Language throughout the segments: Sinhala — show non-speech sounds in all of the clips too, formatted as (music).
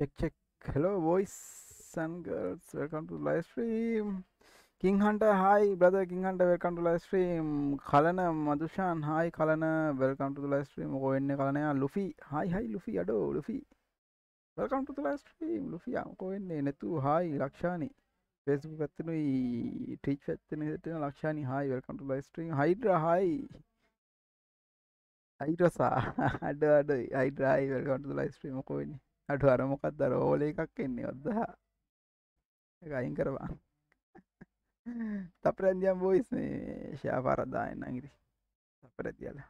Check check. Hello boys and girls. Welcome to live stream. King hunter hi brother king hunter. Welcome to live stream. Kalana madushan hi kalana. Welcome to the live stream. මොකෝ වෙන්නේ kalana. Luffy hi hi luffy. අඩෝ luffy. Welcome to the live stream luffy. මොකෝ වෙන්නේ නැතු hi ලක්ෂානි facebook පැත්තෙනුයි twitch පැත්තෙනුයි හිටින ලක්ෂානි hi welcome to live stream. Hydra hi. Hydra සා අඩෝ අඩෝ. Hydra hi welcome to the live stream මොකෝ වෙන්නේ අඩු අර මොකක්ද අර ඕල එකක් එන්නේ. ඔද්දා ඒක අයින් කරපන්. තපරැන්දියම් බොයිස් මේ ෂා පාරක් දාන්න ඉතින්. තපරැදියලා.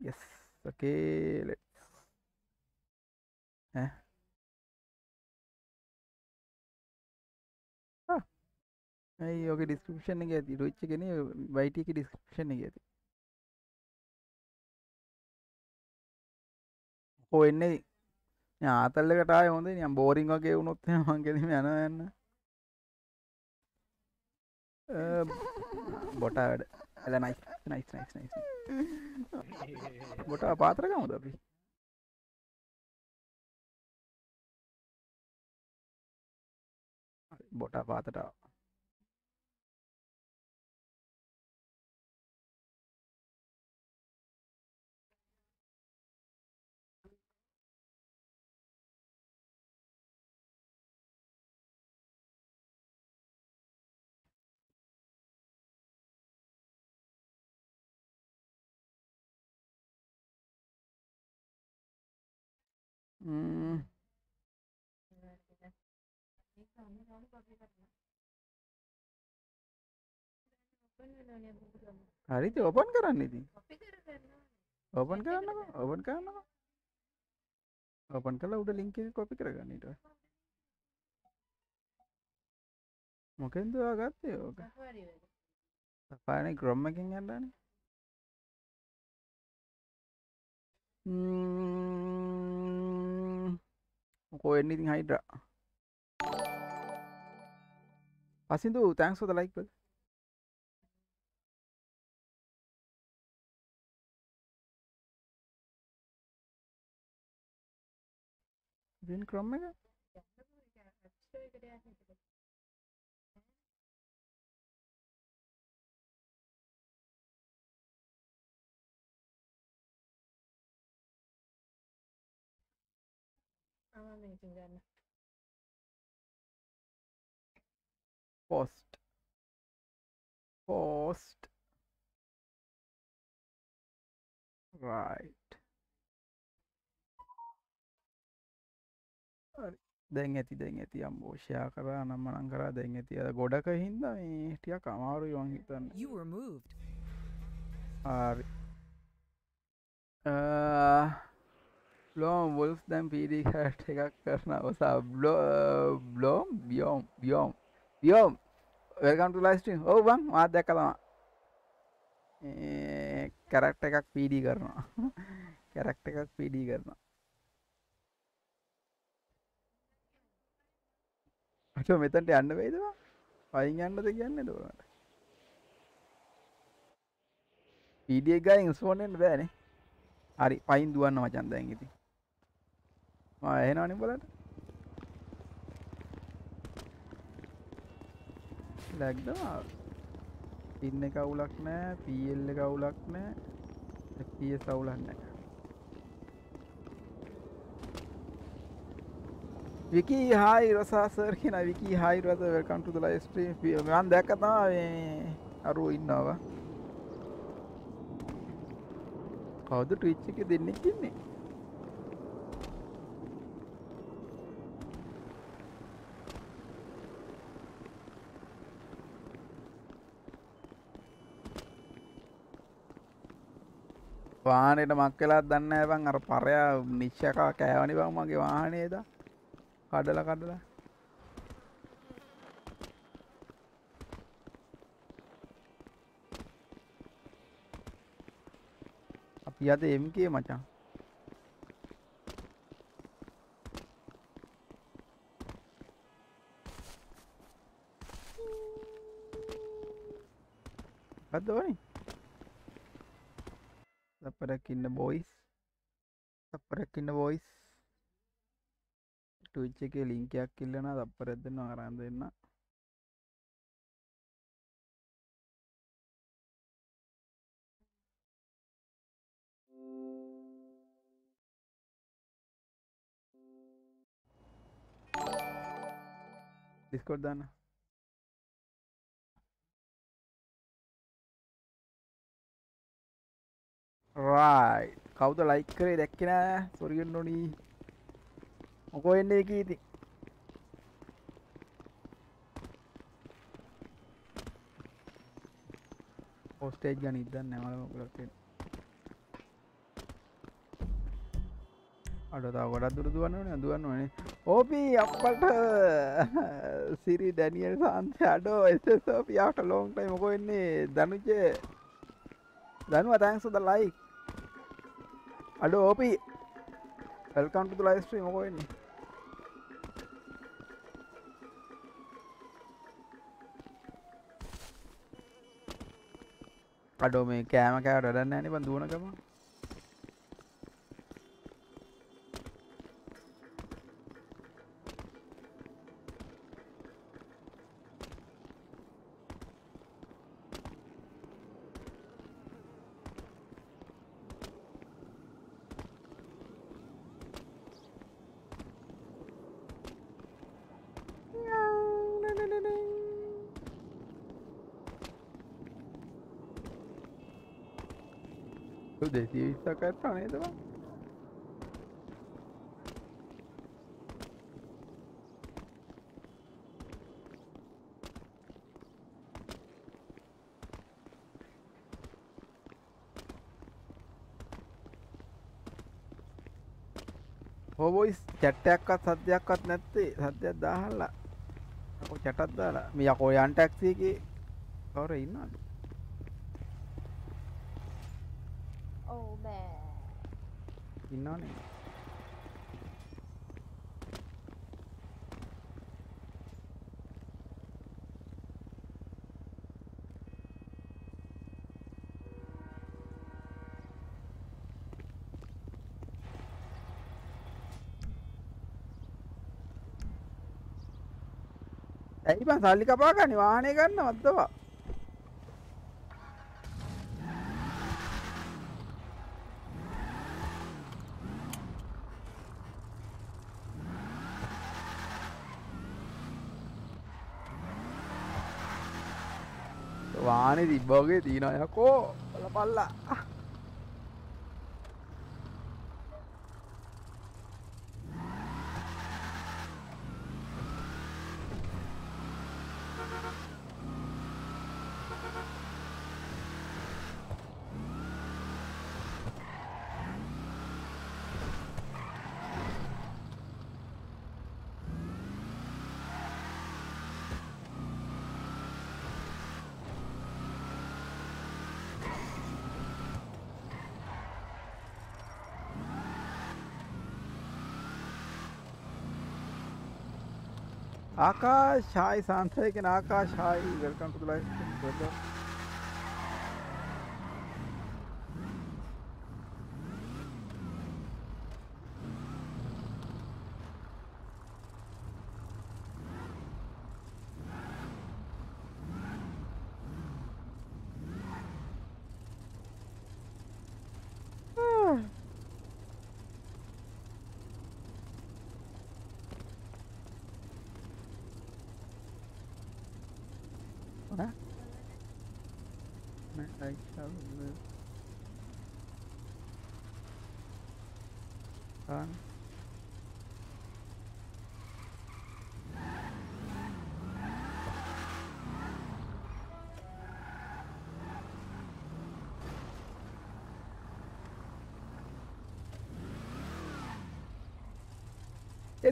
Yes. Okay let's ඈ? ආ ඇයි ඔගේ ඩිස්ක්‍රිප්ෂන් එකේ ඇති? රුච් එකේ නේ? වයිටි එකේ ඩිස්ක්‍රිප්ෂන් එකේ ඇති. ඔක්කෝ එන්නේ ආතල්ලකටා හොඳ යම් බෝරිං වගේ වුණොත් මංගෙදීම යන යන්න (laughs) බොට වැඩ. ඇල නයි නයිස් නයිස් නයිස් බොට පාතරකමුද අපි? (laughs) බොට පාතටාව Mm, හරිත ඕපන් කරන්න ඉතින්. ඕපන් කරන්නක ඕපන් කරන්නක. ඕපන් කලා උඩ ලිංක කොපි කරගන්නට මොකෙන්දවා ගත්තේ ඕක? පාන ග්‍රොම්මකින් යන්නන. Mm. මොකෝ එන්න ඉතින් හයිඩ්‍ර පසිදු තැන්ක්සෝද ලයික්වල් වෙන් ක්‍රම එක පෝස්ට් පෝස්ට් right. හරි. දැන් ඇති දැන් ඇති. අම්බෝෂයා කරා නම් මනං කරා. දැන් ඇති. අද ගොඩක හින්ද මේ ටියක් අමාරු යොන් හිතන්න. You were moved. හරි ලෝම් වොල්ස් දැම් පීඩි හැට් එකක් කරන ඔසා බ්ලෝ බ්ලෝම් බියෝම් බියෝම් බියෝම් වෙල්කම්ට ලයිස්ටීම් ඔවු බං මාත් දැක් කතම කැරක්ට එකක් පීඩි කරනවා. (laughs) කැරක්ට එකක් පීඩී කරනවා. අට මෙතන්ට යන්න වෙයිදවා පයින් යන්නද කියන්න දවට පීඩිය ගයි ඉස්පෝනෙන්ට බෑනේ. හරි පයින් දුවන්න මචන් දැන් ඉති එහෙනනි බලට ලැක්දවා ඉන්න කවුලක් නෑ පියල්ල කවුලක් නෑ. පිය සවුලක් නෑ. විකි හායි රසාසර් කියන විකි හායි රස වෙල්කන්ටු ලයිස්ට්‍රීම් මන් දැක්කතා අරු ඉන්නවා. කවුද ට්‍රිච් එක දෙන්නෙක් ඉන්නේ? වාහනයට මක් වෙලා දන්න ඇබන් අර පරයා නිශ්ෂකා කෑවනි බං මගේ වාහනේද? කඩල කඩලා. අපි අද එම්කේ මචං. අදවනි තපරක් ඉන්න බොයිස් තපරක් ඉන්න බොයිස් ටවිච් එක ලිංකයක් ඉල්ලන තපරැදන්න ආරන් දෙන්න ඩිස්කොඩ් දාන්න රයි කවුද ලයික් කරේ දැක්කෙන සොරිගෙන් නොනී මොකෝ එන්නේ කීති පෝස්ටේජ් ගන ඉදන්න නැමල ලක්ේ අඩතා ගොඩත් දුර දුවන්න දුවන්න ඕනේ. ඕපී අපට සිරි ඩැනියල් සන්තය අඩෝ එසෝපියාට ලෝන්ටයි මොකො එන්නේ දනුචේ දනුව තැන්ක්සුද ලයි අඩ ඕපී වෙල්කන්ටු ලයිස්ට්‍රී මොකො එන්නේ අඩෝ මේ කෑම කෑවට වැඩන්න ඇනි බන් දුවනකම දෙසිය විස්සක් ඇත්තා නේදවා හෝබොයිස් චැට්ටයක්වත් සද්‍යයක්වත් නැත්තේ සද්‍යයක් දාහල්ලා යකෝ චැටත් දාලා මේ යකෝ යන් ටැක්සි එකේ කවුරු ඉන්නවද ඔව් බෑ ඉන්නවනේ. ඇයි බං සල්ලි කපා ගන්නේ? වාහනේ ගන්න වද්දවා වාහනේ තිබ්බ වගේ තියෙනවා යකෝ බලපල්ලා Akash, आकाश हाय सांस Akash hi welcome to life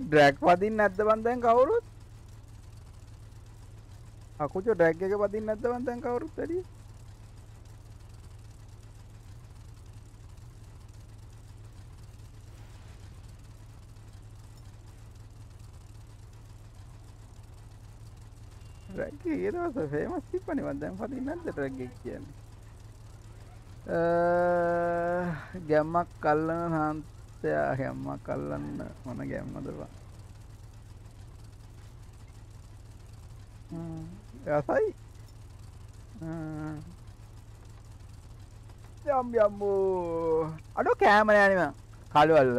A drag වදින්න නැද්ද බං දැන් කවුරුත්? අකුචෝ ඩ්‍රැග් එක වදින්න නැද්ද බං දැන් කවුරුත් වැඩි? ඩ්‍රැග් එක ඒ දවස් ෆේමස් තිබ්බනේ මං දැන් වදින්න නැද්ද ඩ්‍රැග් එක කියන්නේ? අ ගැම්මක් අල්ලන සාන්තයා ගැම්මක් අල්ලන්න මොන ගැම්මද බං? රසයි යම් යම්බෝ අඩෝ කෑම නෑනම කලු අල්ල.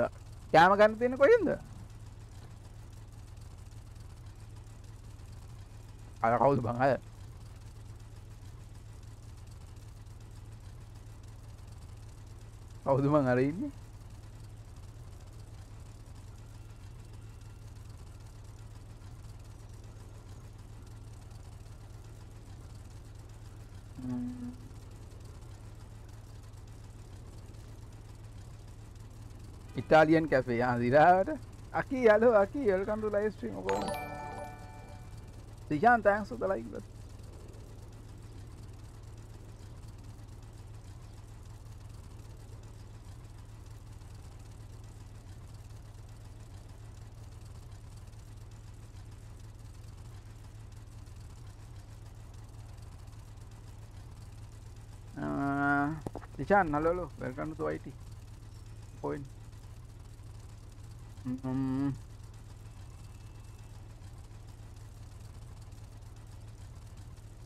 කෑම ගන්න තියෙන කොයින්ද අර කවුද බං අය? කවුද මං අර ඉන්නේ? ඉතාලියන් කැෆේ ආ දිරාවට Aki යලෝ Aki welcome to live stream ඔකෝ Dijan thanks for the like bro. Uh, Dishan, hello, hello, welcome to IT. Point.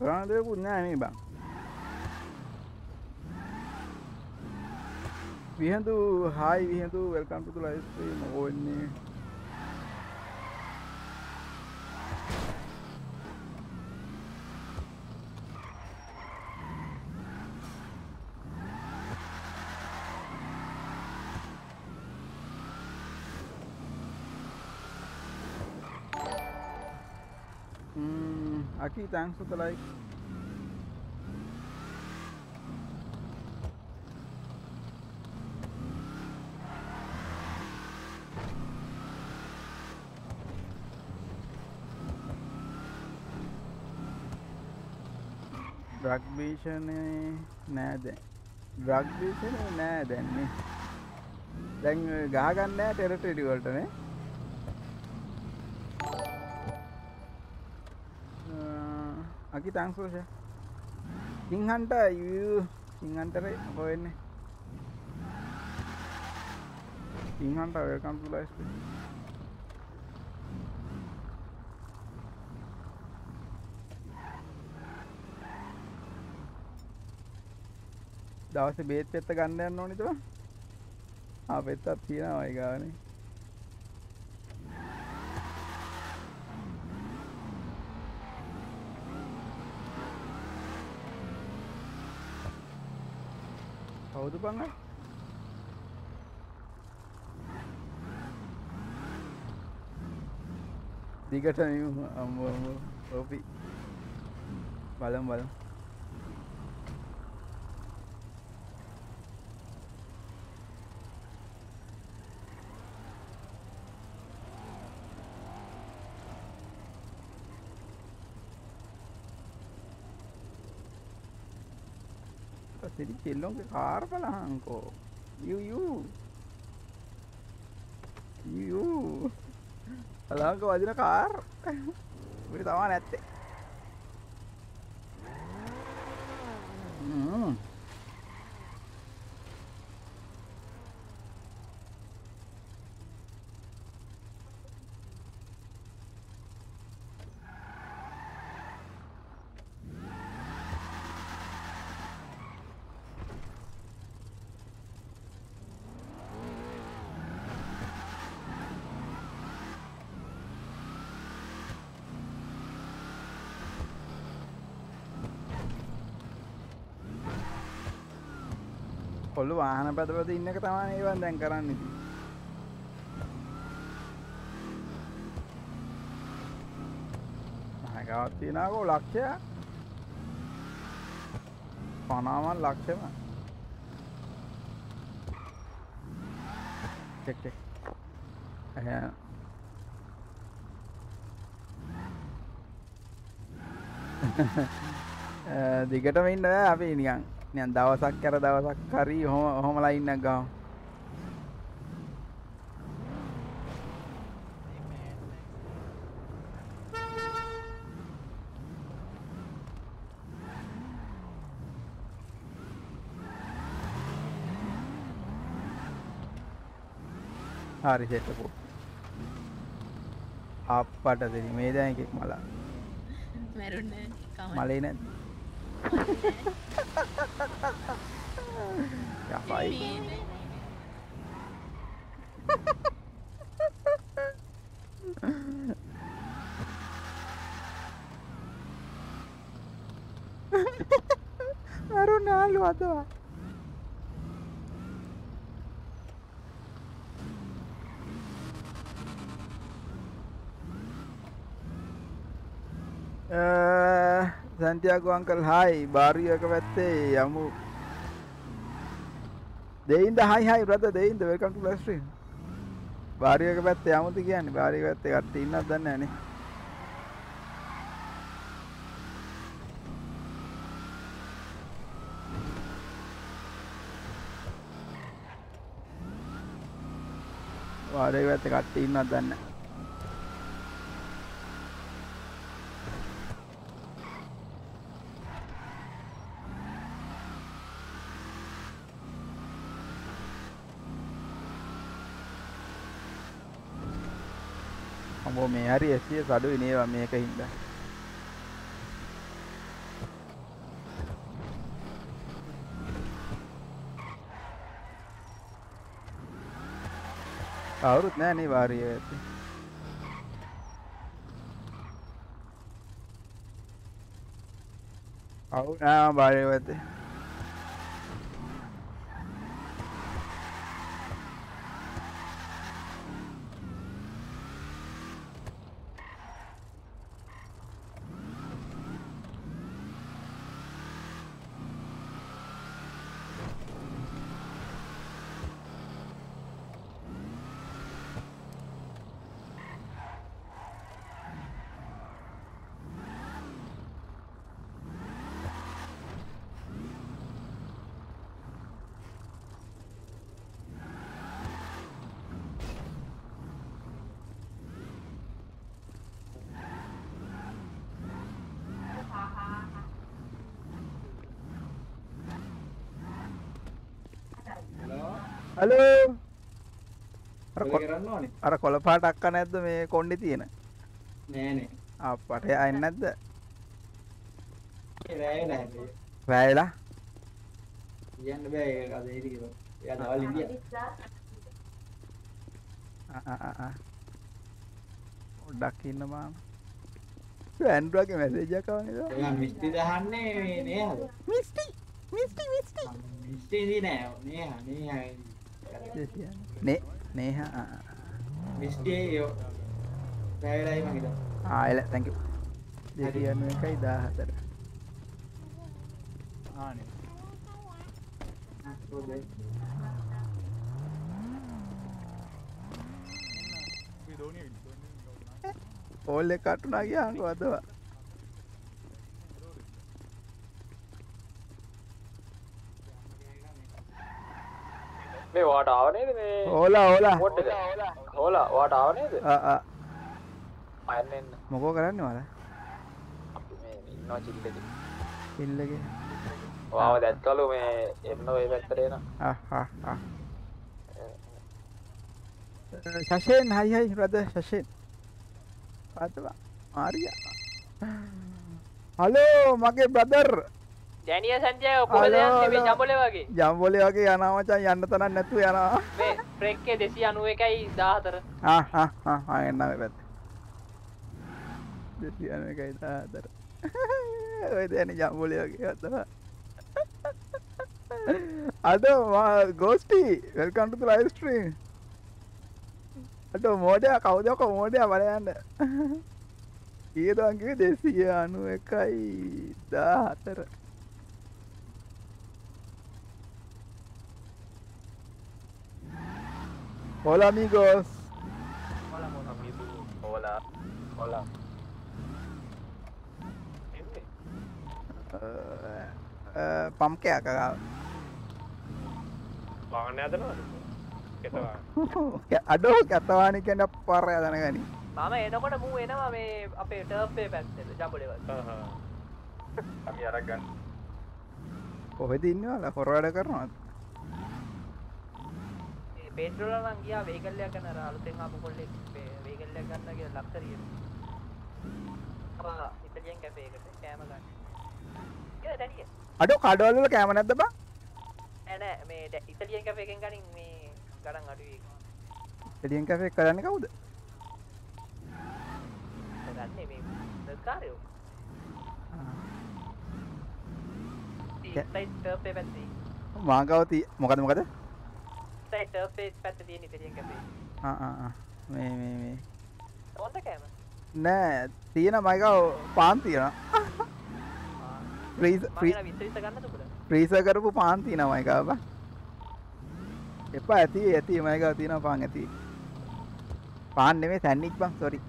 Mm, කරන්න දෙයක්වත් නෑ නේ බං. Vihandu hi Vihandu welcome to the live stream ඕන්නේ Mm, Aki, thanks for the like. Drug භීෂණය නෑ දැන් ඩ්‍රග් භීෂණය නෑ දැන්නේ දැන් ගහගන්නෑ ටෙරටඩිවලටනේ අකි තංසෝෂ සිංහන්ට සිංහන්ටර හොවෙන්නේ සිංහන්ට ඔයකම්තුලයිස්ට දවස බේත් පෙත්ත ගන්න යන්න ඕනිතව ආ පෙත්තත් තියෙනවා ඒ ගානේ කවුද බං අය? දිගට නියු අම්මෝ අම්මෝ ඔපි බලමු බලමු Jadi cilong ke कार pala hangko. You you. You. Alam කොල්ලු වාහන පැදපද ඉන්න එක තමා ඒවන් දැන් කරන්න. ඉති මහගවත් තියෙනකෝ ලක්ෂය. පනාමන් ලක්ෂම. Check check. ඇහැ (laughs) දිගටම ඉන්න බෑ අපි නිකන්. නිකන් දවසක් කර දවසක් හරි ඔහොම ඔහොමලා ඉන්නක් ගාමු හරි සෙට්ටපු අප්පට දෙරි මේ දැන් එකෙක් මලා. මැරුන්නේ මලේ නැද්ද යපයි අරු නාලු අදවා සැන්තියාකු අංකල් හායි බාරියක පැත්තේ යමු. දෙයින්ද හයි හයි බ්‍රදර් දෙයින්ද වෙල්කම් ටු ලයිව් ස්ට්‍රීම් බාරියක පැත්තේ යමුද කියන්නේ? බාරියක පැත්තේ කට්ටිය ඉන්නවද දන්නේ නැහනේ. බාරියක පැත්තේ කට්ටිය ඉන්නවද දන්නේ නැහැ අම්මෝ මේ හරි SCS අඩුයි නේවා මේක හින්දා. කවුරුත් නෑ නේ වාරිය ඇත්තේ අවු නෑ බාරිය ඇත්තේ හලෝ අර කොළපාට අක්ක නැද්ද මේ කොන්්ඩි තියෙන? නෑනේ අපට අන්න නැද්ද? වැෑලා කියන්න බෑ ඔඩ්ඩක් ඉන්න බාන ඇන්ඩුවගේ මැසේජකවනද එයා මිස්ටි දහන්නේ මිස්ටි! මිස්ටි මිස්ටි! මිස්ටි නෑ. නේහා නේ නේහ ආයල තැක දෙසියන්න එකයි දාහතර. ඕල්ල කටුනා කියහක අදවා මේ වාට ආවනේද මේ? ඕලා ඕලා හෝලා. වාට ආවනේද අයන්න මොකෝ කරන්න වල ඉන්නවා චිල්ලක ඉල්ලගේ වාව දැත්කලු මේ එන්න ඔය පැත්තරේන ශෂයෙන් හයිහයි රද ශෂයෙන් පතවා ආරිය හලෝ මගේ බ්‍රදර් ජැනිය සංජය කොහද යන්නේ මේ ජඹලේ වගේ. ජම්බොලි වගේ යනවචන් යන්න තනක් නැතු යනවා. මේ ට්‍රෙක්කේ 291යි 14 එන්නම පැත් දෙසියන එකයි තාතර ඔය දැන ජම්බොලි වගේ අතවා අද ගෝස්ටි වෙල්කන්ටු ලයිස්ට්‍රී අට මෝඩය කවුදක මෝඩය බලයන්න. ඒදන්ගේ දෙසිය අනු එකයි දා හතර හොලාමිගෝස් හෝලා හොලා පම්කයක් කකාව වාගන්න ඇදනවාද කෙතවා අඩෝ කැතවානි කැන පරය දනගනි මම එනකොට මූ එනවා මේ අපේ ටර්පේ පැත්තට අපි අරගන්න කොහෙද ඉන්නවල හොරවැඩ කරනවත් මේ පෙට්‍රෝල නම් ගියා වේගල්ලයක් ගන්න අර අලුතෙන් ආපු කොල්ලෙක් වේගල්ලයක් ගන්න කියලා ලක්තරියට ආ ඉතාලියන් කැෆේ එකට කෑම ගන්න. කියලා දැනිය අඩෝ කඩවල්ල කෑම නැද්ද බා? නෑ නෑ මේ ඉතාලියන් කැෆේ එකෙන් ගනින් මේ ගණන් අඩුයි එඩියෙන් කැේ කරන්න කවුද? ගන්නේ මේ දස්කාරයෝ කැ- ටර්පේ පැත්තේ මාගවති මොකද මොකද ටර්පේ පැත්ත තියෙන ආ, ආ. මේ මේ මේ ඕන්න කෑම නෑ තියෙන මයිකව පාන් තියෙන ප්‍රීස් කරපු පාන් තියෙන මයිකාව එපා ඇති ඇති මයිකව තියෙන පාන් ඇති පාන් නෙමේ සැන්නිච් බං සොරි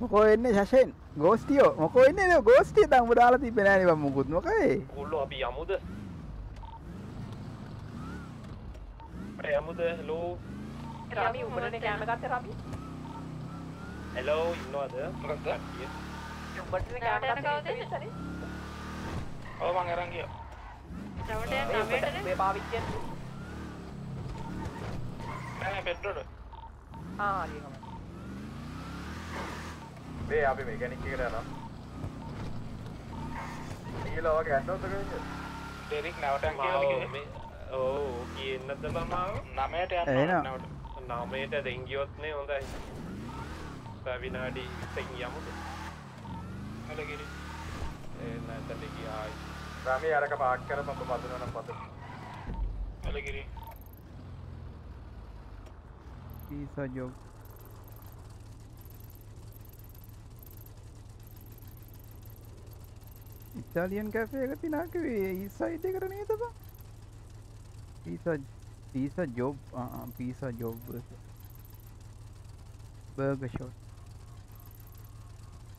මොකෝ එන්නේ ශෂයෙන් ගෝස්ටියෝ මොකෝ එන්නේ ගෝස්ටිය තම දාලා තිබෙන නෑනේ බං මුකුත් මොකයි කොල්ලෝ අපි යමුද අපට යමුද ලෝ රමි උඹටනේ කෑම ගත්තේ රමි හෙලෝ ඉන්නවාද මොකක්ද උඹටනේ කෑම ගත්තේ ඔව් මං අරන් ගියා මේ පාවිච්චි නෑ පෙට්‍රෝල් ආ හරි කම මේ අපි මෙකැනික් එකට යනවා ඊළඟ වගේ යන්නවද කන්නේ ඩෙරික් නැවතන් කියලා ඔව් කියන්නද බමාව නමයට එහෙනම්. නමයට දෙන් ගියොත්නේ හොඳයි. තව විනාඩි 20 යමුද අලගිරි ඒ නැතට ගියායි. රමේ අරක පාක් කරපම් පදනනම් පද අලගිරි පීසා ජෝග් ඉතාලියන් කැෆේ එක තිනාකවේ ඊසයිඩ් එකට නේද බං pizza pizza job pizza job Burgher shot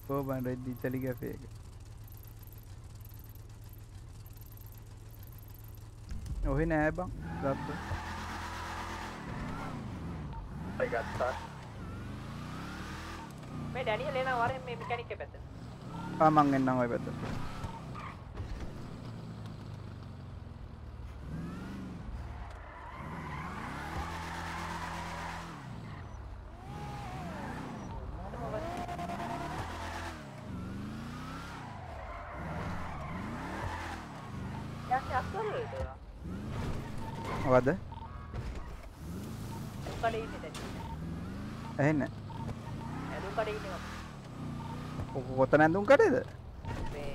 කෝබන් රෙද්දි ඉතලි කැෆේ එක ඔහෙ නෑ බං ගත්ත අයි ගත්තා මේ ඩැනියල් එනවා වරෙන් මේ මෙකැනික් එක පැත්තට ආ මං එන්නම් ඔය පැත්තට කඩේ මොකද මම. කොත නැඳුම් කටේද මේ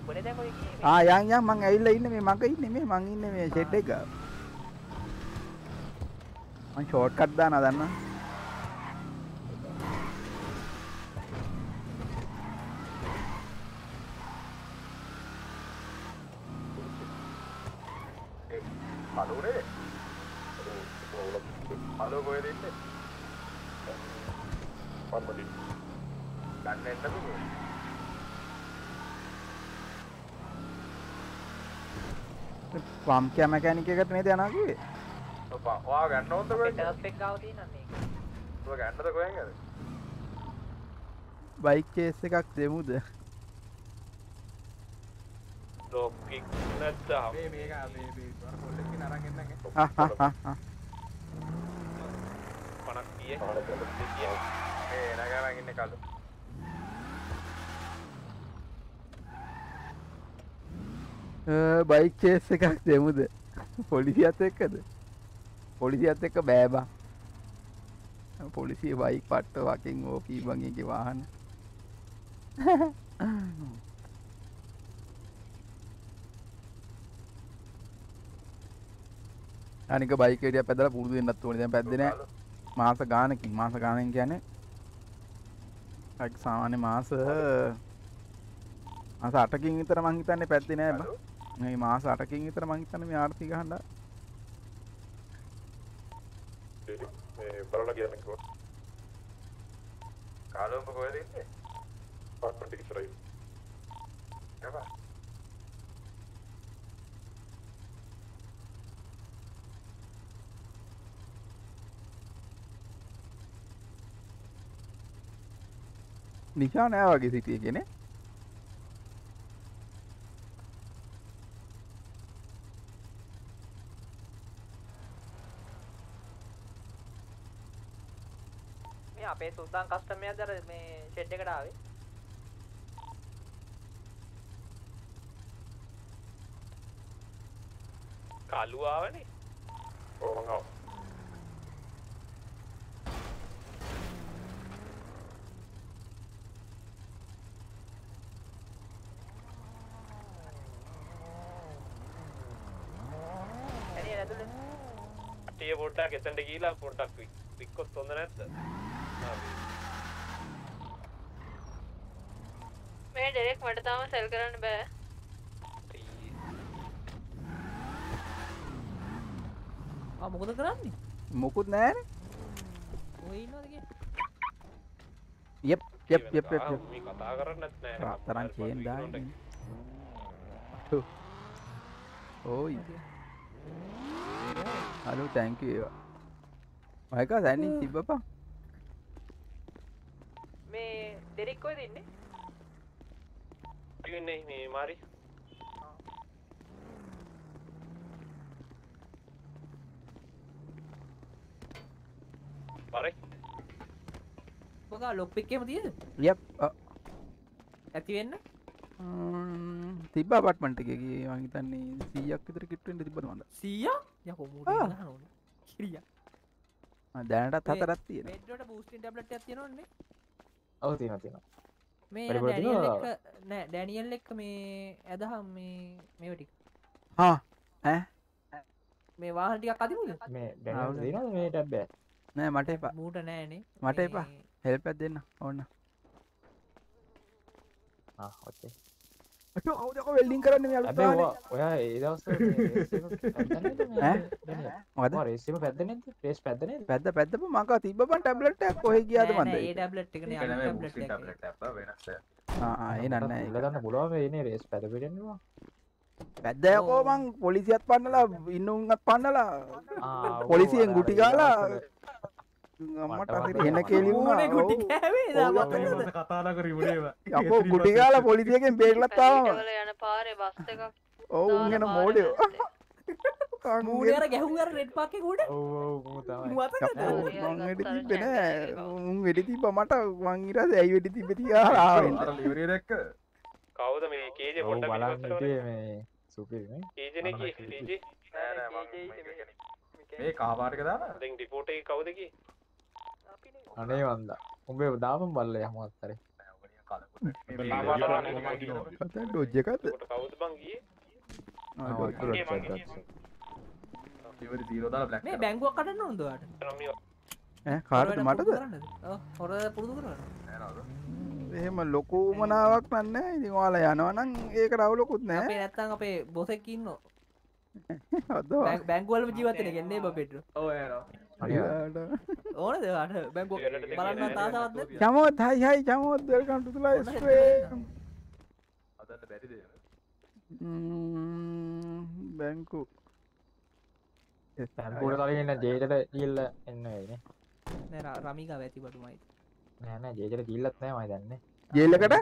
උඹනේ දැන් ඔය කියේ ආ යන් යන් මං ඇවිල්ලා ඉන්නේ මේ මග ඉන්නේ මේ මං ඉන්නේ මේ ෂෙඩ් එක. මං ෂෝට් කට් දානවා දන්නා මලුනේ මලු කොහෙද ඉන්නේ පන්මඩි ගන්න එන්නද පම් කෑ මැකැනික් එකට නේද යනවා කිව්වේ? ඔයා ගන්න ඕනද කොහෙන්ද? ටර්ෆ් එක ගාව තියෙනවා මේක. ඔයා ගන්නද කොහෙන්ද? බයික් කේස් එකක් දෙමුද? ලොක්කික් නැත්තා මේ මේක මේ මේ පොල්ලකින් අරන් එන්නගේ ආහාහාහා. පණක් කියේ ඒ නගරන් ඉන්නේ කලු බයික් චේස් එකක් දෙමුද? පොලිසියත් එක්කද? පොලිසියත් එක්ක බෑබා පොලිසිය බයික් පට්ට වකින් ඕකී බංගේ වාහන. අනික බයිකටිය පැදල පුරුදු වෙන්නත් ඕන. දැන් පැදෙන මාස ගානකින්. මාස ගානයෙන් කියන්නේ අක් සාමාන්‍ය මාස මාස අටකින් විතර මං හිතන්නේ පැද්දේ නෑ බං. මේ මාස අටකින් විතර මං හිතන්නේ මේ ආර්ථික ගහන්න. මේ බලලා කියන්නේ කො කාලොම්බ කොහෙද ඉන්නේ? පාර්ට්මන්ට් එක ඉස්සරහින්. යපා නිශා නෑ වගේ සිටිය කෙනෙ මේ අපේ සුල්තාන් කස්ටමර්යාද අර මේ ෂෙඩ් එකට ආවේ. කලු ආවනේ ඕ මං ආවා ඇනේ ඇතුලේ. ටිය පොඩ්ඩක් එතනට ගිහිලා පොඩ්ඩක් වික්කොත් හොඳ නැද්ද මේ ඩෙරෙක් මට තාම සෙල් කරන්න බෑ. ආ මොකද කරන්නේ? මොකුත් නෑන ඔය ඉන්නවද කිය? Yep yep yep yep yep මේ කතා කරන්නත් නෑ රත්තරන් චේන් දාගෙන ඕයි හලු තැංක ඒවා මයක දැනින් තිබ්බපා මේ ඩෙරික් කොහෙද ඉන්නේ? ඉන්නේ මේ මාරි බරයි මොකා ලොක් පික් එකම තියෙද? යප් ඇති වෙන්න? තිබ පටමට එක වහිතන්නේ සීයක් විතර කිට්ටෙන්ට තිබද මඳ 100? යකෝ මූට. ගහන්න ඕනේ. කිරියා. දැනටත් මේ හතරත් තියෙන බෙඩ්ඩට බූස්ටින් ටැබ්ලට් එකක් තියෙනවනේ. ඔව් තියෙනවා තියෙනවා මේ නෑ ඩැනියල් එක්ක මේ ඇදහම් මේ මේව ටික. හා ඈ මේ වාහන ටිකක් අදිමුද? මේ. තියෙනවද මේ ටැබ් එක නෑ මට එපා මූට නෑනේ. මට එපා. හෙල්පැත් දෙන්න ඕන්න ආ ඔච්චර අවදක වෙල්ලින් කරන්න ඔයා- ඔයා ඒ දවස්වල මේ race එක පැද්දේ නැද්ද මේ ඈ? දැනියල්? මොකද ඔයා race එක පැද්දේ නැද්ද? race පැද්දේ නැද්ද? පැද්ද පැද්දප මක තිබ්බපන් ටැබ්ලට් එකක් කොහෙ ගියාද නෑ, නෑ, මන්ද ඒ නන්න ඉල්ල ගන්න පුළුවන් මේ ඉන්නේ race පැද්ද පිටින්නවා. පැද්දයකෝ මං පොලිසියත් පන්නලා ඉන්නුන්ත් පන්නලා පොලිසියෙන් ගුටි අර එන කෙලි ඌනේ ගුටි වුණා කෑවේ ඔව්. දා ඔව්, මතකද? අපෝ ගුටි ගාලා පොලිසියකින් බේරලත් තාම පැලිටවල යන පාරේ බස් එකක් ඔව් උන් එන දාලා මෝඩයෝ. පාරේ මූනේ අර ගැහුව අර රෙඩ් පාක් එක උඩ? ඔව් ඔව් මූ තමයි. මතකද? ඔව්, රියල් මං වෙඩි ගත්තාම තිබ්බේ නෑ. චැන්පියන් එක. උන් වෙඩි තිබ්බ මට. මං ඊට පස්සේ ඇයි වෙඩි තිබ්බේ තියා ආවෙන්න. කවුද මේ කේජ පිටිපස්සට හිටියේ මේ දාලා දැන් රිපෝට් එක කවුද කි අනේ වන්දා. උඹේ දාපම් බල්ල යහමත්තරේ කතා ඩොජ් එකක්ද කවුද බං ගියේ ආ, ඩොජ්. ඉවරි zero දාලා black මේ කරා. බැංකුවක් කඩන්න ඕනද ඔයාට? රමියෝ ඈ කාටද මටද? ඔව් හොර පුරුදු කරන්න එහෙම ලොකු මනාවක් නන්න ඉතින් ඔයාලා යනවනම් ඒක රවුලකුත් අපේ නෑ නැත්තම් අපේ බොසෙක් ඉන්නවා. අදවා. බැං- බැංකුවලම ජීවත් වෙන ගෙන්නේ බබෙට. ඔව් ඕනද ඔයාට? බැංකුවක් බලන්න තාසාවත්? Chamoth hi hi Chamoth welcome to the live stream හදන්න බැරිද? බැංකු. තැන්කුට කලින් එන්න ජේතට ඉල්ල එන්න වෙයිනේ නෑ. ර- රමිකා වැති බඩුමයි. නෑ නෑ ජේතට කිල්ලත් නෑ මයි දන්නේ. ජේල්ලකට? ඈ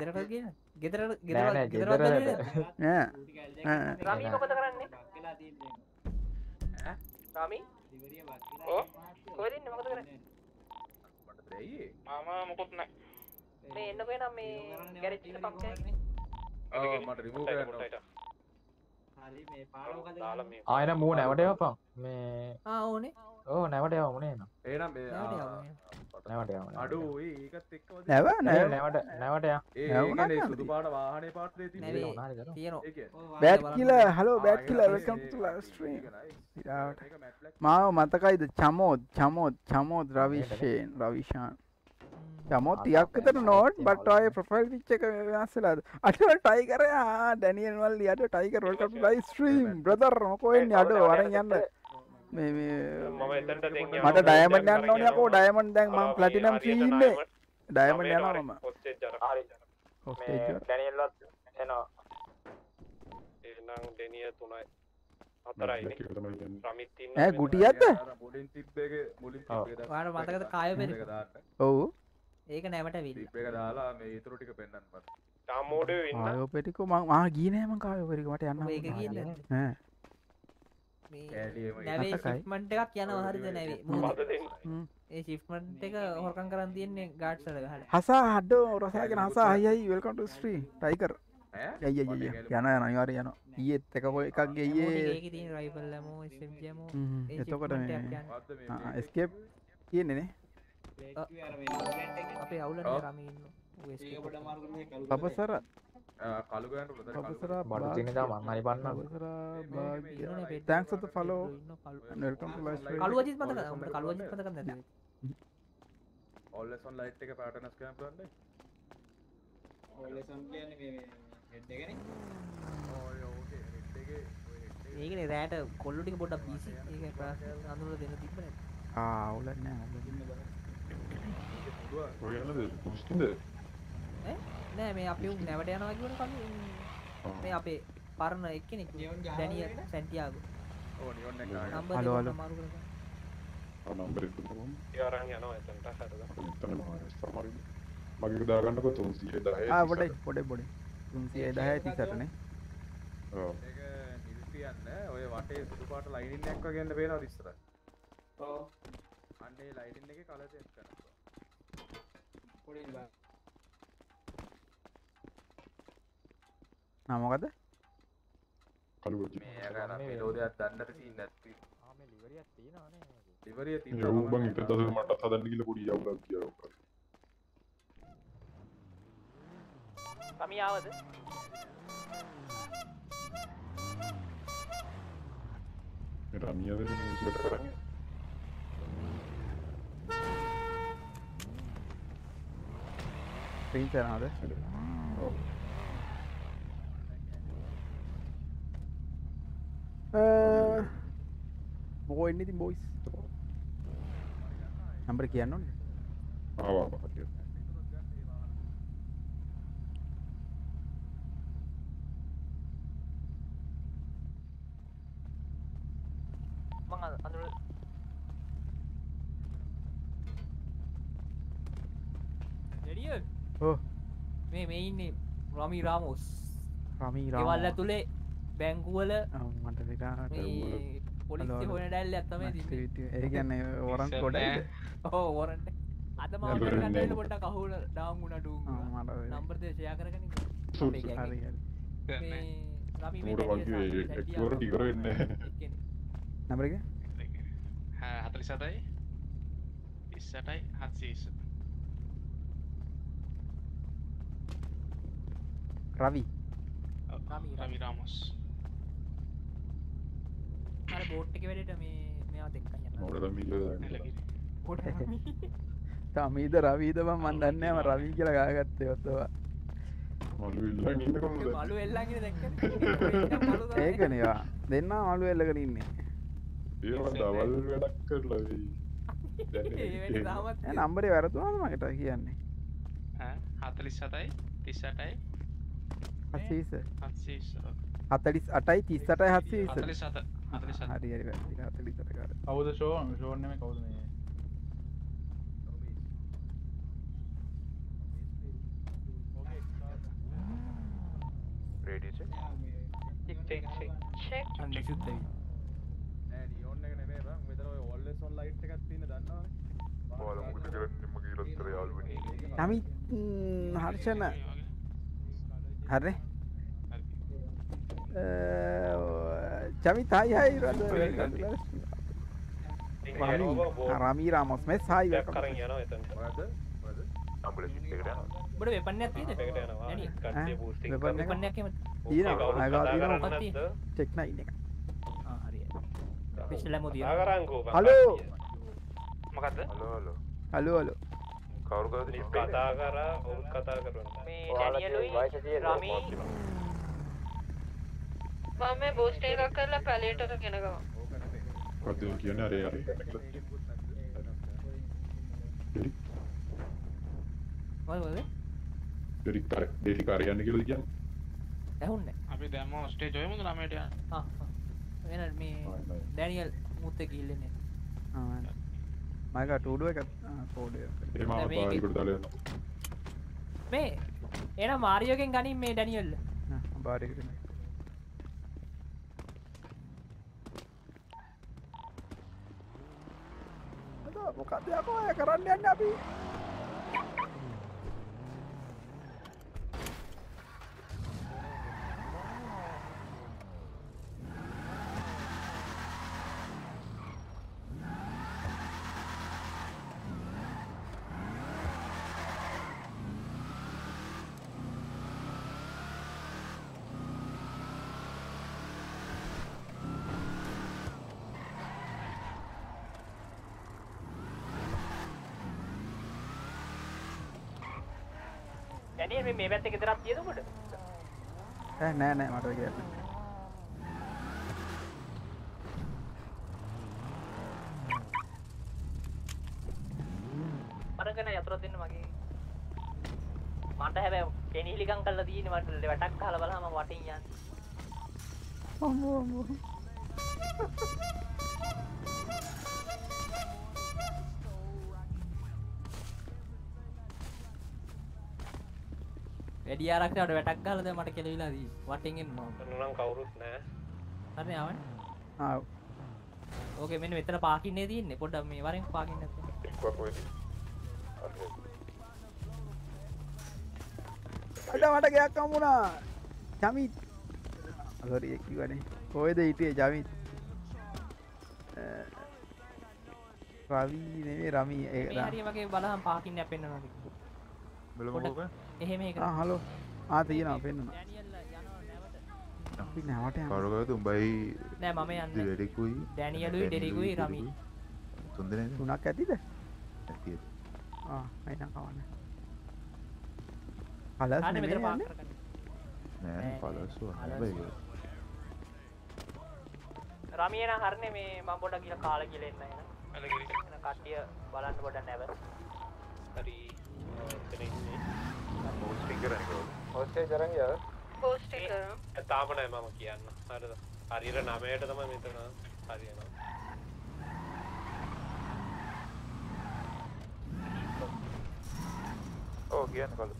නෑ? රමී මොකද කරන්නේ? රමී? ඕ කොහෙද ඉන්නේ? මොකද කරන්නේ? මට දෙයි. මාමා මොකොත් නෑ මේ එන්නකෝ එනම් මේ ගෑරේජ් එකට පක්කේ ඔව් මට remove කරන්න. දාලා මේ ආයන මූ නැවටයපම් මේ ආ ඕනේ ඕ නැවට යව මුණේ නම් එහෙනම් මේ නැවට අඩු ඒකත් එක්කම නැව නැව. නැවට නැවට ඒ? සුදු පාට වාහනේ කර තියෙනවා. බෑට් කියලා හලෝ බෑට් කියලා වෙල්කම් ටු ලයිව් ස්ට්‍රීම්. මාව මතකයිද? චමෝත් චමෝත් චමෝත් රවිශයෙන් රවිශාන් චමෝත් තියක් විතර නෝට් බට ඔය ප්‍රොෆයිල් පිච් එක වෙනස් වෙලාද අඩෝ ටයිගර් ආ ඩැනියල් මල්ලි අඩෝ tiger welcome to live stream brother මොකෝ එන්නේ අඩෝ වරෙන් යන්න මට ඩයමන්ඩ් යන්න ඕනේ අපෝ ඩයමන්ඩ් දැන් මම ප්ලැටිනම් 3 ඉන්නේ. ඩයමන්ඩ් යනවා මම. හොස්ටේජ් අර හරි. හොස්ටේජ් මේ ඩැනියල්වත් එනවා. එහෙනම් ඩෙනිය 3යි 4යිනේ රමිත් ඉන්න ඈ ගුටියක්ද? අර මුලින් තිබ්බ එක මුලින් ඔව්. තිබ්බ එක ඔයාට මතකද කාය. ඔව්. ඒක එක දාලා මේ ඊටු ටික ඉන්න ආයෝ පෙටිකෝ මං ආ ගියේ නෑ මං කායෝ පෙටිකෝ මට යන්න ශිප්මන්ට් එකක් යනවා හරිද නැවේ. ඒ ශිප්මන්ට් එක හොරකම් කරන් තියන්නේ ගාඩ්ස් වල ගහලා. හසා හඩෝ රසාගෙන හසා. හයි හයි වෙල්කම් ටු ස්ට්‍රී ටයිගර් ඈ? යයි යයි යයි යන යන අනිවාර්ය යනවා. ඊයේත් එක පො එකක් ඒ එතකොට shipment මේ එකක් යන්නේ. මොකද්ද මේ මේ- එස්කේප් තියෙන්නේ නේ? අපේ අවුලන්නේ ඔව්. රමී ඉන්නවා ඌ escape පපසර ආ, කළු ගෑනට උඩට කළු පපසර බඩු තියෙන දා මං හරි බන්නන්න පපසර ඉන්නෝනේ පෙට්ටි. thanks for the follow ඉන්නවා කළු. and welcome to live stream කළු අජිත් මතක උඹට කළු අජිත් මතක නැද්ද? always on light එක pattern scan කරන්නේ. ඔය ඕකේ red එකේ ඔය red එකේ. ඒකනේ රෑට කොල්ලු ටික පොඩ්ඩක් බීසි ඒක ප්‍රාස අඳුරලා දෙන්න තිබ්බ නැද්ද? ආ අවුල නෑ මේ අපි උන් නැවට යනවා කියන කළු මේ අපේ පරණ එක්කෙනෙක් ඩැනියල් සැන්ටියාගෝ. ඕ නියොන් එක. Number hello, hello. මාරු කරගන්න. ඉවරන් යනවා එතනට හරිද? මගේ දාගන්නක තුන්සිය දහ ආ පොඩි පොඩි පොඩි. 310 38 නේ? ඒක නිල් තියන්න ඔය වටේ සුදු පාට ලයිනින් එකක් වගේ එන්න පේනවද ඉස්සර? ඔව්. අන්න ඒ ලයිනින් එකේ කලර් චේන්ජ් කරනවා. ආ මොකද අර මෙලෝඩියක් දන්නට සීන් නැති. ආ මේ ලිවරියක් තියෙනවනේ ලිවරිය යව් තද මට හදන්න කියලා පොඩි යවුලක් කියලා රමී ආවද රමියද මිනිස්සුන්ට කරන්නේ. ස්ක්‍රීන් කරනවද මොකෝ එන්න ඉතින් බොයිස් නම්බර කියන්න ඕනේ ආවා හරියට මං අඳ- අඳුර ඩැනියල් ඕ මේ මේ ඉන්නේ රමී රාමෝස් රමී ගෙවල් රාම ඇතුලේ බැංකුවල පොලිසිය හොයන ඩැල්ල ඇත්තම ඒ කියන්නේ වරන් කොඩයිද ඕ වරන්ට අද මට පොට කහුල ඩාංගුණ ඩු මට නම්බර්ද ෂයා කරගන හරි හරි. රමි මේ මූට ඩැනියල් වගේ සහ සැන්ටියාගෝ එක්වරට ඉවර වෙන්න (laughs) එක්කෙනෙක්. නම්බර එක? හතලි සතයි ඉස්සටයි හත්සීස. රවි. රමි රවි. රාමොස් අර බෝට් එක වැඩට මේ මෙයා දෙක්ක යන්න මෝට මිල පොඩ රමි. තමීද රවීද බම් මන් දන්නෑම රවී කියලා ගාගත්තේ ඔත්තවා මලු ඉල්ලන් ඉන්න කොහොමද? මලු එල්ලාගෙන දැක්ක (laughs) ඒකනවා දෙන්න මලු එල්ලගෙන ඉන්නේ. ඒවා දවල් වැඩක් කරලා (laughs) ඒ නම්බරේ වැරතුවාද මකට කියන්නේ? හතලිස් සතයි තිස්සටයි. හසීස හතලිස් අටයි තිස්සටයි හත්සීස හරි හරි. වැරදි හතලිස් අටකාර කවුද ෂෝන් ෂෝන් නෙමෙයි කවුද මේ? චෙක් නෑ නියෝන් එක නෙමෙයි බං. මෙතන ඔය always on light එකක් තියෙන දන්නවනේ. ඔයාලා මොකද කරන්නේ මගේ ඉලක්කර යාළුවනේ. නමි හර්ෂණ හරි චමි තයි හයි රමී රාමොස් මේ සයි කරන් යනවා එතන මොකද මොකද අම්බුලන්ස් එකට යනවා බොඩ වෙපන්නයක් තියෙද එකට යනවා දැනිය. කට්ටිය බූස්ටිං වෙපන් එක? හරි හලෝ මොකද්ද හලෝ හලෝ හලෝ හලෝ කවුරු කවුද කතා කරා කතා කරනවා මේ ඩැනියලුයි රමි මම මේ බූස්ට් එකක් කරලා පැලේට ගෙන ගම. මොකද කියන්නේ අර අර මොකද මොකද ඩෙරික් කර ඩෙරික් කර යන්න කියලා කියන්නේ? ඇහුන්නේ. අපි ළමයට යන්න? ආ ආ. එන මේ ඩැනියල් මුත් එක ගිහිල්ලන්නේ මක ටඩුව එක කෝඩ මේ එන මාරියෝගෙන් ගනින් මේ ඩැනියල්ල බාඩකට මොකදයකෝ අය කරන්න යන්න අපි ඩැනියල් මේ මේ පැත්තේ ගෙදරක් තියෙද කොට ඈ නෑ නෑ මට කියන්න අරගෙන යතුර දෙන්න මගේ. මට හැබැයි කෙනීලිකම් කරලා තියෙන මට වැටක් ගහලා බලහම වටින් යන්නේ. අම්මෝ අම්මෝ වැඩි ආරක්ෂාවට වැටක් ගහලා දැන් මට කෙලවිලා දී. වටින් එන්න මම. නම් කවුරුත් නෑ හරි ආවනේ. ආව්. ඕකේ මෙන්න මෙතන පාකින් නේ තියෙන්නේ. පොඩ්ඩක් මේ වරෙන් පාකින් නැත්නම්. එක්වක් කොහෙද? අඩ මට ගයක් අම්මුණා චමිත් සොරි කිවනේ කොයද හිටියේ ජමිත්? රවී නෙවේ රමී. ඒ මේ හරිය වගේ බලහම් පාකින් නැපෙන්නවා බලමුකෝ එහෙම ඒක ආ හලෝ. ආ තියෙනවා පෙන්නුන ඩැනියල් යනවා නැවට අපි නැවට කවුද උඹයි නෑ මම යන්නේ. ඩෙරිකුයි ඩැනියලුයි ඩෙරිකුයි රමි. තුන්දෙනාද තුනක් ඇතිද? ඇති ආ අයිනම් කවන්න. මෙතන නෙමෙයි පාක් යන්නේ? කරගන්න. නෑ පලස්සුව. හැබැයි රමිය නම් හරිනේ මේ මම පොඩ්ඩක් ගිහලා කාලා කියලා එන්න එන. කට්ටිය බලන්න පොඩ්ඩක් නැව. හරි. එතන ඉන්නේ පෝස්ටිං කරන්නේ කවුද හොස්ටේජ් අරන් ගියාද බූස්ට් එක. කරනවා තාම නෑ මම කියන්න හරිද හරියට නමයට තමයි මෙතන හරියනවා ඔව් කියන්න කවුද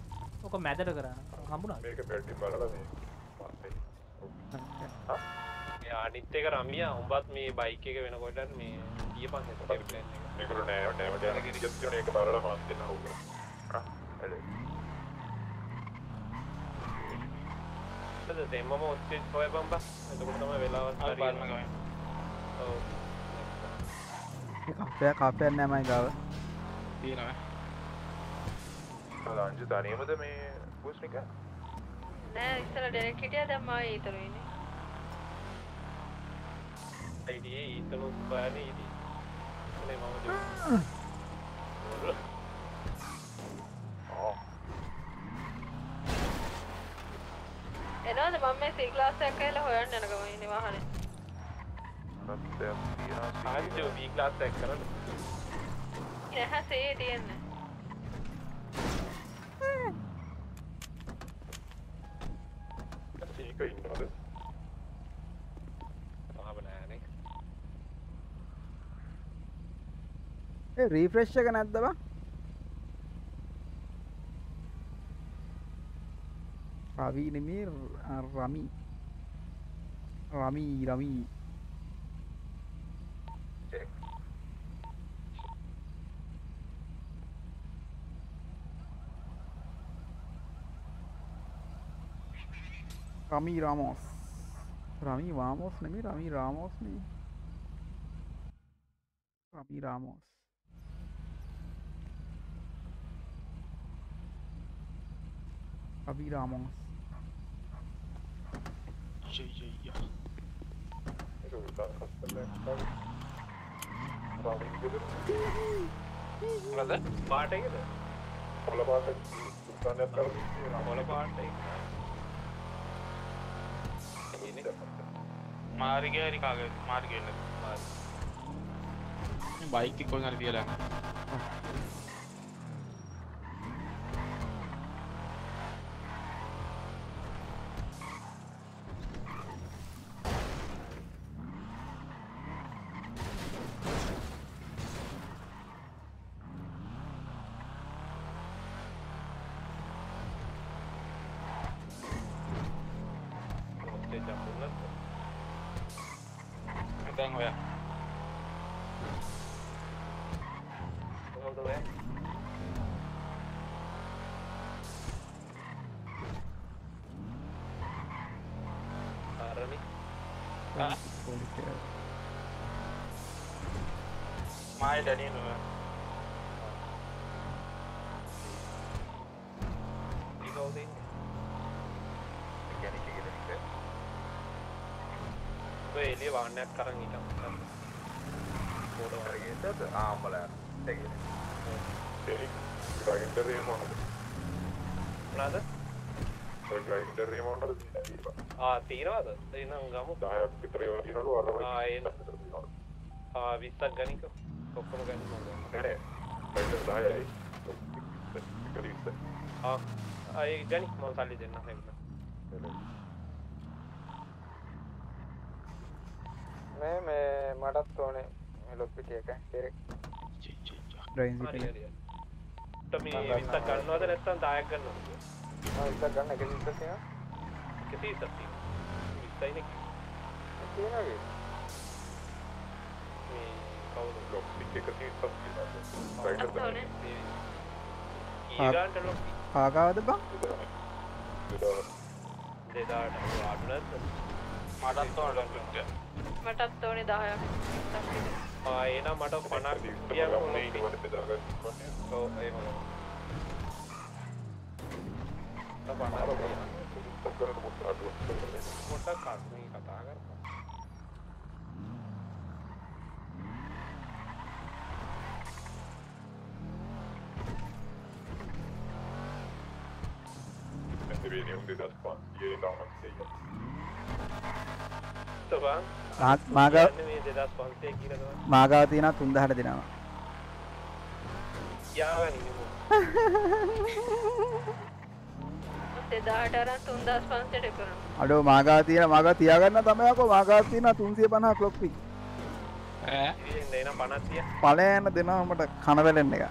ඔක මැදට කරන්න හම්බුණා මේක පැටි බලලා මේ පස්සේ ඒ අනිත් එක රමියා උඹත් මේ බයික් එක වෙනකොට මේ කියපන් එතකොට ප්ලෑන් එක මේකට නෑ නෑවට යන කිසිත් කියන එක බලලා මාත් දෙන්න ඕක ආ එළ යන්නද දෙන්නම ඔස්සේ හොයපන් බා එතකොට තමයි වෙලාවත් බලන්න ගමන්. ඔව් කප්පයක් කප්පයක් නෑ මයි ගාව තියෙනවා අංජු තනියමද මේ එක නෑ ඉස්සර ඩෙරෙක් හිටියා දැන් මම ඊතර ඉන්නේ. අයිඩියේ ඊතල උත්පාදනේ ඉදි එනේ මම එනවාද මම මේ සී ක්ලාස් එකක් කියලා හොයන්න යන ගමන් ඉන්නේ වාහනේ. අංජු බී ක්ලාස් එක කරන්න නැහැ සේ තියෙන්නේ. ඒක ඉන්නවද තාම නෑනේ ඒ රීෆ්‍රෙෂ් එක නැද්ද බං රවි නෙමේ ර- රමි රමි රමි රමි රාමෝස් රමි වාමෝස් නෙමේ රමි රාමෝස් නේ රමි රාමෝස් රවි රාමෝස් මොකද පාට එකද පොළ පාට උත්සාහයක් කරලා පොළ පාට එක මාරිග හරි කාගේ මාර්ග එන්න බයික් කොල් හරි තියලා එළිය වාහනයක් කරන් හිටන් පොඩ ආම්බල ඔය ග්‍රයින්ඩර් එක මොනවද? තියෙන්නේ ආ තීරවද එහෙනම් ගමු. 10ක් විතර ඒවා තියෙනවලු අර ආ එන. ආ 20ක් ගනික. ඔක්කොම ගන්න ඕනේ. නෑ ග්‍රයින්ඩර් 10යි කලිස්ස ආ ඒ ගනි. මම සල්ලි දෙන්න හැම මේ මේ මටත් ඕනේ මේ ලොප්පිටි එක ඩිරෙක්ට් ඩ්‍රයින් හරි හරි තම 20ක් ගන්නවද නැත්නම් 10ක් ගන්නවද මම ඉස්සර ගන්න එක ඉස්සර තියෙනවා කෙසේ ඉස්සක් තියෙනවා 20යිනේ තියෙනවද මේ කවුද ලොප්පිට් එක තියෙනවා ග්‍රයින්ඩර් තෝනේ. ඊගාන්ට ලොක්කි කාගාවද බං දෙදාට ආඩු නැද්ද මටත් ඕන ලොප්පිට මටත් ඕනේ 10ක්. ආ එනම් මට 50ක් කියන්න ඕනේ. ඔව් එහෙම පොට්ටක් කස්මී කතා කරපන් වෙන්නේ උන් දෙදස් පන්සියේ දාමත් තබන් මාත්- මාගා- මාගාව තියෙන තුන්දහට දෙනවා. යාවනිමු දෙදාට අරන් 3500ට කරනවා. අඩෝ මාගා තියෙන මාගා තියාගන්න තමයකෝ මාගා තියෙන තුන්සිය එනම් පනත්තිය. පලයන්න දෙනවාමට කනවැලෙන්න එක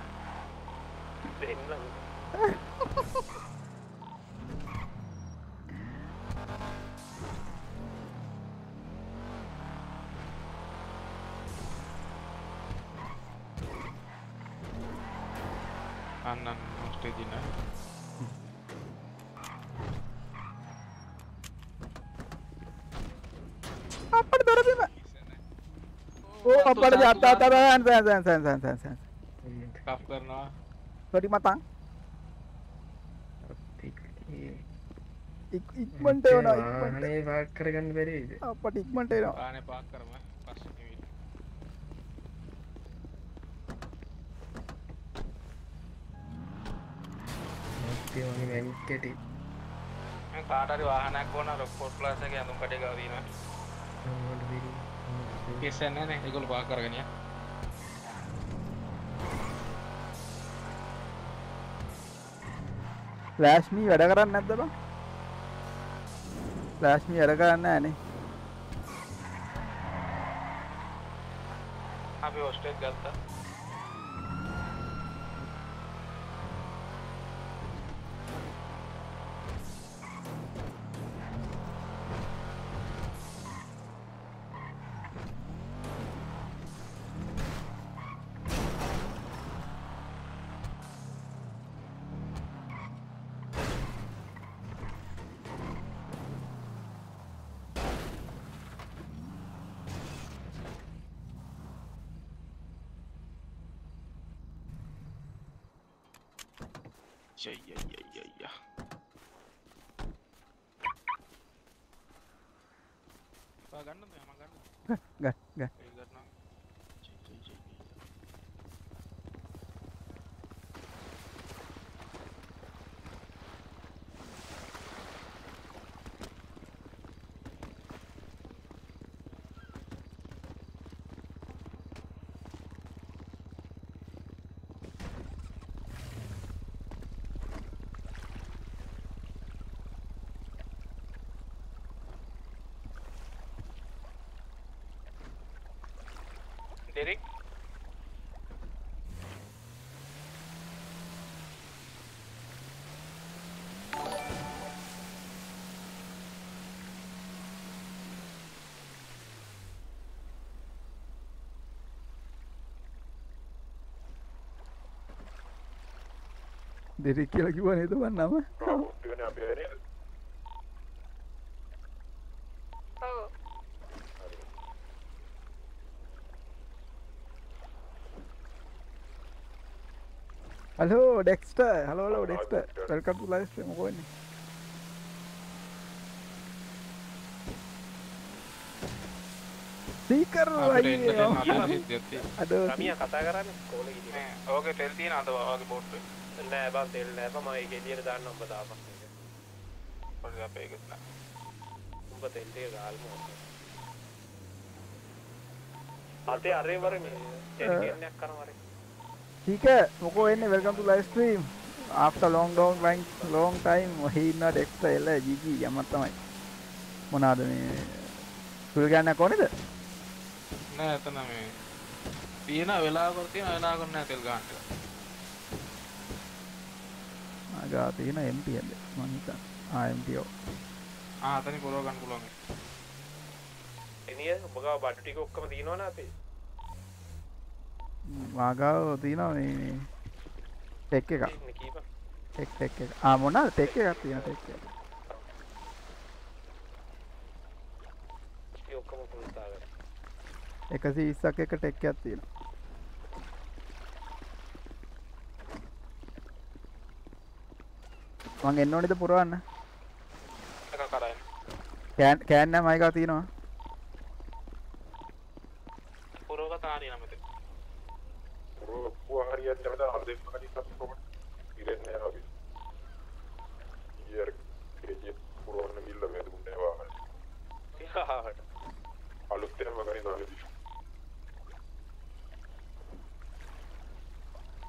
අපට අත්ත අත දැන් දැන් දැන් දැන් දැන් දැන් දැන් කප් කරනවා සොරි මතං ඉක්- ඉක්මනට එනවා ඉක්මනට වාහනේ පාක් කරගන්න බැරිද අපට ඉක්මනට එනවා පානේ පාක් කරම පස්සේ නෙවෙයි මත්තේ වගේ මැනික් කැටි මම කාට හරි වාහනයක් ඕන රොක්කෝට් ප්ලස් එකේ අඳුම් කඩේ ගාව දිනවා නැහැ නේ ඒගොල්ලෝ පාක් කරගෙන ෆ්ලෑෂ්මී වැඩ කරන්න නැද්ද බං? ෆ්ලෑෂ්මී වැඩ කරන්න නෑනේ අපි හොස්ටේජ් ගත්තා ය ය ය දෙරෙක් කියලා කිව්වා නේද බං නම? ටිකනේ අපි හරි ඔව්. Hello Dexter hello hello Dexter welcome to live stream මොකෝ වෙන්නේ? සීකර් අඩෝ රමියා කතා කරන්නේ කෝලේ ගිහින් නෑ ඕකේ තෙල් තියෙන අද වගේ බෝට්ටුවේ නෑ බං තෙල් නෑ බං මම ඒක එළියට දාන්න ඔබ දාපන් පොඩි අපේ එකත් නෑ ඔබ තෙල් ටික ගාල්ම අතේ අරේ වරනේ චරිකයක් කරන වරේ ठीक है මොකෝ වෙන්නේ welcome to live stream after long long long long time ඔහි ඉන්න ඩෙක්ස්ටර් එල ජීජී යමත් තමයි මොනවාද මේ සුල් ගන්නක් ඕනේද නෑ එතන මේ තියෙන වෙලාවකට තියෙන වෙලාවකට නෑ තෙල් ගන්න ආගා තියෙන MP එකද මං හිතන්නේ. ආ MP ඔව් ආ අතනින් පුරව ගන්න පුළුවන්. එනිය ඔබ ගාව බඩු ටික ඔක්කොම තියෙනවනේ අපේ. මාගාව තියෙනවා මේ ටෙක් එක ටෙක් ටෙක් එක. ආ මොනවාද ටෙක් එකක් තියෙන ටෙක් එක තාගෙන 120ක් එක ටෙක් එකක් තියෙනවා මං එන්න ඕනේද පුරවන්න? එක කරයි කෑන් කෑන් නෑ මයිකා තියෙනවා. පුරව තාරිය නමත පුවා හරියට දැමද අද දෙන්න කලින් අපි කොහොමද? ඉරෙන්නේ අපි. ඊයර් කෙජි පුරවන්න ගිල්ල මේ දුන්නේ වාහනේ යාට අලුත් එහෙම ගනි දාලා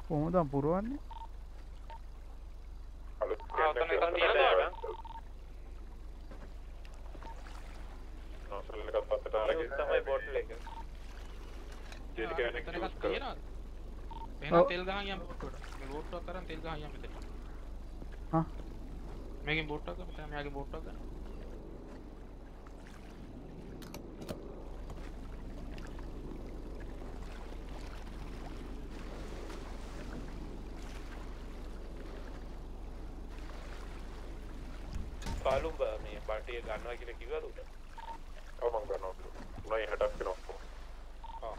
කොහොමද පුරවන්නේ ආ ඔතන එකක් තියෙනවා නෝසල් එකක් පස්සට අරගෙන තමයි බෝටල් එක ජෙලි කෑන් එක එතන යූස් එකක් කරා. එහෙනම් තෙල් ගහන් යම් බෝට්ටුවට මේ බෝට්ටුවක් කරන් තෙල් ගහන් යම් මෙතන හා මේකෙන් බෝට්ටුවක් මෙතන මෙයාගේ බෝට්ටුවක් ගන්න පාලු මේ බටය ගන්නවා කියලා කිව්වද උට? ඔව් මම ගන්නවා කිව්වා. 9:60ක් වෙනවා. ආ.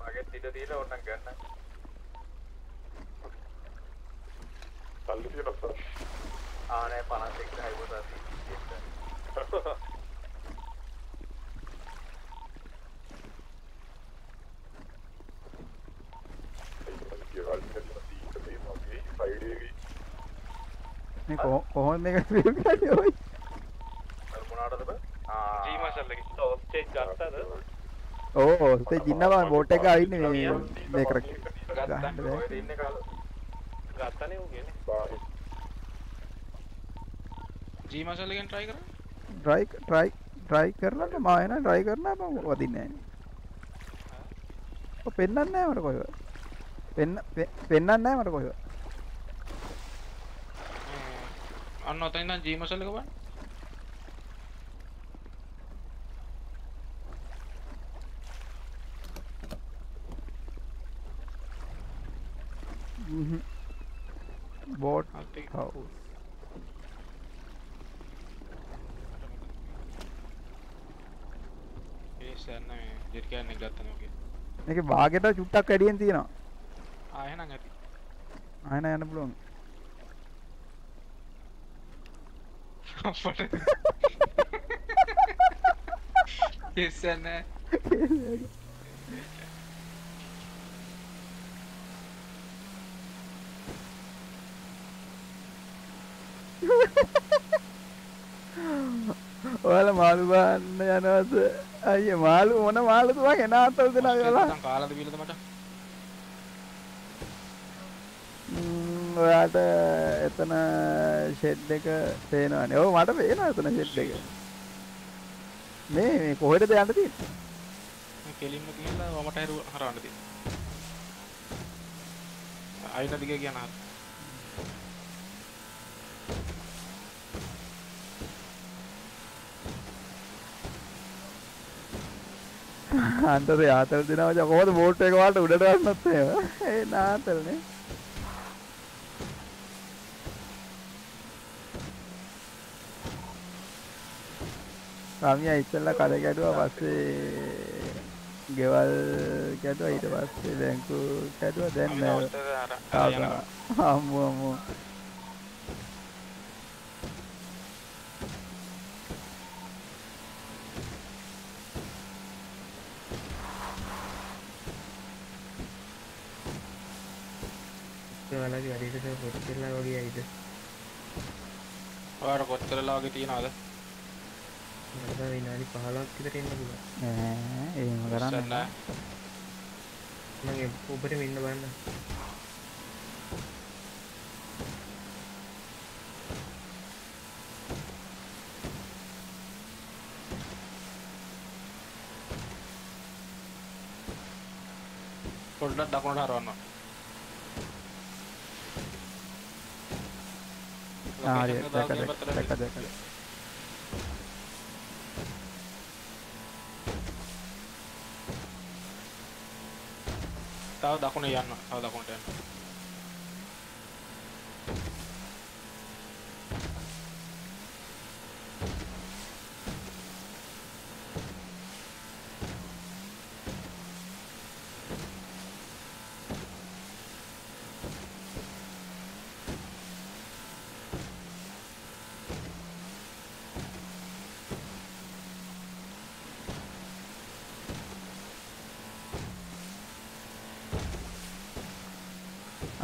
මගේ තිඩ දීලා ඕනම් ගන්න. සල්ලි දෙනවා. ආ නෑ 51 හයිබෝ සල්ලි. මේ කොහො- කොහොමද මේක ෆිල්ම් කරන්නේ ඔය මොනවටද බ? ජී මසල් එක ස්ටේජ් ගත්තද ඕ ඒ ජින්නවා බෝට් එක ආවින්නේ මේ මේ කර ගන්න බෑ. ඔය ඉන්නේ කාලේ. ගත්තනේ උගේනේ බාහිර ජී මසල් එකෙන් try කරන්න ට්‍රයි ට්‍රයි ට්‍රයි කරලා මම එන ට්‍රයි කරනවා මම වදින්නේ නැහැ. ඔය පෙන්නන්නේ නැහැ මට කොහෙවත්. පෙන්න පෙන්නන්නේ නැහැ මට කොහෙවත්. අන්න ඔතන ඉඳන් ජී මසල් එක බලන්න Mhm. බෝට් අත් එක. හවුස්. ඒස් යන්න මේ ජෙට් කෑන් එක ගත්තා නෝකේ මේකේ භාගයට චුට්ටක් වැඩියෙන් තියෙනවා. ආ එහෙනම් ඇති ආයෙ නෑ යන්න පුළුවන්. ඒස් යන්න ඔයාලා මාළු බාන්න යනවද? අයියේ මාළු මොන මාළුද මගේ නාතල් දෙනා කියලා. නැත්නම් කාලාද බීලද මට ඔයාට එතන ෂෙඩ් එක පේනවනේ. ඔව් මට පේනවා එතන ෂෙඩ් එක. මේ මේ කොහෙටද යන්න තියෙන්නේ? මේ කෙලින්ම ගිහලා වමට හරු හරවන්න තියෙනවා අයින දිගේ හර අන්තර ආතල් දෙනවා කොහොමද බෝට් එක වලට උඩට ගන්නත් එහෙම. ඒ නාතල්නේ. රමියා ඉස්සෙල්ලා කඩ ගැඩුවා පස්සේ ගෙවල් ගැඩුවා ඊට පස්සේ බැංකු ගැඩුවා දැන් නෑ. අම්මෝ අම්මෝ. ඔයාලගේ වැඩේට පොත් කරලා වගේ ඇයිද? ඔයාට කොච්චරලා වගේ තියනවද මට විනාඩි 15ක් විතර ඉන්න පුළුවන් නෑ එහෙම කරන්න මම ඔබට ඉන්න බලන්න පොඩ්ඩක් දකුණට හරවන්න ආ හරි Location එක දැක්ක දාගෙන දැක්ක පැත්තට දැක්ක දැක්ක. තව දකුණ යන්න තව දකුණට යන්න.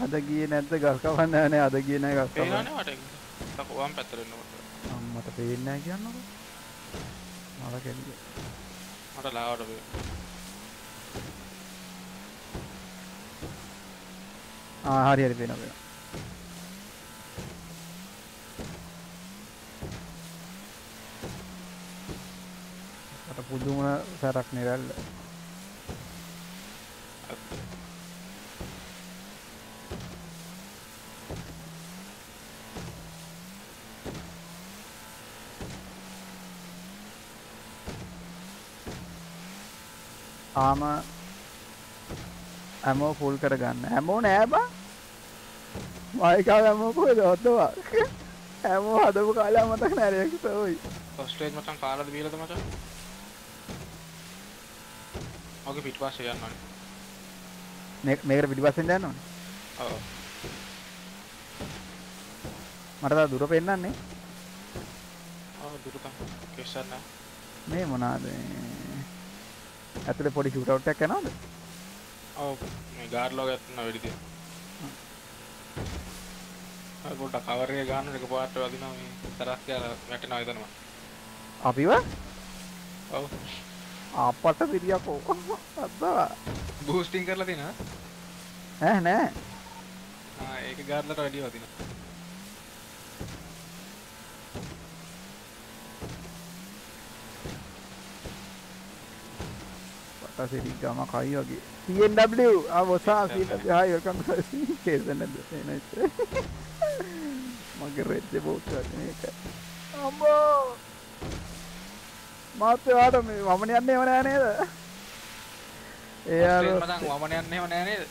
අද ගියේ නැද්ද ගල් කවන්න නැහැ අද ගියේ නැහැ ගල් කවන්න. පේනවනේ මට. දකුණ වම් පැත්තට එන්නකොට අම්මට පේන්නේ නැහැ කියන්නකො. මල කෙලිය. මට ලාවට වේ ආ හරි හරි පේනවා පේනවා. මට පුදුම සරක් නෙරල්ල. ආම ඇමෝ ෆුල් කරගන්න. ඇමෝ නෑ බා මයිකාව ඇමෝ කොහෙද ඔත්තවා ඇමෝ හදපු කාලය මතක නැරෙක්ට ඔයි. ස්ටේජ් මචං කාලාද බීලද මචං මගේ පිටිපස්සේ යන්න ඕනේ මේ- මේකට පිටිපස්සෙන් යන්න ඕනේ ඔව්. මට තව දුර පෙන්නන්නේ. ඔව් දුරට කෙස්සන්න. මේ මොනවාද ඇතුලේ පොඩි ෂූට් අවුට් එකක් යනවද? ඔව්. මේ ගාර්ලෝ ගත්තන වෙඩි තියෙන. අර පොඩ්ඩක් කවර් එක පාට වදිනවා මේ තරස් කියලා වැටෙනවා එතනම. අපිව? ඔව්. අපට පිරියකෝ අද්දා බූස්ටිං කරලා තියෙනවා ඈ නෑ. ඒක ගාර්ලට වැඩි වදිනවා පට සිරි ගම කයි වගේ TNW ආ වසා TNW hi welcome to කේසන් එනයිත් මගේ රෙද්ද බෝත් මේක. අම්බෝ මාත්‍යවාට මේ වමන යන්න එම නෑ නේද? මතන් වමන යන්න එහෙම නෑ නේද?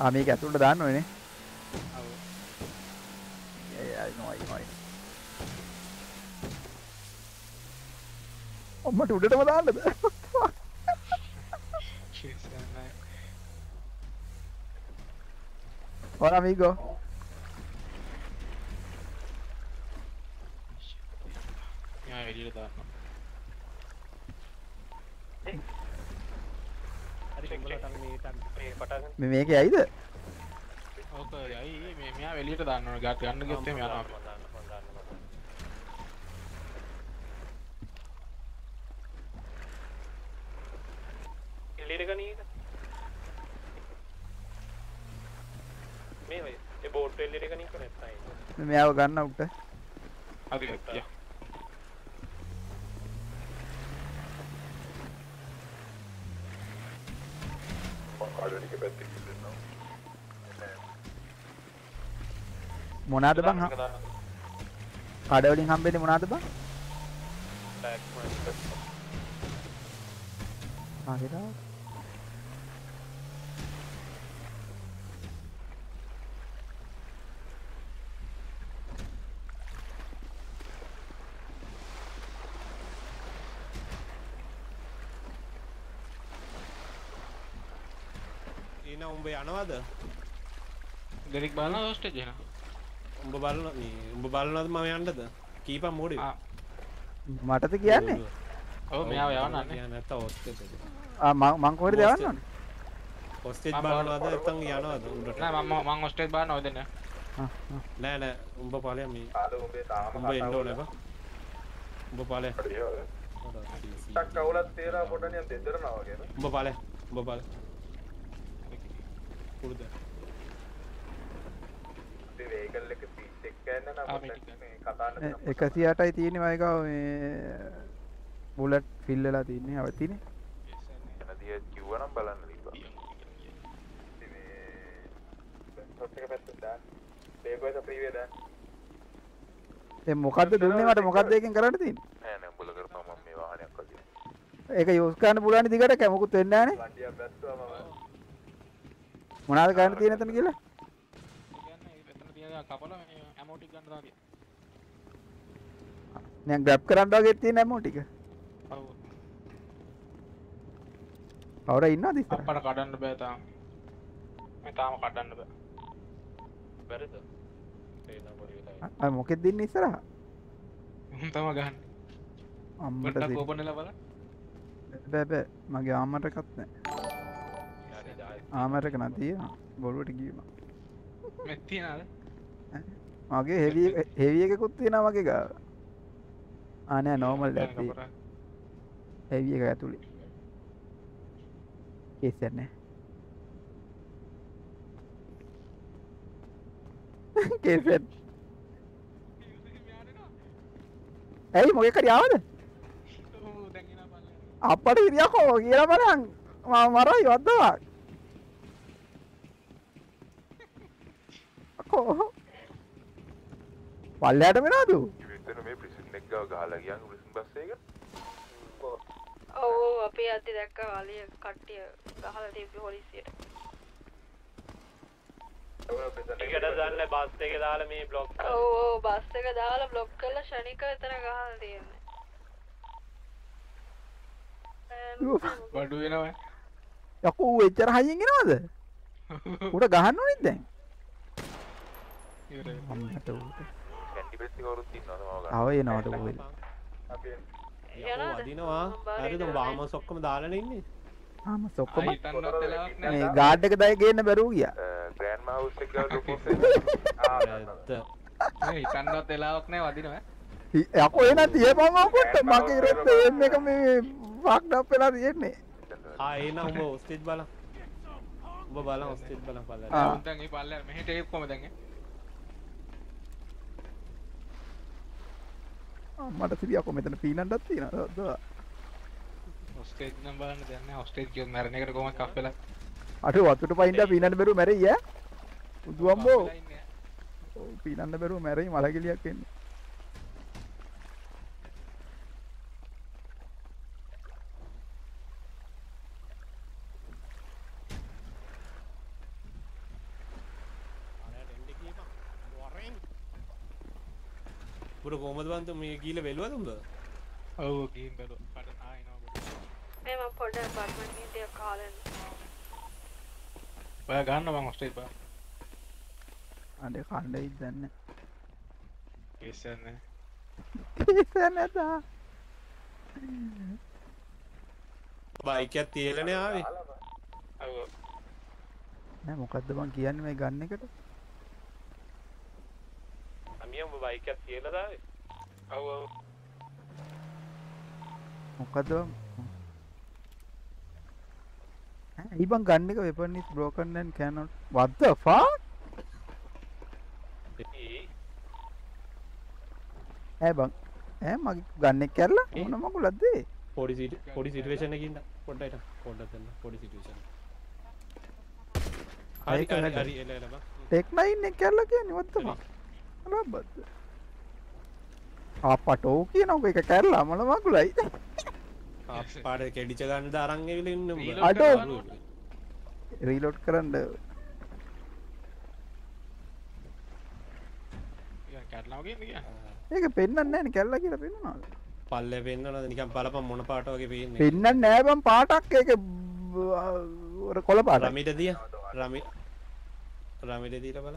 ආ මේක ඇතුළට දාන්න ඕනේ ඒ නොයි නොයි ඔම්මට උඩටම දාන්නද Hola amigo. එළියට දාන්න මේ මේකේ ඇයිද? ඕක යයි මේ මෙයා එළියට දාන්න ඕනේ ගාට ගන්න ගියොත් එහෙම යනවා එළියට ගනී එක මේ ඔය ඒ බෝට් එළියට ගනී කො නැත්තයි මේ මෙයාව ගන්න උට. හරි යා කාඩනික පැත්තේ කිල්ලෙනවා මොනවාද බං? කඩ වලින් හම්බෙන්නේ මොනවාද බං? ආහෙලා. ඊන උඹ යනවද? දෙරික් බලනවා ස්ටේජ් එනවා. උඹ බලන මේ උඹ බලනවද මම යන්නද? කීපම් මොඩි මටද කියන්නේ? ඔව් මෙයාව යවන්නන්නේ කියන්නේ නැත්නම් ඔස්ටේජ් ආ මං මං කොහෙද යවන්න? ඕනේ? ඔස්ටේජ් මම බලනවද? බලනවා. නැත්නම් යනවද උඹට? නෑ මම මම ස්ටේජ් බලනවා ඔය දෙන්න. නෑ නෑ. උඹ ඵලයන් මේ ආද උඹේ තාම උඹ එන්න ඕනේ බා උඹ ඵලයන් ටක් කවුලත් තේරා පොඩනියන් දෙදරනවා වගේ උඹ ඵලයන් උඹ ඵලයන් පුරුද ඉතින් වේගල් එක ස්පීඩ් එක ගන්න නම් ආ, පොඩ්ඩක් මේ මේ කතා ඒ, කරන්න 108යි තියෙන්නේ මයිකව මේ බුලට් ෆිල් වෙලා තින්නේ. අවතිනේ. එනදී කිව්වනම් බලන්න එක පැත්තට දාන්න. මට මොකද්ද එකෙන් කරන්න තියෙන්නේ? නෑ නෑ උඹල කරපුවා මම මේ වාහනයක් වගේ. ඒක යූස් කරන්න පුළුවන් දිගට කැමකුත් වෙන්නේ කපල මේ ඇමෝටික් ගන්න තමයි දැන් ග්‍රැබ් කරන්න වගේ තියෙන ඇමෝ ටික. ඔව් කවුරු ඉන්නවද ඉස්සර? අප්පට කඩන්න බෑ තාම මේ තාම කඩන්න බෑ බැරිද තේන පොඩි වෙලා අය මොකෙද ඉන්නේ ඉස්සරහා? උන් තම ගහන්න අම්මට වෙලා බලන්න බෑ බෑ මගේ ආමර් එකක් නැහැ. ආමර් එක නැතිය. මෙත් තියනද මගේ හෙවි හෙවි එකකුත් තියෙනවා මගේ ගාව. ආ නෑ නෝමල් එකක් තියෙනවා. හෙවි එක ඇතුලේ. කේස් එකක් නෑ. කේස් එක. ඇයි මොකෙක් හරි ආවද? අපට ඉරියකෝ කියලා බලන් මරයි වද්දවා. අකෝ. පල්ලයට වෙනවද? ඉතින් මේ ප්‍රිසින් එක ගාව ගහලා ගියාන් ප්‍රිසින් බස් එක ඔව් ඔව් අපි අද්දි දැක්ක කාලිය කට්ටිය ගහලා තිබ්බ පොලිසියට. ටිකට දාන්න බස් එක දාලා මේ බ්ලොක් ඔව් ඔව් බස් එක දාලා බ්ලොක් කරලා ෂණික එතන ගහලා තියෙන්නේ. බඩු වෙනවා යකෝ එච්චර හයියෙන් එනවද? (laughs) උට ගහන්න ඕනෙත් දැන් අම්මට තව එනවට ඌ වදිනවා හරිද? බාම සොක්කම දාලන ඉන්නේ? ආම සොක්කොම. මේ ගාඩ් එක දය ගේන්න බැරුව ගියා. ග්‍රෑන්ඩ් මවුස් එක (laughs) හිතන්නවත් වෙලාවක් නෑ වදිනවා යකෝ එන තියපන් ඔකොට මගේ රෙත් එම් එක මේ ෆක්ඩ් වෙලා තියෙන්නේ. ආ එන උඹ ඔස්ටේජ් බලන්න. උඹ බලන්න ඔස්ටේජ් බලන්න පල්ලට ආ. දැන් මේ පල්ලෙහාට මෙහෙට ඒක කොහමද දැන් මට සිරිය යකෝ මෙතන පීනන්නත් තියෙනවා. ඔස්ටේජ් නම් බලන්න දැන් ඔස්ටේජ් කියොත් මැරෙන එකට කොහොමද කප් වෙලා? අට වතුට පයින්ට පීනන්න බැරුව මැරෙයි ඈ? උදුවම්බෝ ඔව් පීනන්න බැරුව මැරෙයි මලගිලියක් එන්නේ පුර කොහමද බන්ත? මේ ගීල වෙලුවද උඹ? ඔව් ගේම් බැලුවා. පට ආයෙනවා මේ මම පොඩ්ඩක් බර්මන් හිටිය කාලෙන්. ඔයා ගන්න මං ඔස්ටේජ් බා. අඩේ කණ්ඩ ඉදන්න. කේසන්නේ නැතා බයිකයක් තියලනේ ආවේ. නෑ මොකක්ද බං කියන්නේ මේ ගන්න එකට අමිය උඹ බයිකයක් තියලා දාවේ. ඔව් ඔව්. ඈ ඉබන් ගන්න එක weapon is broken and cannot what the fuck? ඈ බං ඈ මගේ ගන්න එක කැරලා මොන මගුලක්ද ඒ? පොඩි සිට පොඩි සිටුවේෂන් එකකින් පොඩ්ඩට පොඩ්ඩක් දෙන්න. පොඩි සිටුවේෂන් හරි හරි එල එල බං. ටෙක් 9 එක කැරලා කියන්නේ what the fuck අලබ්බත් අපටෝ කියනක එක කැරලා මල මගුලයි පාට කෙඩිච ගන්න දරං ඇවිල ඉන්න උඹ. අඩෝ. රීලෝඩ් කරන්න. ඒක පෙන්න්න නෑන කැල්ල කියලා පෙන්න්නවාද? පල්ල පෙන්න්නන නිකම් බලපම් මොන පාට වගේ පේන්නේ. පෙන්න්න නෑබම් පාටක්. එක කොළ පාට රමිට දිය. රමි රමිට දීල බල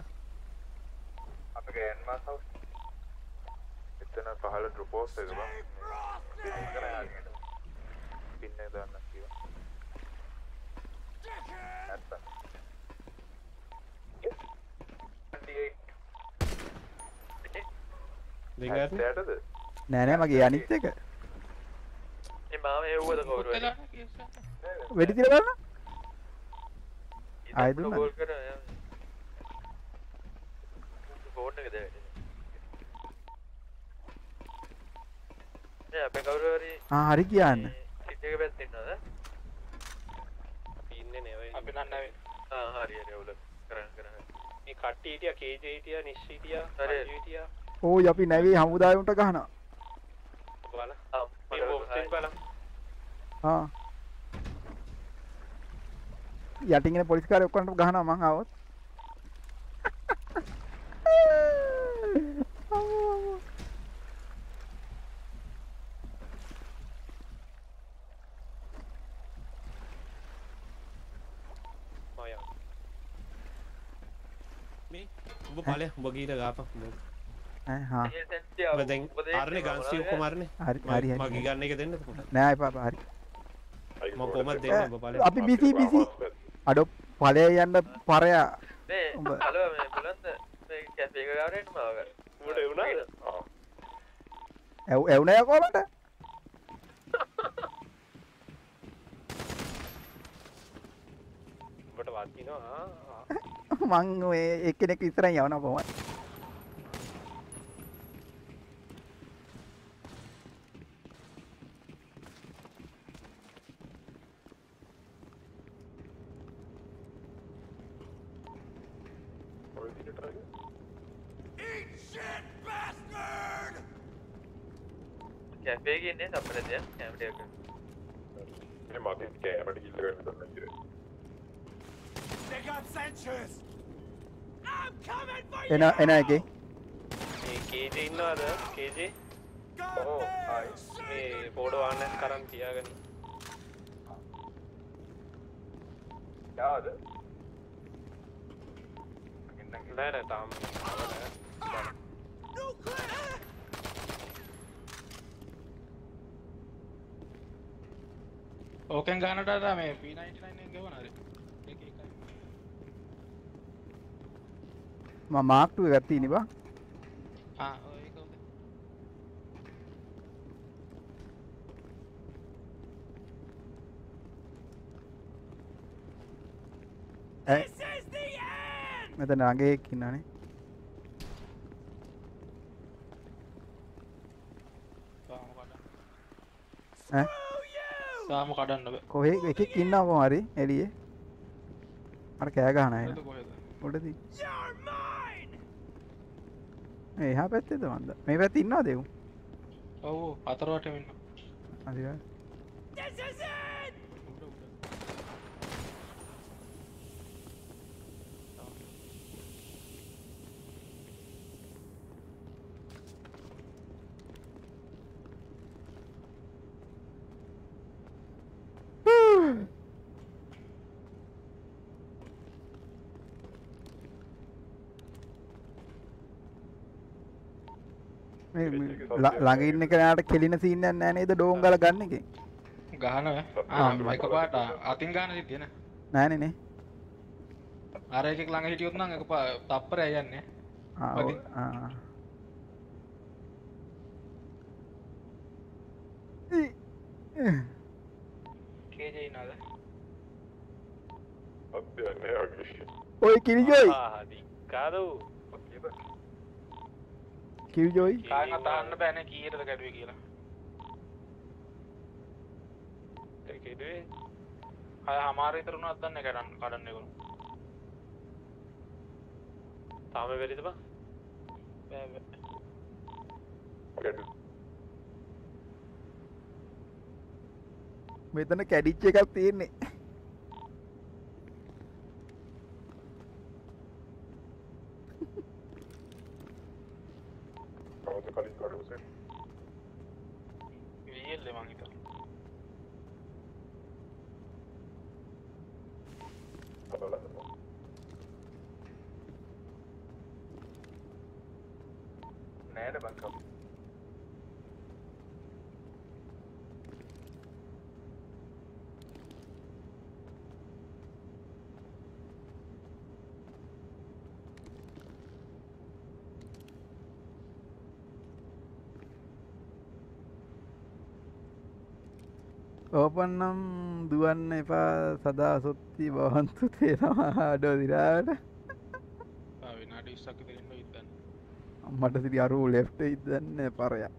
අප ගෑන් මාසව් එතන පහල ඩ්‍රොපෝස් එක බං. පින්න දාන්න කිව්වා නැත්තම්. ඇත්තටද නෑනෑ මගේ අනිත් එක. මාම එව්වද කවුරු වෙඩි තිර බලන්න. අයදුන්න ගෝල් කර ෆෝන් එක දැ අප කවුරරි හරි කියන්න. සිටක පැත්තින්නද ඉන්න නව අපි නන්නව හරි රවුල කරන්න කරන්න මේ කට්ටීටිය කේජේටිය නිශ්ෂීටිය හරටිය ඕ අපි නැවේ හමුදායුන්ට ගහන බල බල යටිගෙන පොලිස්කාර ඔක්කට ගහන මං අවත් උඹ පලය උඹ ගීට ගාපක් හා දැන් අරණ ගන්සිය කුමාරණය හරි හරි හරි. මගේ ගන්න එක දෙන්න නෑ එපා හරි ම කොමත් දෙන්න පලය අපි බිසි බිසි අඩො පලය යන්න පරයා ඇව් ඇවුනය කොලට මං එක්කෙනෙක් ඉස්සර යවන කොම කැපේ කියන්නේ සපර දෙයක් කැමටක මේ මගේ කෑමට කිල්ල ගන්න දන්න කිර එන එන එකේ. කේජ ඉන්නවාද? කේජේ? මේ පෝඩ වාන්න කරම් තියාගන්න යාද? නෑ නෑ තාම ඕකෙන් ගානට මේ P99 ගෙවන හරි එක එකයි. මම මාක් 2 එකක් තියෙන්නේ බා. ආ ඔය ඒක හොඳයි. ඇ මෙතන රඟේක් ඉන්නනේ ඈ තාම කඩන්න කොහේ එකෙක් ඉන්නවා හරි එළියේ? අර කෑ ගහන අය. කොහෙද කොහෙද? උඩදී මේ එහා පැත්තේද මන්ද? මේ පැත්තේ ඉන්නවද එවුන්? ඔව් ඔව් අතර වටේම ඉන්න අදිවා මේ මේ ල- ළඟ ඉන්න කෙනාට කෙලින සීන් එකක් නෑ නේද? ඩෝන් ගාලා ගන්න එකේ. ගහන? ආ එක පාට. අතින් ගාන සිද්ධිය නේ. නෑනේ නේ අර එකෙක් ළඟ හිටියොත් නම් එක තප්පරය යන්නේ. ඔය කිරිජොයි. කාදු කිරිජොයි කායන් අතහන්න බෑනේ කීයටද කැඩුවේ කියලා. කෙඩුවේ? අය හමාර විතර උනත් දන්නේ කඩන්න කඩන්න ඒගොල්ලෝ. තාම වෙරිද බෑ? මෙතන කැඩිච්ච එකක් තියෙන්නේ කවුද කලින් කඩුසේ VL මං හිතුවා බලන්න නෑද බං කවුද ඕපන් නම් දුවන්න එපා සදා සොත්ති බවන්තු තේනවා අඩෝ දිරාට. ආ විනාඩි 20ක් විතර ඉන්න ඉතින් අම්මට සිරි අරු ලෙෆ්ට ඉදන්න පරයක්.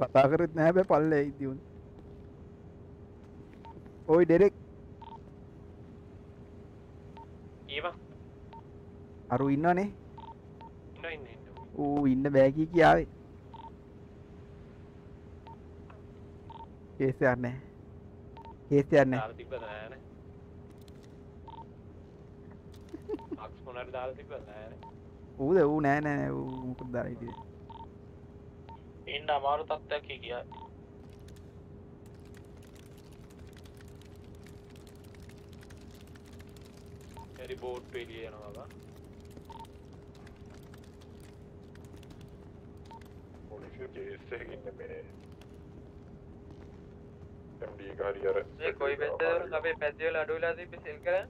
කතා කරත් නැහැ බෑ පල්ලේ ඉතිවුන් ඔයි ඩෙරෙක්. ඊවා අරු ඉන්නනේ ඉන්න ඉන්න ඉන්න. ඌ ඉන්න බෑකී කියාවේ කේසයක් නෑ කේසයක් නෑ දාලා තිබ්බද නෑනේ මක්ස් මොනවාරි දාලා තිබ්බද නෑනේ ඌද? ඌ නෑ නෑ ඌ මොකද දාලා හිටියේ? ඉන්න අමාරු තත්ත්වයක් කී ගියා හරි බෝට් එළිය යනවා බං. පොලිසිය කේස් එකක ඉන්න මේ MD එක හරි අර මේ කොයි පැත්තද අපේ පැත්තේ වල අඩු වෙලා තිබ්බේ සෙල් කරන්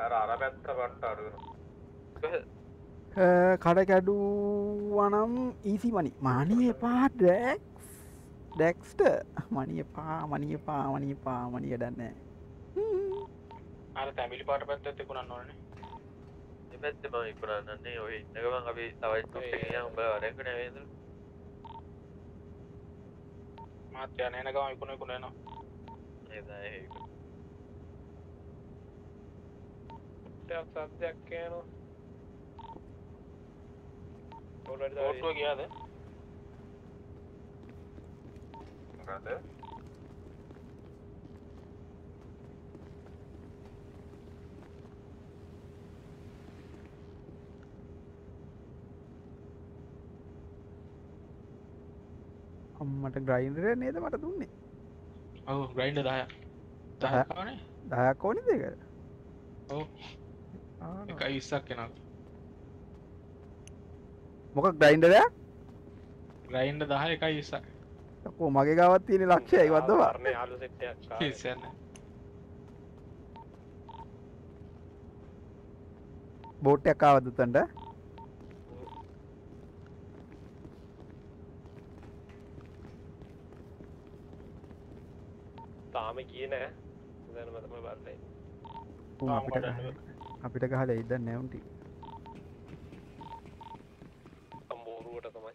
අර අර පැත්ත වට අඩු වෙනවා කඩ කැඩුවනම් ඊසි මනි මානී එපා ඩැක්ස් ඩැක්ස්ට මනිය පා මනිය පා මනිය පා මනිය දන්න අර තැමිලි පාට පැත්තත් තිබුණන්න ඕනේ මේ පැත්තේ මම ඉක්ුණාන්නේ ඔය ඉන්න ගමන් අපි තවයි ස්ටොප් එකේ යන උඹලා වැඩක් නෑ වේද මාත් යන එන ගම ඉක්ුණ ඉක්ුණ එනවා නේද ඒක ටක් සබ්ජෙක්ට් කියනවා ඔල්රෙඩි බෝට්ටුව ගියාද මොකද අම්මට ග්‍රයින්ඩරය නේද මට දුන්නේ? ඔව් ග්‍රයින්ඩ දාය දහ- දහනේ දහයක් ඕනි දෙක? ඔව්. එකයි විස්සක් කෙනක් මොක ග්‍රයින්ඩරයක් ග්‍රයින්ඩ දහ එකයි විස්සක්. කෝ මගේ ගවත් තියෙන ලක්ෂය වදවා පරණ යාළු සෙට් එකක් ආවා. ඉස්සන්න බෝට්ටයක් ආවදතන්ට තාම ගියේ නෑ දැනම තමයි බලන්නේ උන් අපිට අපිට ගහල ඉද නැවුන්ටි අම්බෝරුවට තමයි.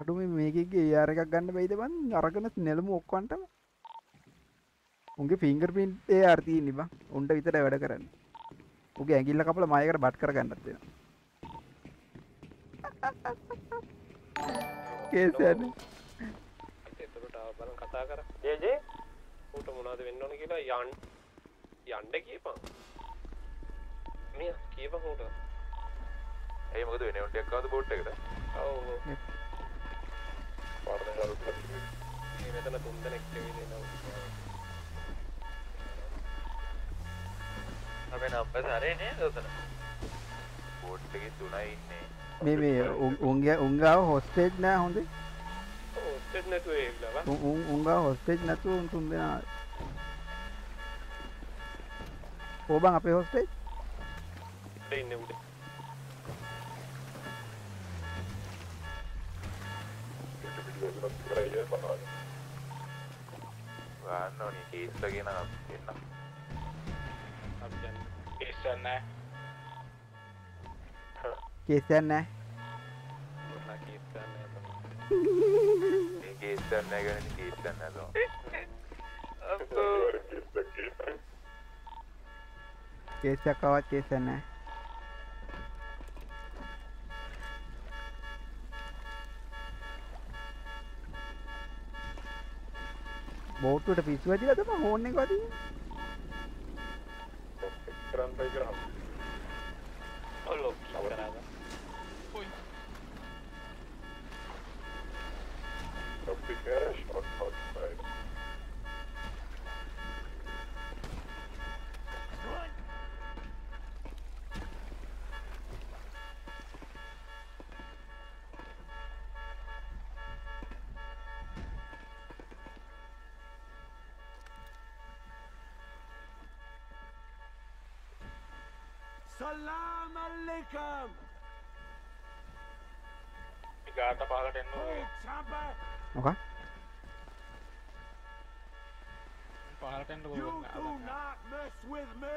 අඩුම මේකගේ යාර එකක් ගන්න බයිද බන්? අරගන නෙලම ඔක්වන්ටම උන්ගේ ෆිංගර් පින්් ඒ අර්තිී නිබ උන්ට විතර වැඩ කරන්න. උගේ ඇගිල්ල කපල මයකට බට් කර ගන්නත්වෙන (laughs) කේසන එතකොට ආව බලන් කතා කර. ජේජේ ඌට මොනවද වෙන්න ඕන කියලා යන් යන්න කියපන්. මිය කියපන් ඌට ඇයි මොකද වෙන උන්ටයක් ආවද බෝට් එකට ඔව්. පාරේ හරි මේ මෙතන තුන් දෙනෙක් කෙවිදෙනවා අපේ නම්බර් හරේ නේද උතන? බෝට් එකේ තුනයි ඉන්නේ. මේ මේ උන්- උන්ගේ උන්ගාව හොස්ටේජ් නෑ හොඳේ ඔස්ටෙත් නැතුව ඒගලවා උන්- උන්- උන්ගා හොස්ටේජ් නැතු උන් තුන් දෙෙන ඕබන් අපේ හොස්ටේජ් ඉන්න උඩ ගන්න ඕනේ කේස් එක ගෙන එන්න අපි දැන් ඒස්සන්න කේසයන් නෑ මොනවා කීස් ගන්න තමයි මේ කේස් එක නැහැ ගැන කේස් එක නැහැ කේසයක් අවත් කේසයන් නෑ බෝට්ටුවට පිස්සු ඇතිල තම හෝන්න එක වදී කරන් බයි කරා ඔල්ලෝ Salam alaikum. ගාට පාලට එන්න මොක පහලට එන්න You do not mess with me.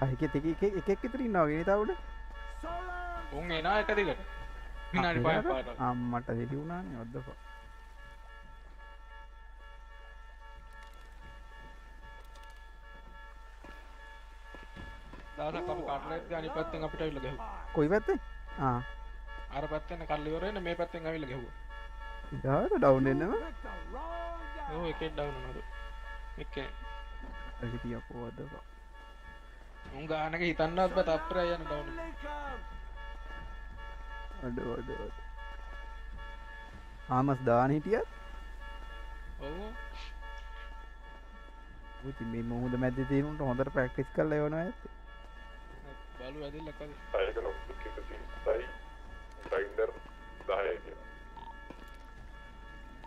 අහික එක එකක් ඉතරින් නවගෙන තවුඩ උන් එනා එක දිගට විනාඩි පහ පාට අම්මට දෙලි වුණානේ ඔද්දක දවසක් අපි කටලෙට් අනි පැත්තෙන් අපිට ඇවිල්ලා ගැහුවා කොයි පැත්තේ ආ අර පැත්තෙන් කල්ලි ඉවරෙන්න මේ පැත්තෙන් ඉදාට ඩවුන් එන්නම ඔව් එකෙක් ඩවුන් වුණාද එක්කේ අලිතියකෝ ඔද්දක උන් ගානක හිතන්නවත් බෑ තප්පරය යන ඩවුන් අඩ අඩ ආමස් දාන හිටියත්? ඔව්. ඉති මේ මුහුද මැද තියනුට හොඳට ප්‍රක්ටිස් කල යවන ඇත බලු ඇදිල්ල කද සයික නොක් එක සයි ග්‍රයින්ඩර් 10යි කියලා.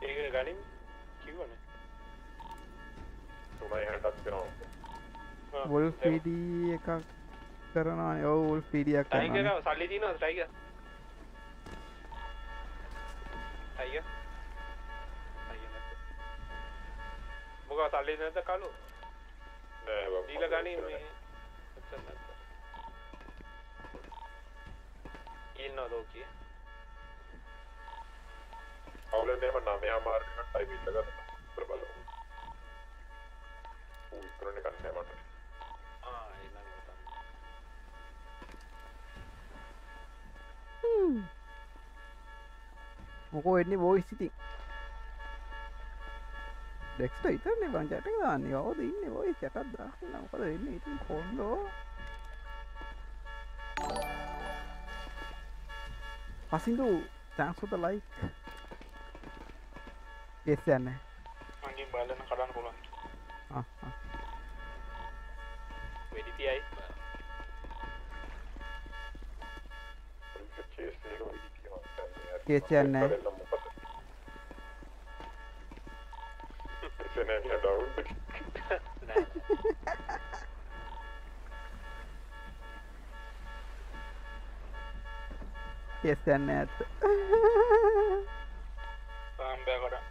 ඒක ගනින් කිව්වනේ තුනයි හැටක් වෙනවා. වොල් පිඩී එකක් කරනවා ඔව වොල් පිඩියක් ටයිගර් සල්ලි තියෙනවද ටයිගර් ටයිගර් ටයිගර් නැද්ද මොකද සල්ලි නැද්ද කලු නෑ බං. දීලා ගනින් මේ එච්චර නැද්ද ඉන්නවද ඕකේ අවුලනේ මම නමයා මාර්ගයකට ටයිම් ඉල්ල ගන්න. බලමු. ඌ ඉතරනේ ගන්න මට. ආ ඊළඟට තමයි. මොකෝ එන්නේ බෝයි සිති ඩෙක්ට ඉතරන්නේ බංචට දාන්නේ. අවද ඉන්න ඔයි චටත් දාන්න. මොකද එන්න ඉතින් කොන්ඩෝ පසිදු තැන්ස්ොත ලයි කෙස් යන්න. මගේ බලන කඩන්න පුළුවන් වෙඩි තියයි. කෙස් යන්න. (laughs) කෙස් යන්න (laughs) ඇත්ත සාම්බය කඩ වැඩ මේ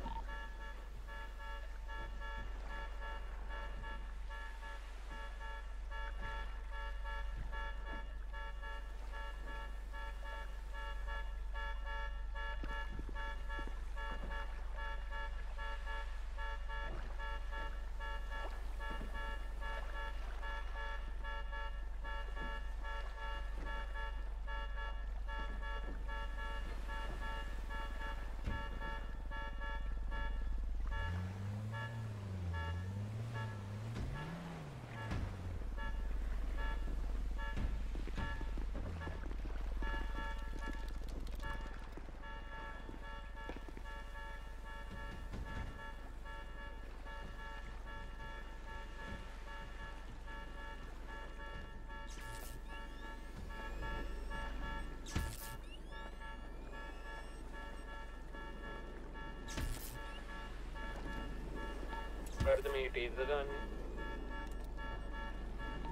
ටේද ගන්න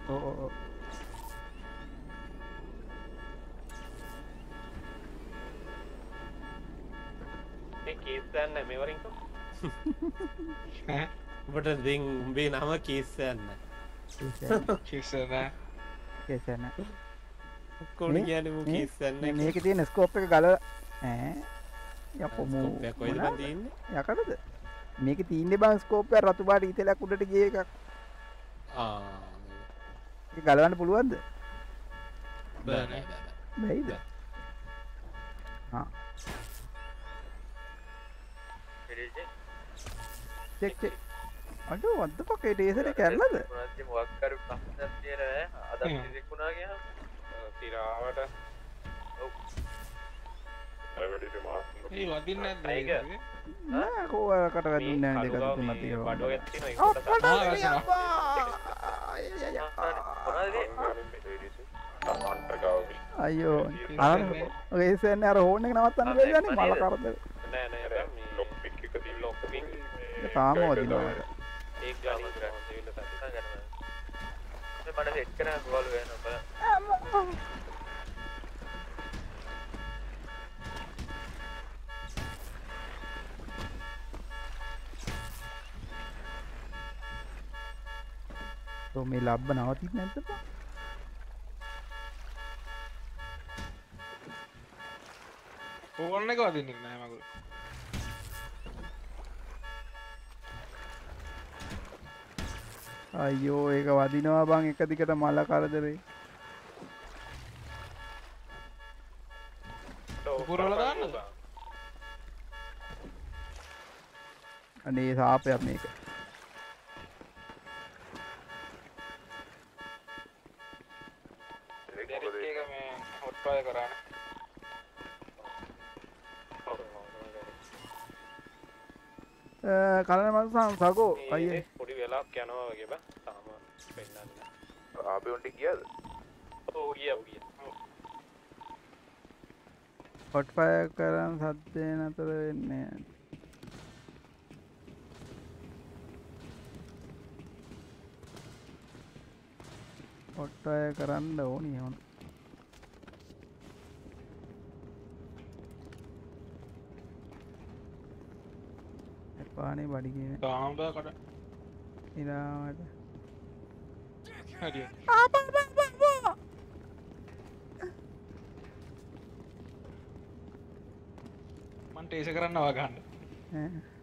ඕ කේස්සන්න මෙවරින්ක ඔබට දෙන් උඹේ නම කේස්සයන්න කිසන කොඩ කියන කේස්සන්න මේක තියෙන ස්කෝප් එක ගල තියෙන්නේ? යකටද මේක තිීන්න බං ස්කෝපය රතු පාට ඉතලක් උඩට ගිය එකක්. ගලවන්න පුළුවන්ද? බැයිද? Check check. අඩු වද්ද පකේ ටේසර කැරලද කිය තිරාවට කෝකට වැදුන්න දෙක තුන අයෝ අර ඒසන්න අර හෝන එක නවත්තන්න ගන මල කරද නෑ නෑ ලොක් පික් එක තින් ලොක් පික් තාම ගාම මට හෙට් කන ගොල වෙන තෝ මේ ලබ්බ නවතිත් නැතපා ඕන්න එක වදින්න නෑ මගු අයියෝ ඒක වදිනවා බං එක දිකට මල කරදරේ. පුරල දාන්නද? අනේ සාපයක් මේක හොට්පාය කරන්න කලන මසන් සකෝ අයියේ පොඩි වෙලාක් යනවා වගේ බ තාම පෙන්න්න ආපියොන්ට කියද ගිය ගිය හොට්ෆය කරන් සත්‍යය නතර වෙන්නේ හොට්ටය කරන්න ඕනි හොන එපානේ බඩි කියන. තාම්බ කට ඉලාවට හරිය මන්ට ඒස කරන්න වාගන්න අමෝ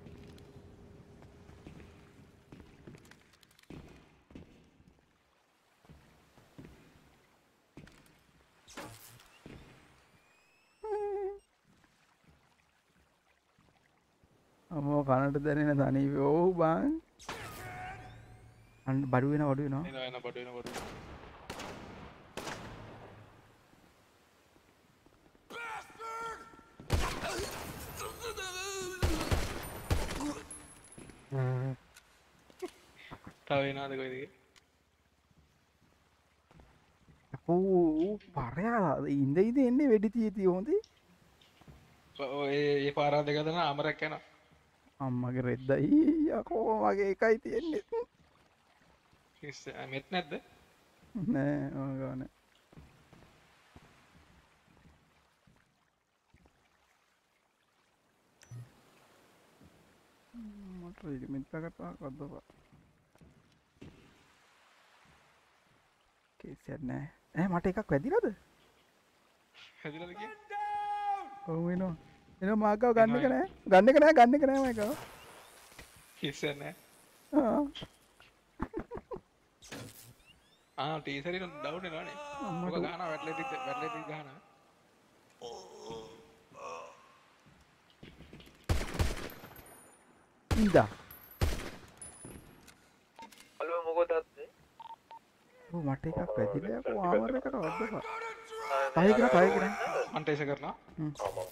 කනට දැනෙන තනී ඔහු බං. අන්න බඩු වෙන වඩු වෙනවා. තවනාද කොයිදගේ හෝ පරයා ඉන්දයිද එන්නේ වැඩි තියති හොඳේ ඒ පාරාධ ගතන අමරක් කැනවා අම්මගේ රෙද්දයි යකෝ මගේ එකයි තියෙන්නේ? මෙත් නැද්ද? නෑ ඕගන මට ඉරිමිත් පැකටා කොද්දපා කේසයක් නෑ. ඇ මට එකක් වැදිලද? හැදිලද කිය ඔහු වෙනවා එන මාකාව ගන්න එක නෑ. ගන්න එක නෑ ගන්න එක නෑ මකාව. කිස්සන්න ආ. ටීසරි දවුන නේ මොක ගාන වැටලෙටි වැටලෙටි ගාන ඉදා අලුව මොකෝ තත්නේ ඔව් මට එකක් යකෝ ආමර එකට වද්දපා. පහේ කරා පහේ කරා අන්ටේෂ කරනවා බලපන්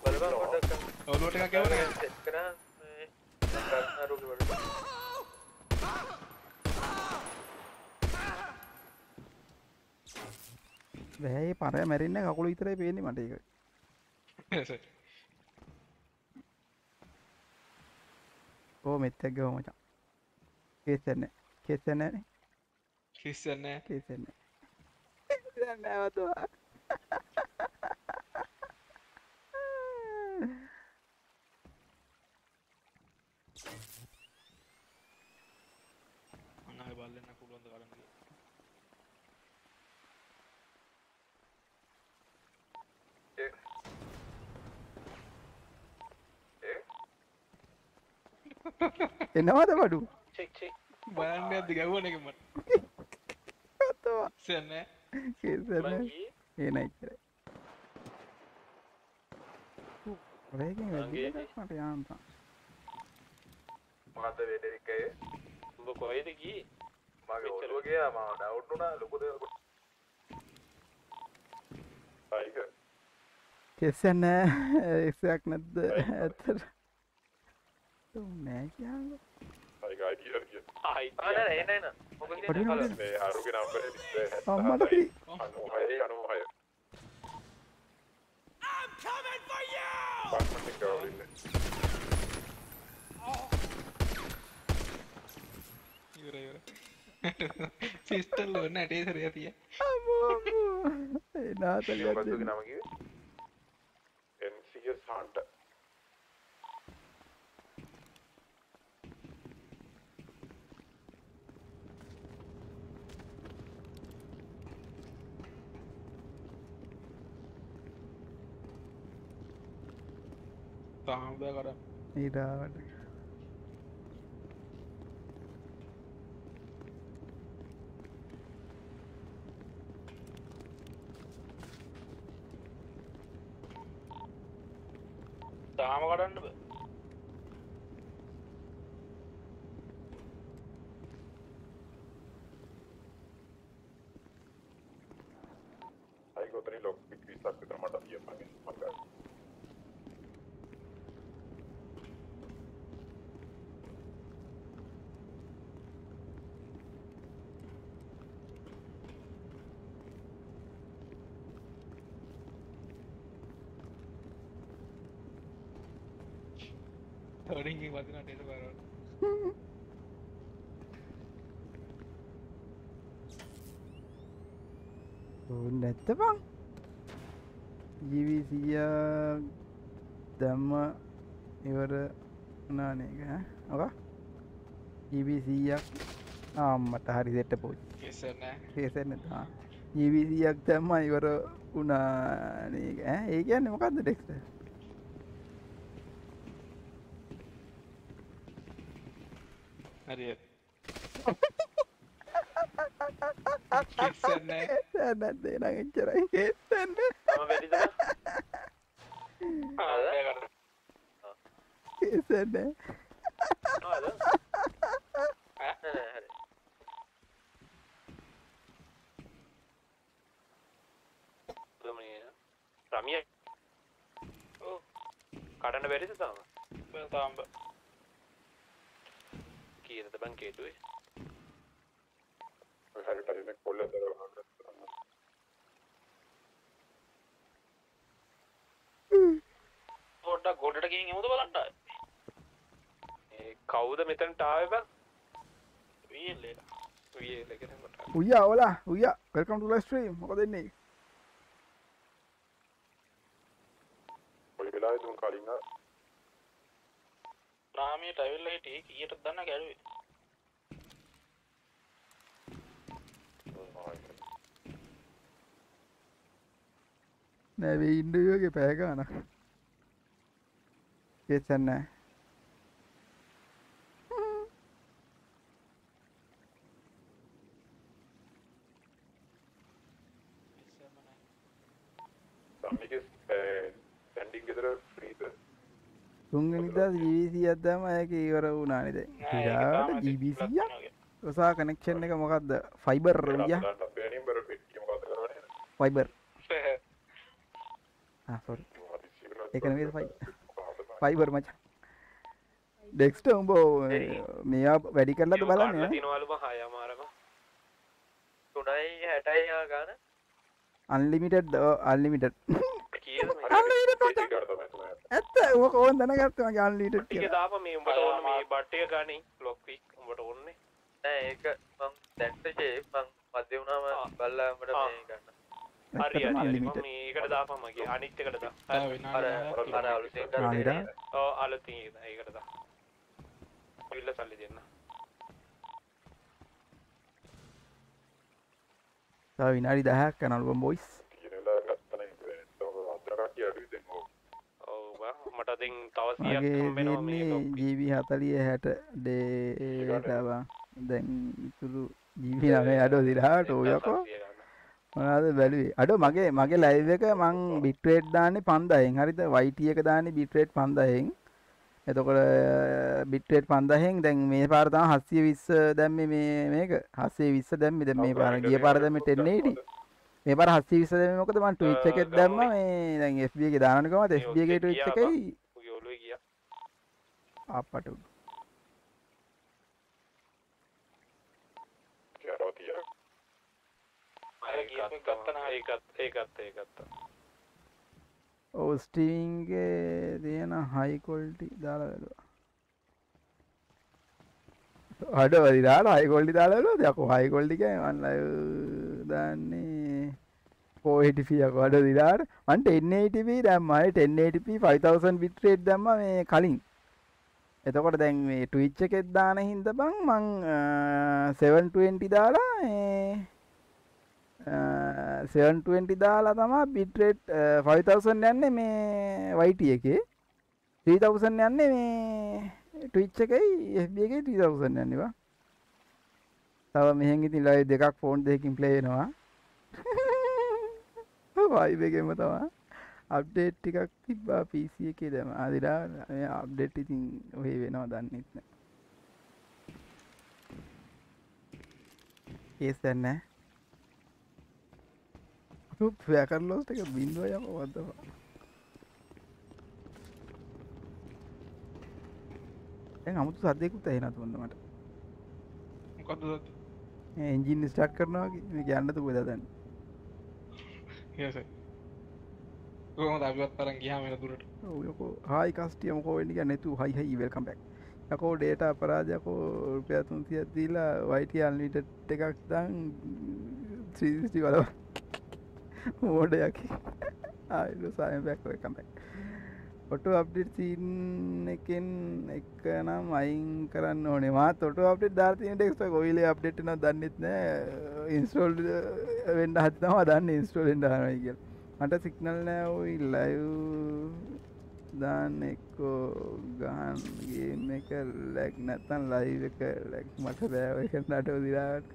පොඩ්ඩක් ඔලුවට එකක් යවන සෙට් කරා මේ ගන්නරුගේ වල වැහේ පරය මැරෙන්න කකුල විතරයි පේන්නේ මට ඒක. ඕ මෙත්තක් ගව මචං. කේසන්න කේසන්නන කිස්සන්න කේසන්න නැවතුවා අන්නගේ බල්ලන්න පුළුවන්ද කරන්න එනවාද බඩු? බලන්න ඇති ගැවන එක මට සන්න ඒනයි කර. රේකින් මට යාන්තා මාත වෙඩරිකය උඹ කොහෙද ගියේ? මගේ ඔළුව ගියා මම ඩවුට් වුණා ලොකු දෙයක් අයික. කෙසන්න එක්සයක් නැද්ද ඇතර නෑ කියන්න. අයික අයිඩිය කිය ආයි ආ නෑ නෑ මොකද පොඩි නෝනේ. මේ අරුගේ නම්බරේ අම්මට කිරි. 96 96 බක්මන් එක ගවලින්නේ ඉවර ඉවර සිිස්ටල් ඔන්න ඇටේසර ඇතිය මොකක්ද නම කිව්වේ NCS Hunter තාම්ද කර ඊඩාවට තාම කඩන්න බ අයික උතනින් ලොක් පික් 20ක් විතර මට තියපන් මම ගන්න තොඩින්කින් වදින ටේස බරව නැත්ත බං ජීවිසිය දැම්ම ඉවර නානක ඕක ජීවිසීයක් ආම්මට හරි දෙට පෝච් කේසන්න ජීවිසියක් දැම්ම ඉවර උනානක ඒ කියන්න මොකක්ද ටෙක්ට හරි නැත්දේ නං එච්චරයි කේතන්න කේසන්න රමිය කඩන්න බැරිද තාම තාම්බ තියෙනද බං කේතුවේ? හරි පරිණක් කොල්ල දරවන්න. පොඩ්ඩක් ගොඩට ගිහින් එමුද බලන්න. ඒ කවුද මෙතනට ආවේ බං? වීල්ලේ. වීල්ලේ කෙනෙක්ට. උයියා ඔලා උයියා වෙල්කම් ටු ලයිව් ස්ට්‍රීම් මොකද එන්නේ? ඔය වෙලාවේ තුන් කලින් ආ රාමියට ඇවිල්ලා හිටියේ කීයටද දන්න ගැලුවේ නෑ වෙයි ඉන්න වගේ පැය ගානක් ඒසන් නෑ සම්මිකේ ස්ටෑන්ඩින් ගෙදර ෆ්‍රීද තුන්වෙනිදා ජීවිසියක් දැම්ම ඒක ඉවර වුණානේ දැන් හිරාවට ජීවිසියක් ඔසා කනෙක්ෂන් එක මොකක්ද ෆයිබර් කරන්නේ? ෆයිබර් ආ සෝරි ඒක නෙමෙයි ෆයි ෆයිබර් මචං. ඩෙක්ස්ට උඹ මේවා වැඩි කරලාද බලන්නේ තිනවලු බං හය අමාරම තුනයි හැටයි ගාන. අන්ලිමිටඩ් කීයද (laughs) ඇත්ත. ඕක ඕන් දැනගත්ත මගේ අන්ලිමිටඩ් ටික දාපන් මේ උඹට ඕන මේ බට් එක ගනි. ලොක් වීක් උඹට ඕනේ නෑ ඒක මං දැක්ට ජේ. මං මධ්‍ය වුණාම බල්ලා උඹට මේ ගන්න. හරි හරි මම මේකට දාපන් මගේ. අනිත් එකට දා අර අර අලුතෙන් ගන්න ඔව් අලුතින් ඒකට දා විල්ල සල්ලි දෙන්න. තව විනාඩි 10ක් යනවලු බොයිස් කියනලා ගත්තනේ අතර කට්ටිය අඩුයි දැන් ඔව් ඔව් බං මට දැන් තව 100ක් මගේ හම්බෙනවා මේ තියෙන්නේ GB 40 60 ඩේටා දැන් ඉතුරු GB 9 අඩෝ දිරාට ඔයකෝ මොනවද බැලුවේ? අඩෝ මගේ මගේ ලයිව් එක මං බිට් රේට් දාන්නේ 5000න් හරිද? YT එක දාන්නේ බිට් රේට් 5000න් එතකොට බිට් රේට් 5000න් දැන් මේ පාර තමයි 720 දැම්මේ මේ මේක. 720 දැම්මේ දැන් මේ පාර ගිය පාර දැම්මේ 1080 මේ පාර 720 දැම්මේ මොකද මං Twitch එකෙත් දැම්මා මේ දැන් FB එකේ දානවනේ කොහමද FB එකේ Twitch එකේ උගේ ඔළුවේ ගියා අපට ස්ට්‍රීමින්ගේ තියෙන හයි කොල්ටි දාලා බැලුවා අඩ වරි දාලා හයි කොල්ටි දාලා බැලුවා යකෝ හයි කොල්ටි කියන්නේ මන් ලයිව් දාන්නේ 480p යකෝ අඩ දිලාට. මන් 1080p දැම්මා. 1080p 5000 bit rate දැම්මා මේ කලින්. එතකොට දැන් මේ Twitch එකෙත් දාන හින්දා බං මං 720 දාලා මේ 720 දාලා තමා බිට්‍රේට් 5000 යන්නේ මේ YT එකේ. 3000 යන්නේ මේ Twitch එකයි FB එකේ 3000 යන්නේ වා තව මෙහෙන් ඉතින් ලයිව් දෙකක් ෆෝන් දෙකකින් ප්ලේ වෙනවා. වයිබ් එකෙම තමයි. අප්ඩේට් ටිකක් තිබ්බා PC එකේ දැම ආදිලා මේ අප්ඩේට් ඉතින් ඔහෙ වෙනවා දන්නෙත් නෑ. ඒස් දැන් නෑ. වැකරලෝස්ට එක බින්දුව යම වදවා දැන් අමුතු සද්දයකුත් ඇහෙනත් වන්න මට? මොකක්ද එන්ජින් ස්ටාර්ට් කරනවා මේ කියන්නතු වෙද දැන් කියස කොහොමද අපිවත් තරන් ගියාම එන දුරට. ඔයකෝ හායි කස්ටියම කෝවෙන්ඩික නැතු හයි හයි වෙල්කම් බැක් යකෝ ඩේට අපරාජයකෝ රුපිය තුන්සියක් දීලා වයිට අන්ලිට එකක් දං ත්‍රීස්ටි වලව මෝඩ යකි ආයු සාය බැක් වෙල්කම් බැක් ඔටු අප්ඩිට් සීන් එකෙන් එක නම් අයින් කරන්න ඕනේ. මාත් ඔටු අප්ඩිට් දාර්තින ටෙක්ස්ට කොයිලේ අප්ඩේට් එකක් දන්නෙත් නෑ. ඉන්ස්ටෝල් වෙන්න හදනවා. දන්න ඉන්ස්ටෝල් වෙන්න හදනවා කියලා. මට සිග්නල් නෑ ওই ලයිව් දාන්න එක්කෝ. ගහන් ගේම් එක ලැග් නැත්තම් ලයිව් එක ලැග් මට බෑ ඔය එක නටෝ දිලාට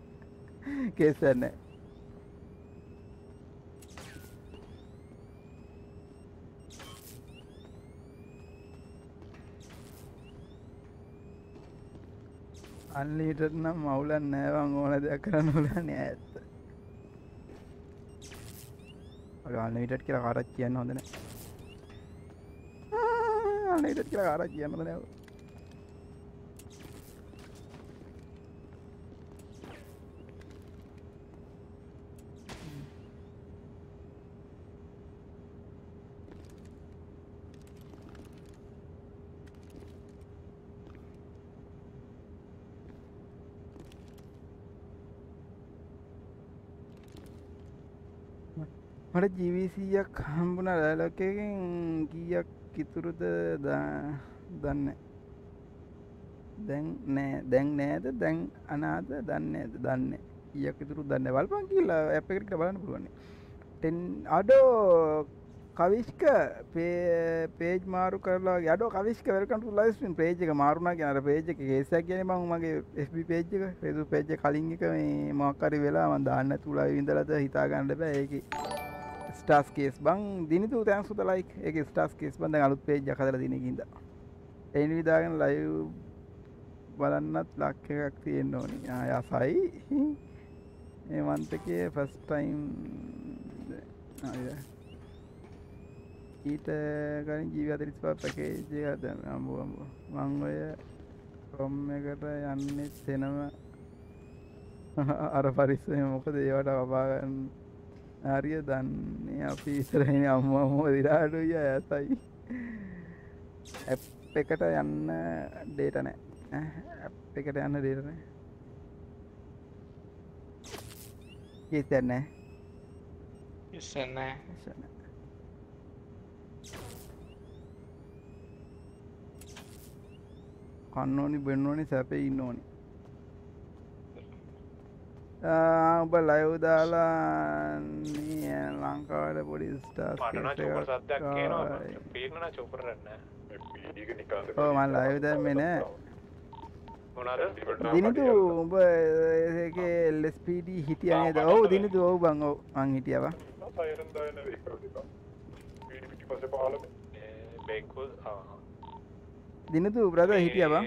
කේස් නැහැ අන්ලීටර් නම් මවුලන් නෑවන් ඕන දෙයක් කරන්න ඕලන්නේ ඇත්ත. අන්ලීටර් කියලා කාරත් කියන්න හොඳන අන්ලීටර් කියලා කාරත් කියන්න නැව මට ජීවිසීයක් හම්බුණ ලෑලොකකින් කීයක් ඉතුරුද දන්න. දැන් නෑ දැන් නෑද? දැන් අනාද? දන්නේද දන්න. ඊයක් ඉතුරු දන්න? වල්පන් කියලා ඇප එකට බලන්න පුළුවන්නේ ටෙන් අඩෝ කවිශ්ක පේජ් මාරු කරලා යඩ කවිශ්ක වරකට ලයිස්න් පේජක මාරුණ කියන පේජක ඒසක් කියන මං මගේ එබ පේජ්ක පෙදු පේජ කලින් එක මේ මොක්කරි වෙලා ම දාන්න තුලා විඳලද හිතාගන්නඩ බෑ. ඒක ස්ටාස් කේස් බං දිනිතු තෑන් සුත ලයික් එක ස්ටාස් කේස් බඳ අලුත් පේජ කදර දිනකින්ද එනි විදාගෙන ලයි බලන්නත් ලක්ක එකක් තියෙන්න්න ඕනි. යසයි. ඒ මන්තකය ෆස්ටයිම් ඊට කලින් ජීව අතරිස්පා පැකේජය අද අම්බු අම්බු මං ඔය කොම් එකට යන්නේ සෙනම (laughs) අර පරිස්සය මොකද ඒවට අපාගන්න හරිය දන්නේ අපි ඉසරහෙන අම්ම හෝ දිරාඩුය ඇසයි. ඇප් එකට යන්න ඩේට නෑ. ඇප් එකට යන්න ඩේටනෑ ඒතැන්නෑ ඉස්සන්නෑ කන්න ඕනි බෙන්න ඕනි සැපේ ඉන්න ඕනි උඹ ලයව් දාලා ලංකාවට පොඩි ඕ මල් ලයව් දැම්මෙන දිනිතු උඹ එල්ස්පඩ හිටියනේද ඔවු දිනිතු ඔවු බං ඔව අං හිටියවා දිනතු බ්‍රද හිටියවා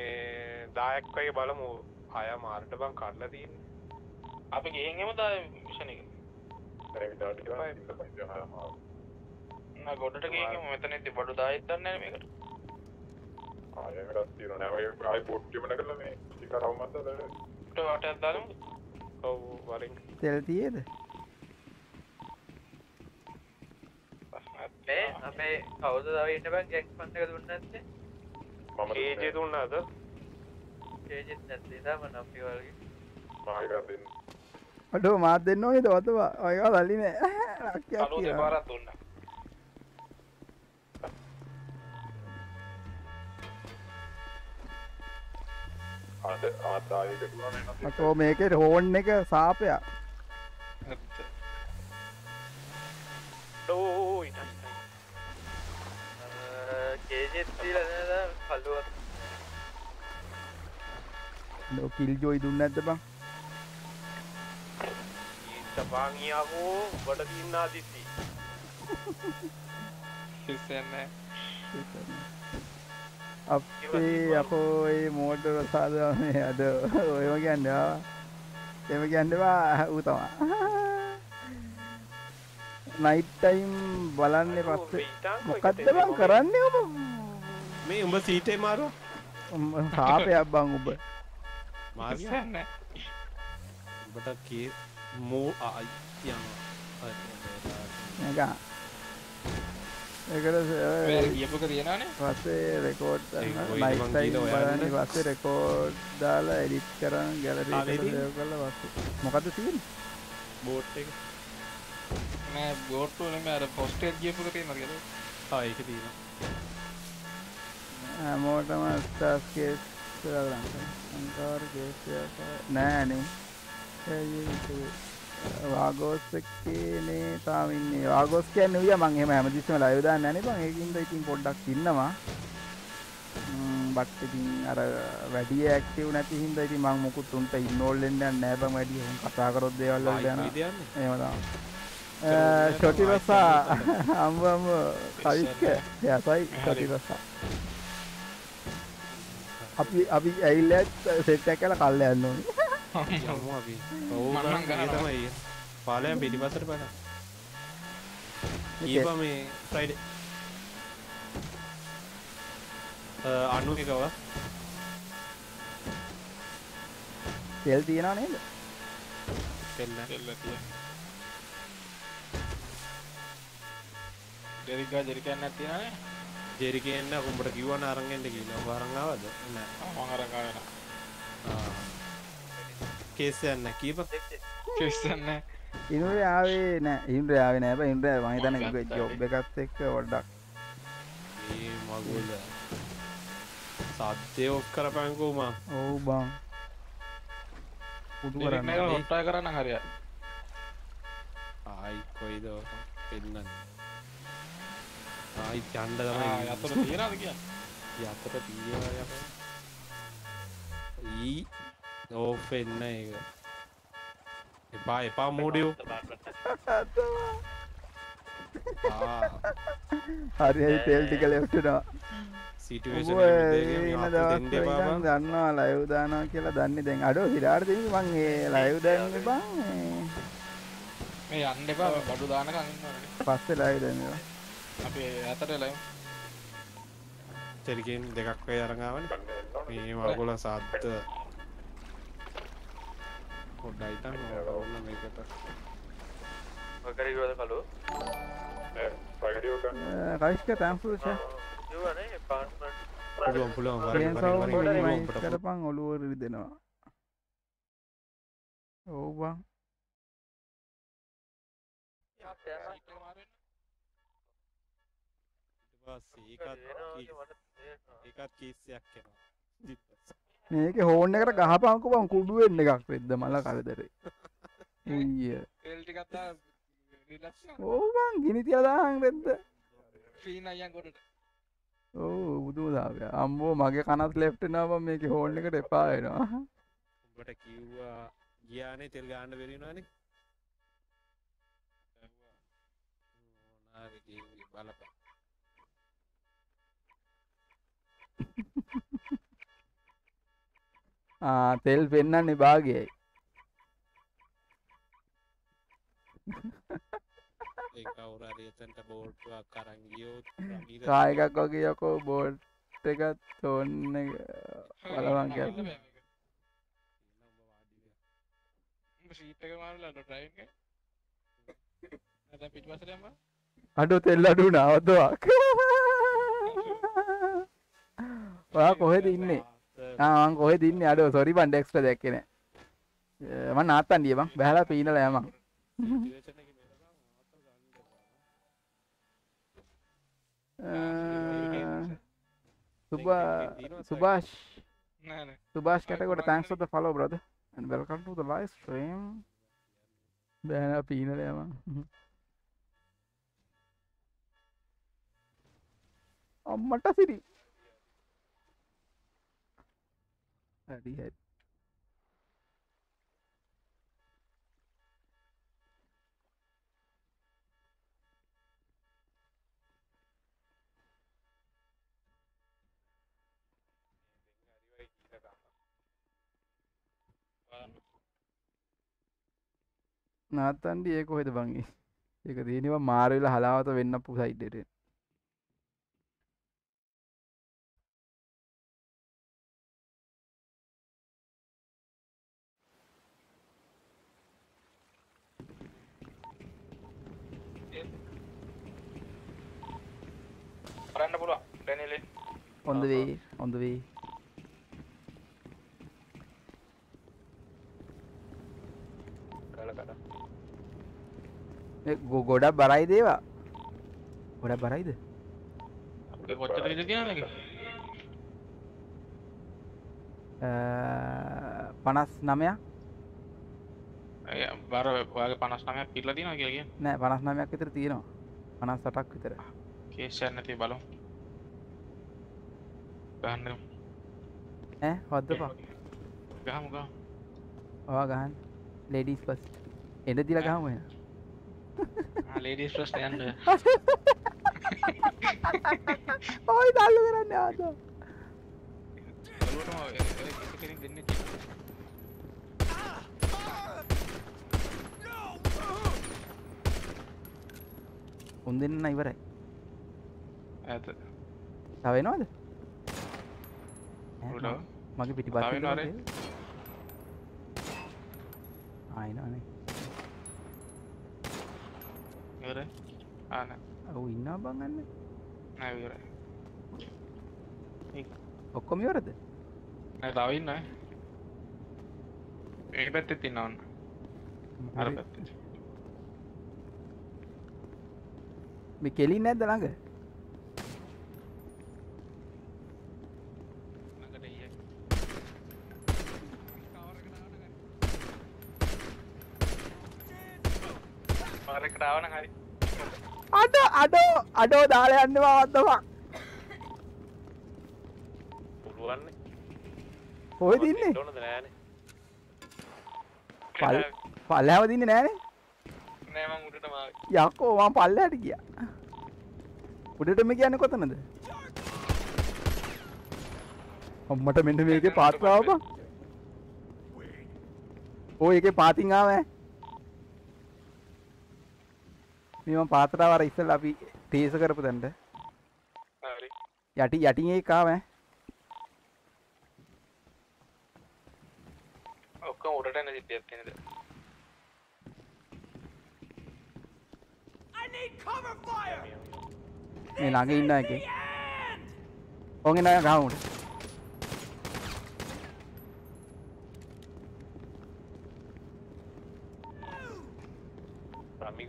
දායක්වගේ බලමු. අය මාර්ට බං කල්ල තියන්න අපි ගේහෙම දා මිෂණ එක? ගොඩට ගේ මෙතන ඇති බඩු දායත්තන්න මේකට. ආයකටත් තිර නැව ආයි පොට්ටිමට කරල මේ සිකරවමත වාට ඇත්දාලම ඔව් වරින්. තෙල් තියේද? අපේ අපේ කවුද තව ඉන්න බං? ගැක් පන්න එක දුන්න නැත්තේ? මම ඒජේ දුන්නාද? ඒජෙත් නැත්තේ තාම අපි වගේ මායකත් දෙන්න අඩෝ මාත් දෙන්න ඕනේද? වතවා ඔයවා දල්ලින අලුත (laughs) පාරත් දුන්න. අද ආතායක මතෝ මේකෙට හෝන් එක සාපයක් ඕ කේජෙත් දීලා නේද කල්ලුවත් කිල් ජෝයි දුන්න ඇත බං චපාංයාකෝ බඩ තින්නා දිසි හිස්සන්න අපේ අපෝ ඒ මෝඩ රසාදනේ අද ඔයම ගැන්නවා එම ගැන්නවා ඌ තමා නයිට්ටයිම් බලන්න පස්සේ මොකක්ද බං කරන්න ඔබ? මේ උඹ සීටේ මාරුව? සාපයක් බං ඔබ මාන්න උඹට කිය මෝ ඒකට පස්සේ රෙකෝඩ් කීලා? බලන්නේ. පස්සේ රෙකෝඩ් දාලා එඩිට් කරන් ගැලරි ආ, එකට මේක? සේව් කරලා පස්සේ. මොකද්ද තියෙන්නේ? බෝට් එක. නෑ බෝට්ටු නෙමෙයි අර පොස්ටේජ් ගියපක තියෙනවා කියලා? ආ ඒක තියෙනවා. හැමෝටම ස්ටාස් කේස් ලංකාර කේස් නෑනේ වාගෝස් එක්කේනේ තාම ඉන්නේ. වාගෝස් කියන්නේ උයා මං එහෙම හැමතිස්සෙම ලයිව් දාන්න නැනේ බං ඒකින්ද ඉතින් පොඩ්ඩක් ඉන්නවා. බට් ඉතින් අර වැඩි ඇක්ටිව් නැති හින්දා ඉතින් මං මොකුත් උන්ට ඉන්නෝල් වෙන්න යන්නේ නෑ බං වැඩි උන් කතා කරොත් දේවල් Live යනවා? එහෙම තමයි. ෂොටි රසා. අම්බ අම්බ කවිස්ක යසයි ෂොටි රසා. අපි අපි ඇයිල්ලත් සෙට්ටක් කල කල්ල යන්න ඕනේ යමු අපි ඔව් මන්නම් ඒ කරනවා. තමයි පාලයන් පිටිපස්සට බලන්න Okay. ඊපා මේ ෆ්‍රයිඩේ අනු එකව තෙල් තියෙනවා නේද පෙල්ල එල්ල තිය ඩෙරිකා ජෙරිකන්න ඇතිනේ ජෙරිකෙන්න්න උඹට කිව්වන අරගෙන්ට කියලා වරංගාවද නෑ මං අරගාවෙන කේස් යන්න කීප කෙස්සන්න ඉන්ද්‍රේ ආවේ නෑ ඉන්ද්‍රේ ආවේ නෑ බෑ. ඉන්ද්‍රේ මම හිතන්නේ ජොබ් එකත් එක්ක පොඩ්ඩක් ඒ මගුල. සත්‍යය ඔක් කරපැංකෝ මා. ඔව් බං. පුදු කරන්න. හොට්ටා කරන්න හරිය ආයි කොයිද පෙන්නන්න ආයි චන්ඩ තමයි තියනවද කියන්න? යතර තියවා යප. ඊ ඕෆ එන්න ඒක එපා එපා මෝඩියෝ හරි හරි තෙල් ටික බං. දන්නවා ලයිව් දානවා කියලා දන්නේ දැන්. අඩෝ සිරාට දෙන්න මං ඒ ලයිව් දැන්නේ බං මේ යන්න එපා බඩු ඉන්නවනේ පස්සේ ලයිව් දැන්නවා අපි ඇතට ලයිව් චරිකෙන් දෙකක් වේ අරගාවන මේ මගුල සත්ත පොඩ්ඩයිතන් ඔන්න මේකට මකරගවද කලු කයිස්ක තැම්පුෂ යවනේ පාර්ට්මන්ට් පුළුවන් පුළුවන් වරින් ක්ලේන් වරින් සවුන්ඩ් වරින් වරින් මිනිමයිස් පුළුවන්. කරපන් ඔළුව රිදෙනවා ඔව් බං ඒකත් කේස්සයක් කෙනවා මේක හෝන් එකට ගහපංකු බං කුඩු වෙන්න එකක් වෙද්ද මල කරදරේ උయ్య තෙල් ටිකක් දාලා රිලැක්ස් ඕ බං ගිනි තියලා දාහන් වෙද්ද? ෆීන් අයියන් කොටට ඕ බුදුම දාග අම්බෝ මගේ කනත් ලෙෆ්ට් වෙනවා බං මේකේ හෝන් එකට එපා වෙනවා. උඹට කිව්වා ගියානේ තෙල් ගාන්න බැරිනවානේ මොනාද (laughs) අරන් ගියොත් රමීර කායකක් වගේ යකෝ බෝඩ් එකත් නැත්නම් පිටිපස්සට යම්මා අඩු තෙල් අඩු නවතවක් ඔයා කොහෙද ඉන්නේ ආ මං කොහෙද ඉන්නේ අඩෝ සොරි බන් ඩෙක්ස්ට්‍රා දැක්කේ නෑ මම නාත්තන් ගියේ බං බහැලා පීනලා. No, no. Subhash Category, thanks for the follow, brother. And welcome to the live stream. බෑන පීනල යම අම්මට සිරි හරි හරි නාත්තන්ඩි ඒ කොහෙද බංගේ ඒක තියෙනවා මාරවෙලා හලාවත වෙන්න පු සයිඩ්ඩට කරන්න පුළුවන්. ඩැනියලේ on the way on the way ගොඩක් බරයි දේවා. ගොඩක් බරයිද? පනස් නමයක් අය බර ඔයාගේ 59ක් පිරලා තියෙනවා කියලා කියන්නේ? නෑ පනස් නමයක් විතර තියෙනවා. පනස් සටක් විතර එකක් නැති බලමු. ගහන්න ඈ හොද්දපා ගහමු ගහමු. ඔවා ගහන් ලෙඩිස් පස් එඩ දිල ගහම ලේඩීස් ෆස්ට් යන්න. ඔයි දල්ල කරන්න කිසි කෙනෙක් දෙන්නේ උන් දෙන්න ඉවරයි ඇත. තවෙනවාද. මගේ පිටි රේ. ආයනනේ ඉවරයි. ආ නෑ. ඔව් ඉන්නවා බං අන්න. නෑ ඉවරයි. ඔක්කොම ඉවරද? නෑ තව ඉන්නයි ඒ පැත්තෙත් ඉන්නවන්න අර. පැත්තේ. මේ කෙලින් නැද්ද ළඟ ආවන හරි අඩ අඩෝ අඩෝ දාල යන්නවා වත්තවා පුළුවන්නේ. හොය දින්නේ? පල් පල්ලෑව දින්න නෑනේ? යක්කෝ වා පල්ලයට ගිය. උඩටම කියන්න කොතනද? ඔම්මට මෙන්න මේක පාත්‍රාව ඕ එක පාතිං ආව මෙම පාතරාවර ඉස්සල් අපි තේස කරපු තැන්ට. හරි. යටි යටින් ඒ කාව ඔක්කොම උඩට එන සිටියක් තියෙනද? මේ ළඟ ඉන්න එක. ඕගෙන අය ගහමුට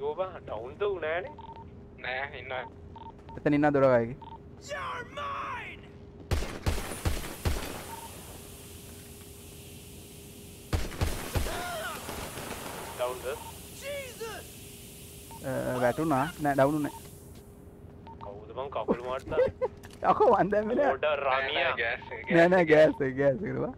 රමිකෝ බා ඩවුන්ද උනෑනේ නෑ ඉන්න එතන ඉන්න දොරගයක? වැටුනා නෑ ඩවුනු (laughs) නෑ කවුද බං කකුළු මාට්ටා? යකෝ වන්දැමෙන ඕඩ රමියා. නෑ නෑ ගෑස් ගෑස් කරවා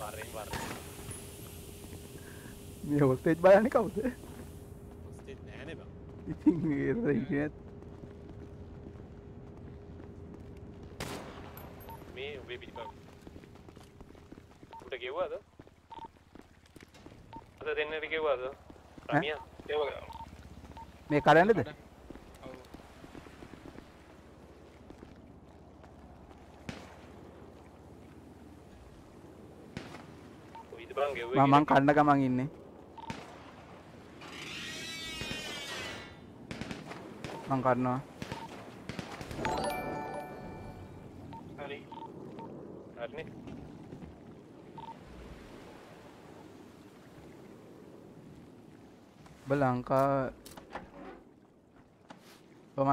වරෙන් වරෙන් මේ හොස්ටේජ් බලන්න කවුද? ඉගෙනත් මේ උබේ පිටිපස්ස. උට ගෙව්වද අද දෙන්නට ගෙව්වද රමියා මේ කරන්නද? මමන් කණ්ඩ ගමන් ඉන්නේ මං කරනවා හරි හරිනේ ඔබ ලංකා ඔම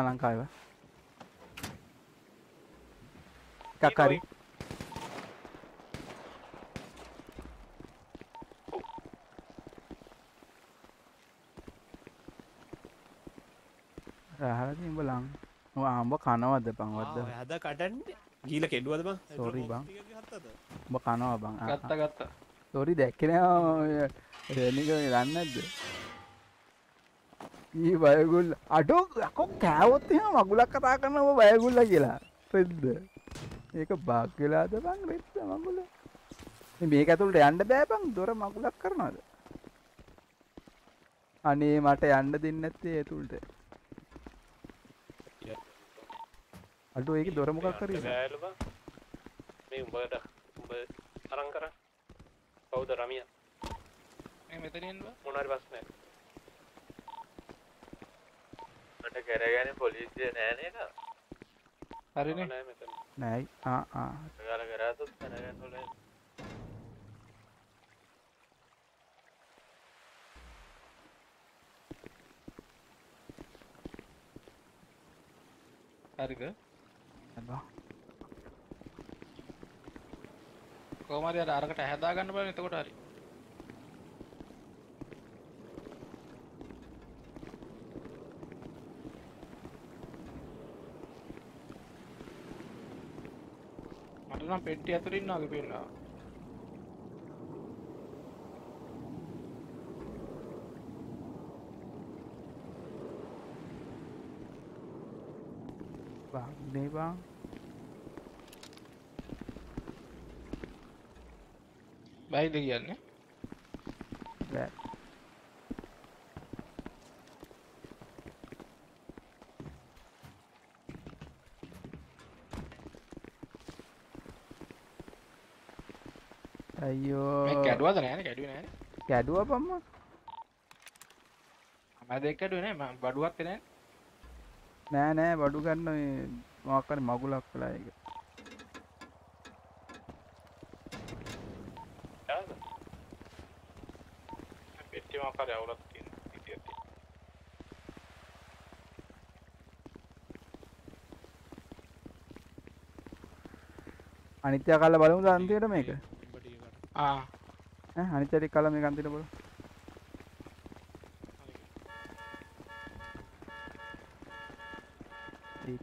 උඹ ලං ඔය ආම්බ කනවද පංවත්ද හද කටන්නේ ගීල කෙඩුවද බං? සෝරි බං. උඹ කනවා බං. ගත්ත ගත්ත. තොරි දැක්කෙන රනික රන්නද ඒ බයගුල් අඩෝ යකො කෑවොත්ම මගුලක් කතා කරන්න ඔබ බයගුල්ල කියලා. පෙද්ද ඒක බාක් වෙලාද බං? රෙත්ත මගුල. මේක ඇතුළට යන්න බෑබං දොර මගුලක් කරනවාද? අනේ මට යන්න දෙන්න ඇත්තේ ඇතුළට අඩු ඒක දොර මොකක් කරේ මේ උඹට උඹ අරන් කර. කවුද රමියා? මේ මෙතනින් මොනාරි ප්‍රශ්නයක්. මට කරගැන පොලිසිය නෑනේක හරිනේ. නෑ මෙතන. නෑයි ආ ආ. ගල කරාතුත් කැනගැන්වල හරිද අබා කොහමරි අර අරකට හැදා ගන්න බලන්න එතකොට හරි. මට නම් පෙට්ටිය ඇතුළේ ඉන්නවා වගේ පේනවා බන්නේ බං බයිද කියන්නේ බෑ අයියෝ මේ කැඩුවද නෑනේ කැඩුවේ නෑනේ කැඩුව පම්ම මැද එක්කඩුවේ නෑ මම බඩුවක් නෑ නෑ නෑ බඩු ගන්න මේ මොකක් හරි මගුලක් වෙලා ඒක. යාද? පෙට්ටි මොකක් හරි අවුලක් තියෙන ඉතින් අනිත්‍ය කල්ල බලමුද අන්තිමට මේක? ආ. ඈ අනිත්‍ය ටික කල්ල මේක අන්තිමට බලමු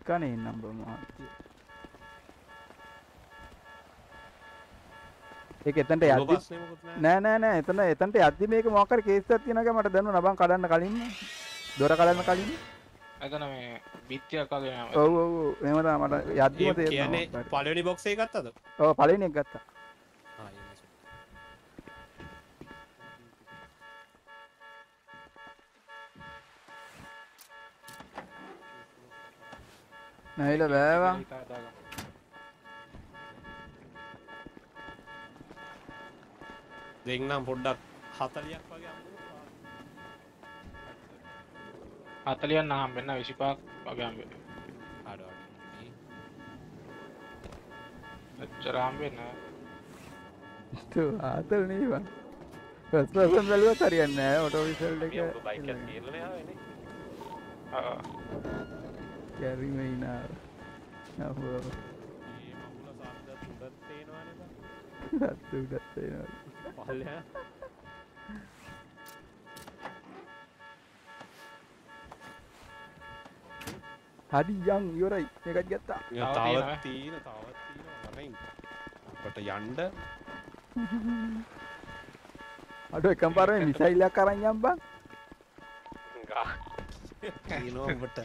එන්නම් බෝ මහත්තයා ඒක එතනට නෑ නෑ නෑ. එතන එතනට යද්දි මේක මොකක් හරි කේස් එකක් තියෙනවා මට දැනුණා. බං කඩන්න කලින් දොර කඩන්න කලින් එතන මේ වගේ නම ඔව් ඔව් තමයි මට යද්දිම කියන්නේ පළවෙනි බොක්ස් එක ගත්තද? ඔව් පළවෙනි එක ගත්තා නැහිලා බෑවා දෙන්නම් පොඩ්ඩක් 40ක් වගේ අම්බුනොත් හතලියන්න හම්බෙන්න විසිපාක් වගේ හම්බෙන්න අඩ එච්චර හම්බෙන්න තෝ ආතල් නේ බං ෆස්ට් පර්සන් බැලුවත් හරියන්නේ නැහැ ඔටෝ විසල් එක බයික් එක තියලානේ ආවේනේ ආ කැරි මෙයිනා නබෝ මේ මහුල සාද්දත් උඩත් තේනවනේ බං සත්තු උඩත් එනවා පල්ලෙහා හරි යන් ඉවරයි මේකත් ගත්තා තවත් තියෙන තවත් තියෙනවා වරෙන් අපට යන්න අඩෝ එකම් පාරේ මිසයිලයක් අරන් යම් බං ඔබට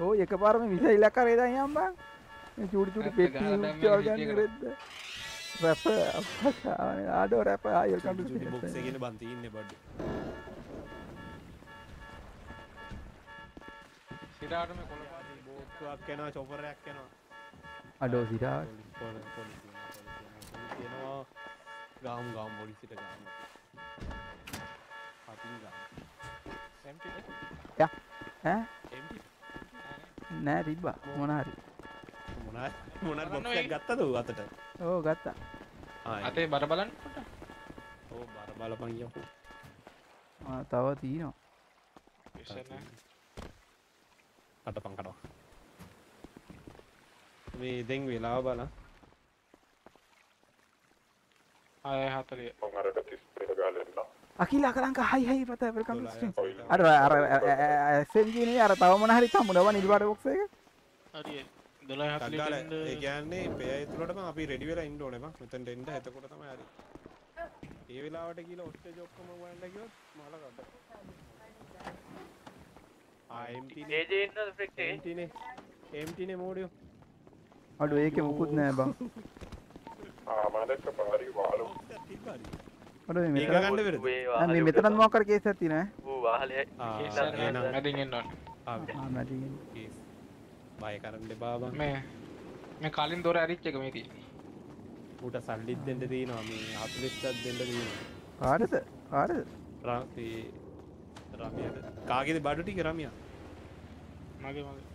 ඕ එක පාරම මිසයිලක් කරේ දැන් යම් බං. මේ චූටි චූටි රැප් පෙට්ටි විදියට. රෙද්ද. රැප් ආඩෝ රැප් ආයි වෙල්කම් ටු චුටි බොක්ස් එකේ බන් තියෙන්නේ බඩු. සිරාට මේ කොළ පාට බෝට්ටුවක් යනවා චොපරයක් යනවා අඩෝ සිරා. ගාම් ගාම් පොලිසිට ගාම්. හතින් ගාම් නෑ තිබ්බා මොන හරි මොනා මොනා බොක්ස් එකක් ගත්තද අතට ඕ ගත්තා ආ අතේ බර බලන්න ඕ බර බලපන් යකෝ ආ තව තියෙනවා කටපන් කටපන් මේ දෙන් වෙලාව බලන්න ආය හතලිය මං අරක 32 ගාලා එන්න අකිල අකලංක හයි හයි පත වෙල්කම් ටු ස්ට්‍රීම් අර අර SMG නේ අර තව මොන හරි තමුණව නිල් පාට බොක්ස් එක? හරි 12 ටග්ගාල 40 ඒ කියන්නේ පෙය ඇතුළටම අපි රෙඩි වෙලා ඉන්න ඕනේ බං මෙතනට එන්න. එතකොට තමයි හරි. ඒ වෙලාවට ගිහලා ඔස්ටේජ් ඔක්කොම වන්න ගියොත් මල කඩ ආ MT නේ. AJ ඉන්නද ෆ්‍රික් එකේ? MT නේ. MT නේ මෝඩියෝ. අඩෝ ඒකේ මුකුත් නෑ බං (laughs) ආමාදක පාරි වාලු මෙතනත් මොකක් කර කේස් එකක් තියෙනවා ඌ වාහලේ එහෙනම් මැදින් එන්න ඕනේ. ආ ආ මැදින් කේස් බය කරන්න එපා බං. මේ කලින් දොර ඇරිච් එක මේ තියෙන්නේ ඌට සල්ලිත් දෙන්න තියෙනවා මේ 40ක් දෙන්න තියෙනවා. කාටද? කාටද? රාපේ රමියට කාගේද? බඩු ටික රමියා. මගේ මගේ.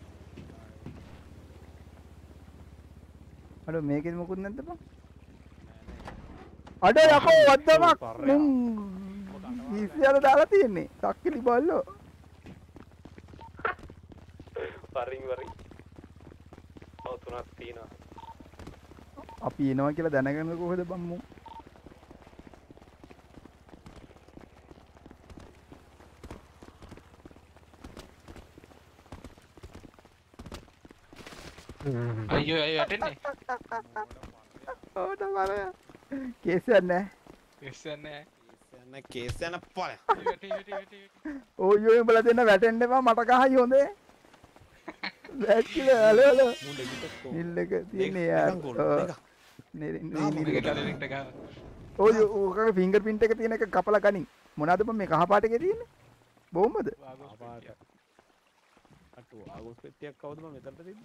අඩෝ මේකෙත් මොකුත් නැද්ද බං අඩෝ යකෝ වද්දමක්. මුන් ඉස්සියල දාලා තියෙන්නේ. සක්කිලි බල්ලෝ. වරින් වරින්. ඔව් තුනක් තියෙනවා. අපි එනවා කියලා දැනගන්න කොහෙද බං මුන් අයියෝ අයියෝ වැටෙන්නේ. (laughs) ඕට බර කේසයක් නෑ ඉස්සන්නේ යන්න කේස් යන පල ඕයෝ උඹලා දෙන්න වැටෙන්න එපා මට ගහයි හොඳේ දැක්කිල හලෝ නිල් එක තියෙන්නේ යාර ඔය ඕකගේ ෆිංගර් පින්ට් එක තියෙන එක කපලා ගනින් මොනවද මේ කහ පාට එකේ තියෙන්නේ බොම්බද අටු ආගොස් පෙට්ටියක් කවුද මම මෙතනට තිබ්බේ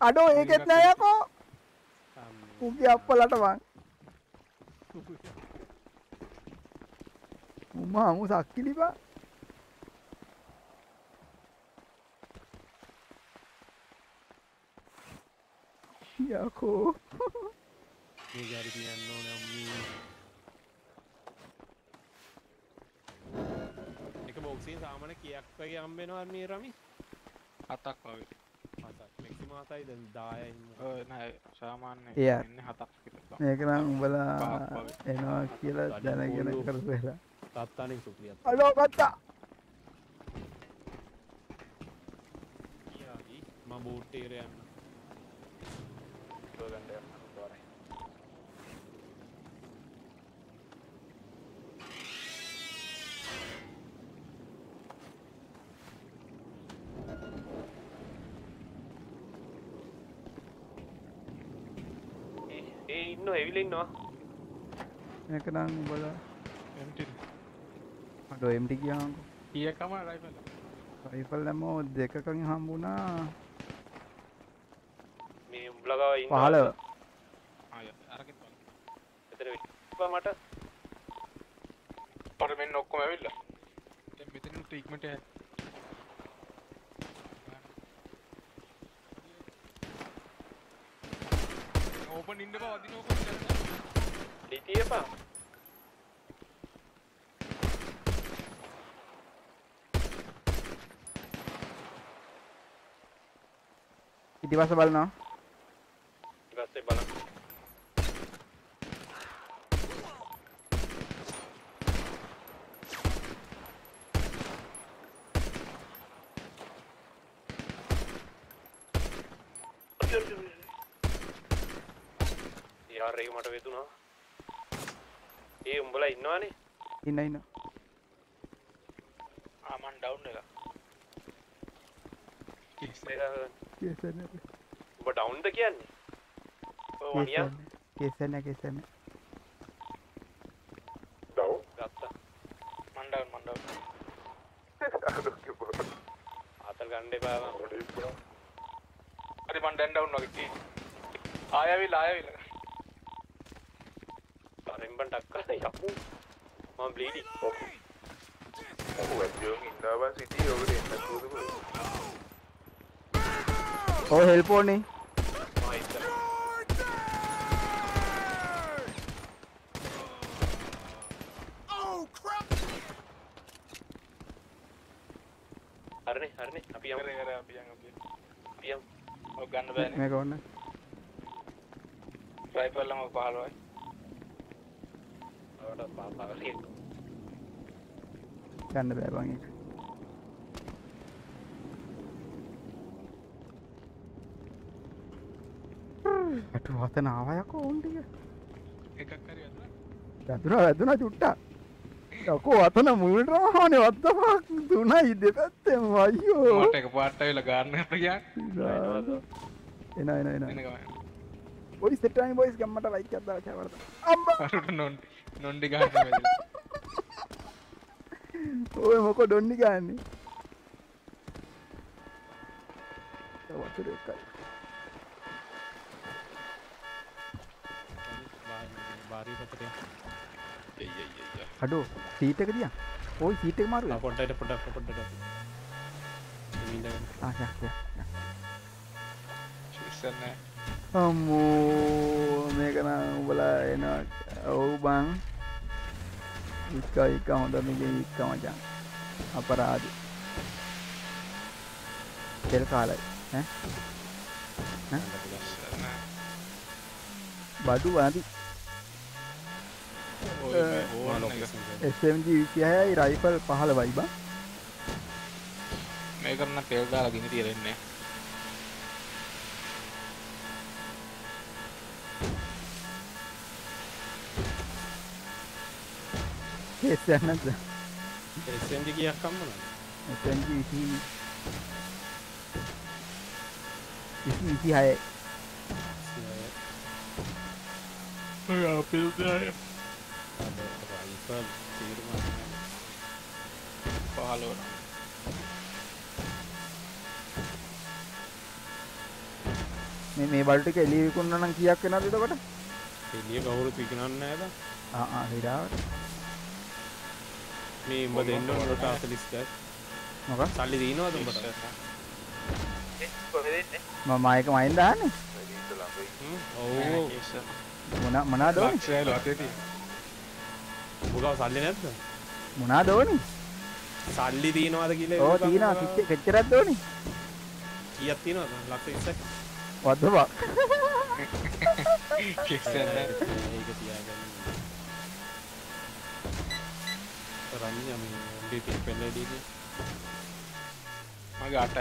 අඩෝ ඒකෙත් නෑ යකෝ උගේ අප්පලට බං උන් අම්මා අමු සක්කිලිපා යකෝ. මේ ගැරි කියන්න ඕන අම්මී එක බොක්සින් සාමන කියක් වගේ අම්බෙනවා මේ රමි? හතක් වගේ ඔය නෑ සාමාන්‍ය එයා ඉන්නේ හතක් විතර මේක නම් උඹලා. එනවා කියලා දැනගෙන කරපු වෙලා තත්තානෙන් සුප්‍රියත් අලෝ ගත්තා මම බූට්ටේර යන්න ගන්න යන්න තෝරයි එවිල ඉන්නවා මේක නම් උඹලා එම්ටි මට එම්ටි කියහන්කෝ කීයකම රයිෆල් රයිෆල් දැම්මෝ දෙකකින් හම්බුණා මේ උඹලගාව ඉන්න පහළව ආය අරගෙන එතන වෙන්න මට පර මෙන්න ඔක්කොම ඇවිල්ලා දැන් මෙතනින් ට්‍රීට්මන්ට් එක ඕපන් ඉන්න බා වදින ඕපන් ලිතියපා ඉටිපස්ස බලනවා ඊපස්සේ බලන්න යාර ඒක මට වෙතුනා ඒ උඹලා ඉන්නවානේ ඉන්න ඉන්න. ආ මන් ඩවුන් එක කේසන උඹ ඩවුන්ද කියන්නේ? ඔය වනියා? කේසන කේසන දව් ගත්තා. මන් ඩවුන් මන් ඩවුන් අතල් ගන්න එපා හරි මන් දැන් ඩවුන් වගේ තියෙන්නේ ආය ඇවිල්ලා ආය ඇවිල්ලා. රෙම්බන් ටක්කා යපු මම බ්ලීඩි ඔව් වැඩියෝන් ඉන්නවා සිටි ඔකට එන්න පුළුවන් ඕ හෙල්ප් ඕනේ මා ඉස්සර හරිනේ හරිනේ අපි යමු කරේ කරේ අපි යන් අපි අපි යමු ඔය ගන්න බෑනේ මේක ඕන්න රයිෆල් ළම 15යි ඔයාලට පාපාවලිය ගන්න බෑ බං එක අටු වතන ආවයකෝ උන්ටික එකක් හරි අතන වැදුනා වැදුනා චුට්ටා යකෝ අතන මුල්ට රහනේ වත්තපක් දුනයි දෙපැත්තෙම අයියෝ. මට එක පාට ඇවිල්ලා ගන්න හට කියන්න එන එන එන එන ගමන් බොයිස් සෙට්ටයින් බොයිස් ගම්මට ලයික් එකක් දාලා කැවරද? අම්බා අරුට නොන්ඩි නොන්ඩි ගන්න වෙලා ඔය මොකෝ ඩොන්නි ගන්නේ වතුර එකයි බාරී පතට අඩෝ සීට එක දියන් ඔයි සීට එක මාරු පොට්ටට පොටක් පොට්ටට ඉස්සන්නේ අම්මෝ මේකන උබලා එන ඔවු බං. ඉක්ක ඉක්ක හොඳ මේක ඉක්ක මචන් අපරාධ. තෙල් කාලයි? බඩු මේ එක SMG විසිහයයි රයිෆල් පහල වයිබා මේ කරන තෙල් දාලා ගිනි තියරෙන්නේ ඒසනද එසන්ජ කියක් කම්මන SMG විසි විසි විසි හය ඔය අපිල් දාය රයිෆල් තීරම පහලවන මේ මේ බල්ටික එලි විකුන්න නම් කියක් වෙනද එතකොට? එලිය කවුරු පිකනන්න ඇද ආ ආ හිරාවට මේ උඹ දෙන්න ඕන කොට 40ක් මොකක්? සල්ලි දිනවද උඹට? මම මයික මයින් දාන්නේ ඔව්. මොන මොනාද ඕනේ? උඹගව සල්ලි නැද්ද? මොනාද ඕනේ? සල්ලි තියනවාද කියලා ඕ එව්වා තියනවා. උඹගව. කිච්ච කෙච්චරක්ද ඕනේ? කීයක් තියනවද? ලක්ෂ 20ක් වද්ද බා කිස්සෙන් ඒක තියාගන්න මේ ඩීපී පෙල්ලෙඩීනේ මගේ අට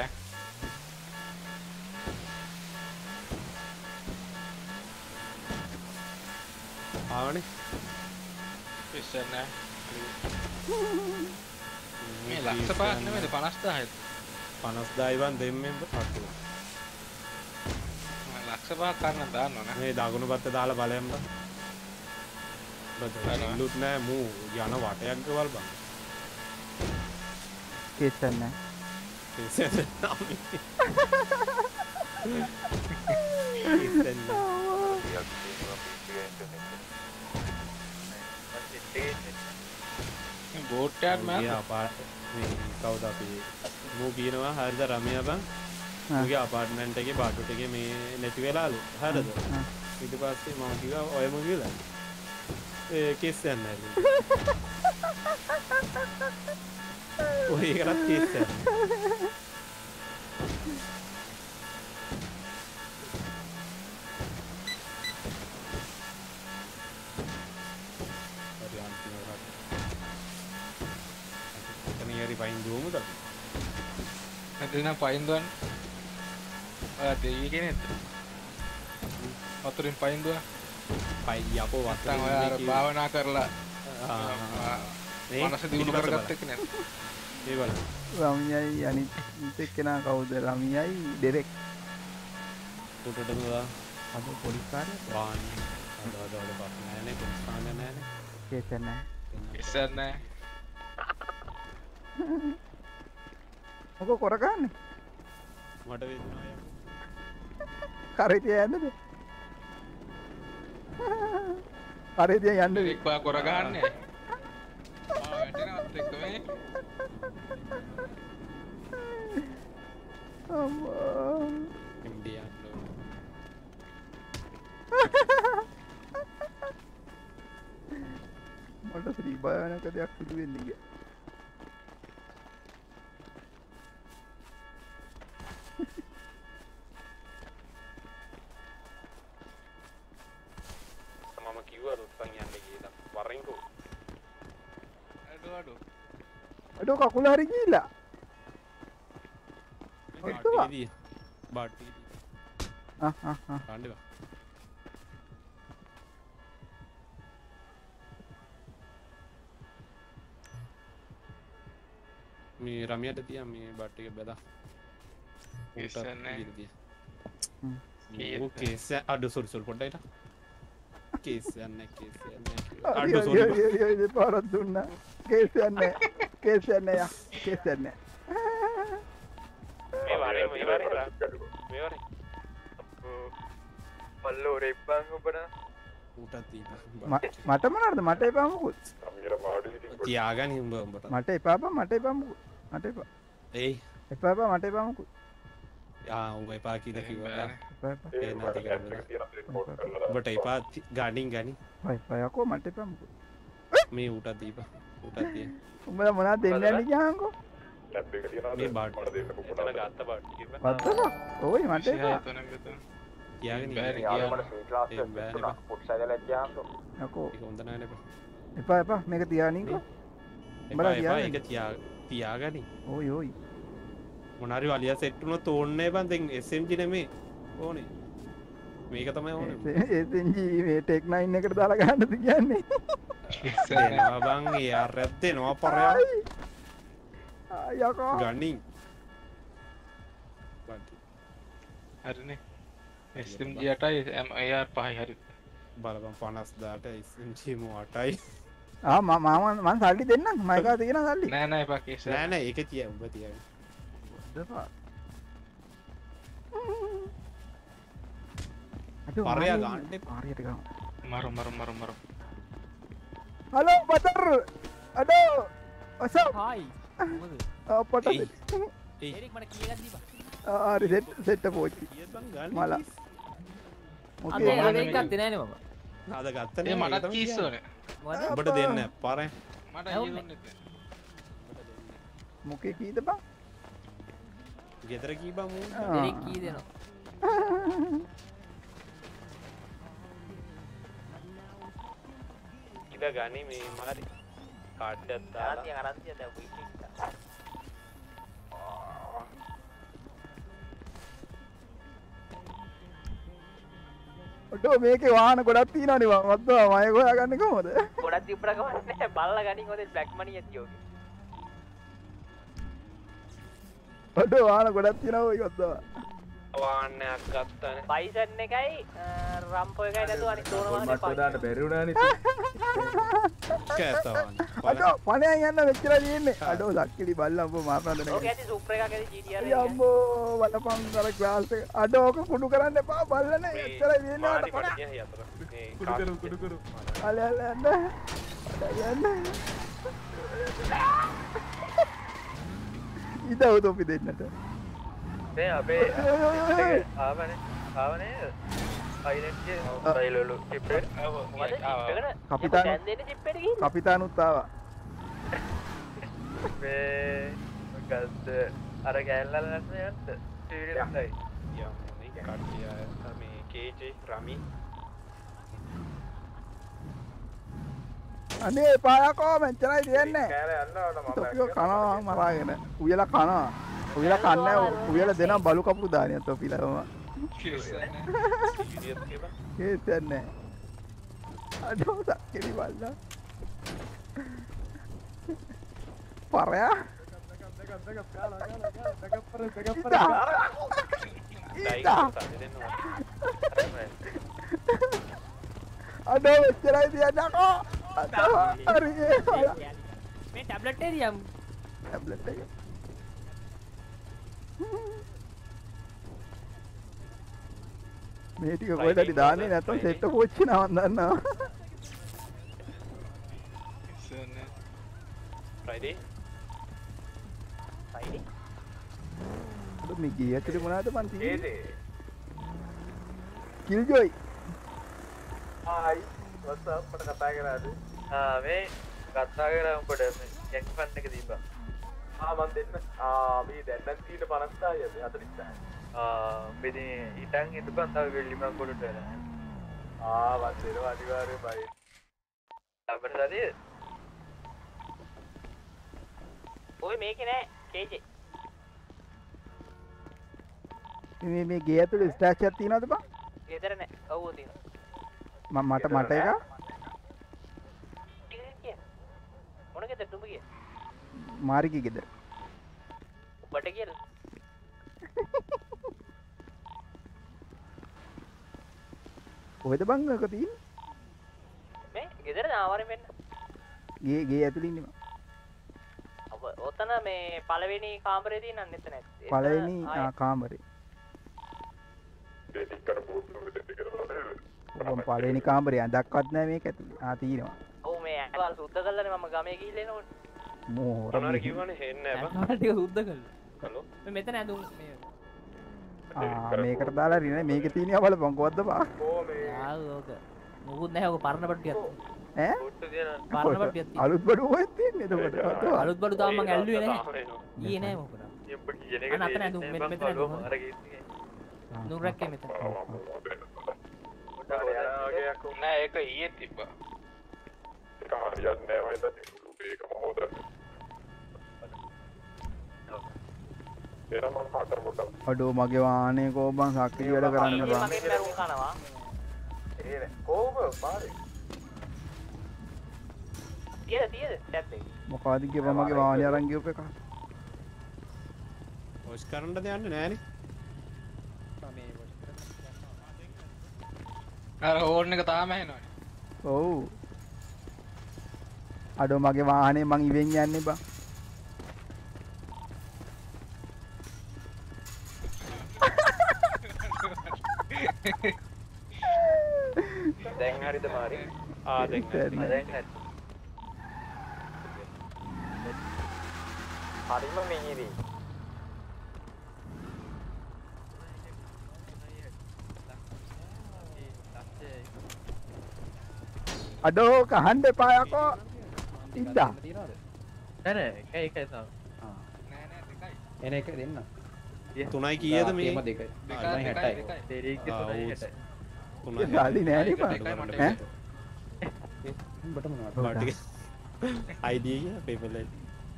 ආවනේ. පිස්සෙන් නෑ. මේ ලක්ෂ පහක් නෙමෙයිද? 50000ද 50000 වන් දෙම්මෙන් පට්ටු ලක්ෂ පහක් කරන්න දාන්න ඕන මේ දකුණු පැත්ත දාලා බලයන් ඉල්ලුත් නෑ මූ යන වටයක් ගෙවල් බං මගේ අපා මේ කවුද අපි? මූ කියනවා හරිද රමයා බං? මගේ අපාර්ට්මන්ට් එකේ බාඩුට එකේ මේ නැති වෙලාලු හරිද? ඊට පස්සේ මම කිව්වා ඔයම කියලා ඒ කෙස් යන්න ඇලු ඔය ඒකටත් කෙස් යන්න හරි අන්තිමට එතන හරි පයින් දුවමුද අපි? නැතිනම් පයින් දුවන්න ඔයා දෙවි කෙනෙක්ද වතුරින් පයින් දුව පයි යකෝ නැත්නම් ඔයා අර භාවනා කරලා මනස දියුණු පිටිපස්ස කරගත්ත බලන්න. කෙනෙක් ඒ බලන්න රමියයි අනිත් එක්කෙනා කවුද? රමියයි ඩෙරෙක් දා අද අද අද අද බස් නෑනේ කාර්යය නෑනේ කෙස්සන්න ඉස්සර නෑ. මොක කොරගන්නේ මට වේදනාවක්. කරේ කරේ යන්න. එක්වා කොරගන්නේ. මට ශ්‍රී භයානක දෙයක් සිදු කකුල හරි ආ. කාණ්ඩේවා මේ රමියට තියන් මේ බට් එක බෙදා. කේස් අඩු සොල් සොල් පොඩ්ඩයිට කේස් යන්නේ කේස් යන්නේ හරි අඩු දෙපාරක් දුන්නා. කේස් යන්නේ. කේස් යන්නේ යා. කේස් යන්නේ. මේ වරේ මේ වරේ මේ වරේ පල්ලෝ ඌටත් ම- මට මොනවද මට එපා මොකුත්. තියාගනි උඹට මට එපා බං මට එපා මොකුත්. මට එපා. එයි එපා බං මට එපා මොකුත්. ආ උඹ එපා කියලා කිව්වා එපා. ඒ ගාඩින් ගනි බයි බයි යකෝ මට එපා මොකුත්. මේ ඌටත් දීපා උඹලා මොනවද දෙන්න යන්නේ කියහන්කෝ. මේ බාට්. ඕයි මට බා. එපා එපා. මේක එපා තියාගන්න. ඒක තියා තියාගනි. ඕයි ඕයි. මොනාරි වලිය සෙට් වුණොත් ඕන්නේ බං දැන් SMG නෙමේ. ඕනේ. මේක තමයි ඕනේ. මේ 9 එකට දාලා ගන්නද කියන්නේ. (laughs) දෙනවා බං ඒ අරත් දෙනවා පරයා ආ, යකෝ. ගනින් හරිනේ SMG 8යි AR 5යි හරි බලපන් 50000ට SMG මු 8යි ආ මම මම සල්ලි දෙන්නම් මම එකා තියෙන සල්ලි. නෑ නෑ එපා කේස් නෑ නෑ ඒක තිය උඹ තියගෙන දෙපා. පරයා ගන්න. පාරයට ගමු. මරු මරු මරු මරු අපට එරික් මට කියගන්න දීපන් ආරි සෙට් සෙට්ට පෝච්චි මල අද ඒක ගත්තේ නෑනේ මම අද ගත්තනේ ඒ මටත් කීස් ඕනේ. ඔබට දෙන්න පරය මට. ඊළුන්නේ මොකේ කීද බං ගෙදර කී බං මූ එරික් කී දෙනවා ඉඩ ගනි මේ මාරි. කාඩ්ඩත් දාලා. ආතිය කරන්තිය දැන් වීක් ඔටෝ මේකේ වාහන ගොඩක් තියෙනවනේ මම වද්දා මය හොයාගන්නේ කොහොමද? ගොඩක් තිබ්බට කමක් නෑ බල්ලා ගනින් ඔතේ බ්ලැක් මනි ඇති ඔගේ ඔටෝ වාහන ගොඩක් තියෙනවා වද්දා වාන්නයක් ගත්තන බයිසන් එකයි රම්පෝ එකයි නැතුව අනිත් ඕන වාහනේ මට දාන්න බැරි වුණානේ අඩෝ පණයන් යන්න මෙච්චර තියෙන්නේ. අඩෝ දක්කිලි බල්ලා උඹ මාරනද ඕක ඇති සුප්‍ර එකක් ඇති GTR එක. යම්බෝ වලපන් කර ක්ලාස් එක. අඩෝ ඕක කුඩු කරන්න එපා. බල්ලනේ එච්චර තියෙන්නේ අඩ කුඩු කරු කුඩු කරු. අල අල යන්න අඩ යන්න ඉදව තොපි දෙන්නට මේ අපේ ආවන ආවනේ අයිනට්ගේ සයිලලු ටිප්ේ කපිතාන ආවා. (laughs) මේ ගස්ද අර ගෑල්ලල කට්ටිය මේ කේජේ රමි. අනේ පායකෝ මෙච්චරයි තියෙන්නේ. කනවා මරාගෙන. උයලා කනවා උයලා කන්නේ උයලා දෙනවා බලු කපුරු දානිය තොපිලම හේතන්නේ අඩෝ සක්කිරි බල්ලා පරයා? අඩෝ මෙච්චරයි තියන්නකෝ අඩෝ හරි. මේ ටැබ්ලට් එකේ දියම් ටැබ්ලට් එක මේ ටික කොහෙදද දාන්නේ? නැත්නම් සෙට් එක කොච්චි නවන් දන්නවා. ෆ්‍රයිඩේ ෆ්‍රයිඩේ අඩෝ මේ ගිය ඇතුලේ මොනවද මන් තියෙන්නේ? කිල් ජොයි ආයි වත්ස් අප් මට කතා කරාද ආ මේ කතා කරා උඹට ජැක් ෆන් එක දීපන් ආ මන් දෙන්න. ආ මේ දැන් නම් තියෙන 50000 400000 ආ මෙදි ඉටන් ඉදපන් තව වෙල්ලිමන් කොලට වෙලා ආ වත් දෙනවා අනිවාර්යයෙන් බයි අපිට සතිය? ඔය මේකේ නෑ කේජේ. මේ මේ ගේ ඇතුලේ ස්ටෑච් එකක් තියෙනවද බං? ගෙදර නෑ ඔව් තියෙනවා. මම මට මට එක මොන ගෙදර කිය මාරිකි ගෙදර. ඔබට කියලා? (laughs) කොහෙද බං ඔක තියෙන්නේ? මේ ගෙදර නාවරෙන් වෙන්න ගේ ගේ ඇතුලේ ඉන්නේ මම. ඔබ ඔතන මේ පළවෙනි කාමරේ තියෙන අන්න එතන ආ, කාමරේ ඩේටිං කරපු දෙන්න කියලා ඔබ පළවෙනි කාමරේ අඳක්වත් නැහැ මේක ඇතුලේ. ආ තියෙනවා. ඔව් මේ ඇවල් සුද්ධ මොනවද කිව්වනේ හෙන්න බං ඇවල් ටික සුද්ධ කළා? හලෝ? මේ මෙතන ඇඳුම් මේ ආ මේකට දාලා රිනේ මේකේ තියෙනවා බලපන් කොහොමද බා? ආව ඕක. මොකුත් නැහැ ඕක පරණ බඩු ටිකක් ඈ? පරණ බඩු ටිකක් අලුත් බඩු එතකොට? අතව අලුත් බඩු තාම මං ඇල්ලුවේ නැහැ. ඊයේ නෑ මොකද අන්න අතන ඇඳුම්. මෙ- මෙතන ඇඳුම්. නුන් රැක්කේ මෙතන. නෑ ඒක ඊයේ තිබ්බා. කාරියන්නේ වයිද ඒක මොහොත අඩෝ මගේ වාහනේ කෝබන් සක්කිලි වැඩ කරන්න කනවා ඒ කොහොම මාරේ තියද තියද ටැප් එක? මොකද කිව්ව මගේ වාහනේ අරන් ගියප එක? ඔස් කරන්නට යන්න නෑනේ අර ඕර්න එක තාම ඇහෙනවනේ. ඔව්. අඩෝ මගේ වාහනේ මං ඉවෙන් යන්නේ බං දැන් හරිද මාරි ආ දැන් දැන් දැන් හරි හරිම මිහිරි අඩෝ කහන්ඩ එපායකෝ ඉද්දා නෑ එකයි එකයි තම එන එක දෙන්න තුනයි කීයද මේ දෙකයි දෙකයි හැටයි දෙරීක්ගේ තුනයි හැටයි දාලි නෑනේ පා ඈ? උඹට මොනවද බාටික අයිඩිය පේපල්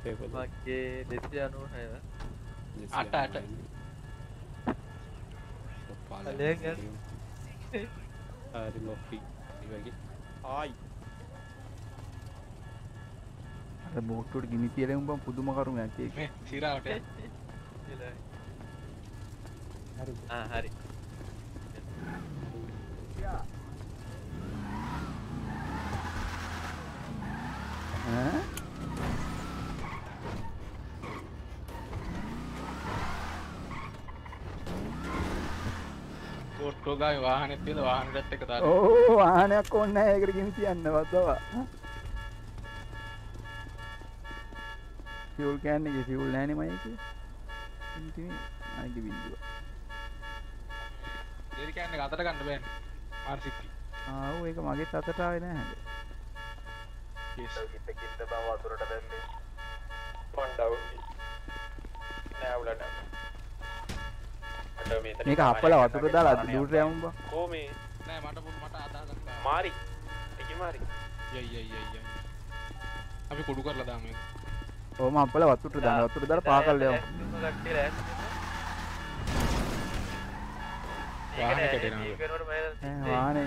පේපල් මගේ දෙසි අනුව අට අට. වගේ. ආයි. අර බෝට්ටුවට ගිනි තියලා උඹ පුදුම කරුණ ඇති මේ සිරාවට. (laughs) හරි ගාවේ වාහනෙත් තියලා වාහනෙටත් එක දාලා ඕ වාහනයක් ඕනේ නැහැ ඒකට ගිනි තියන්න වදවා. ෆියුල් කෑන් එකේ ෆියුල් නැහැනේ මම ඒකේ. ඉතින් අයිති බින්දුව දෙරි කෑන්න එක අතට ගන්න බෑනේ. මාර්සික්ටි ආව් ඒක මගෙත් අතට ආවේ කිත්ත බව වතුරට දැම්මේ. පොන්ඩව් නෑවලට මේක හප්පලා වතුර දාලා දුරට යමු බා කෝ මේ? නෑ මට මට අදහසක්. මාරි. එක මාරි. යයි යයි යයි අපි කුඩු කරලා දාමු ඒක. ඕම හප්පලා වතුරට දාලා වතුර දාලා පාකල් යමු වාහනේ කැඩෙනවා ඈ වාහනේ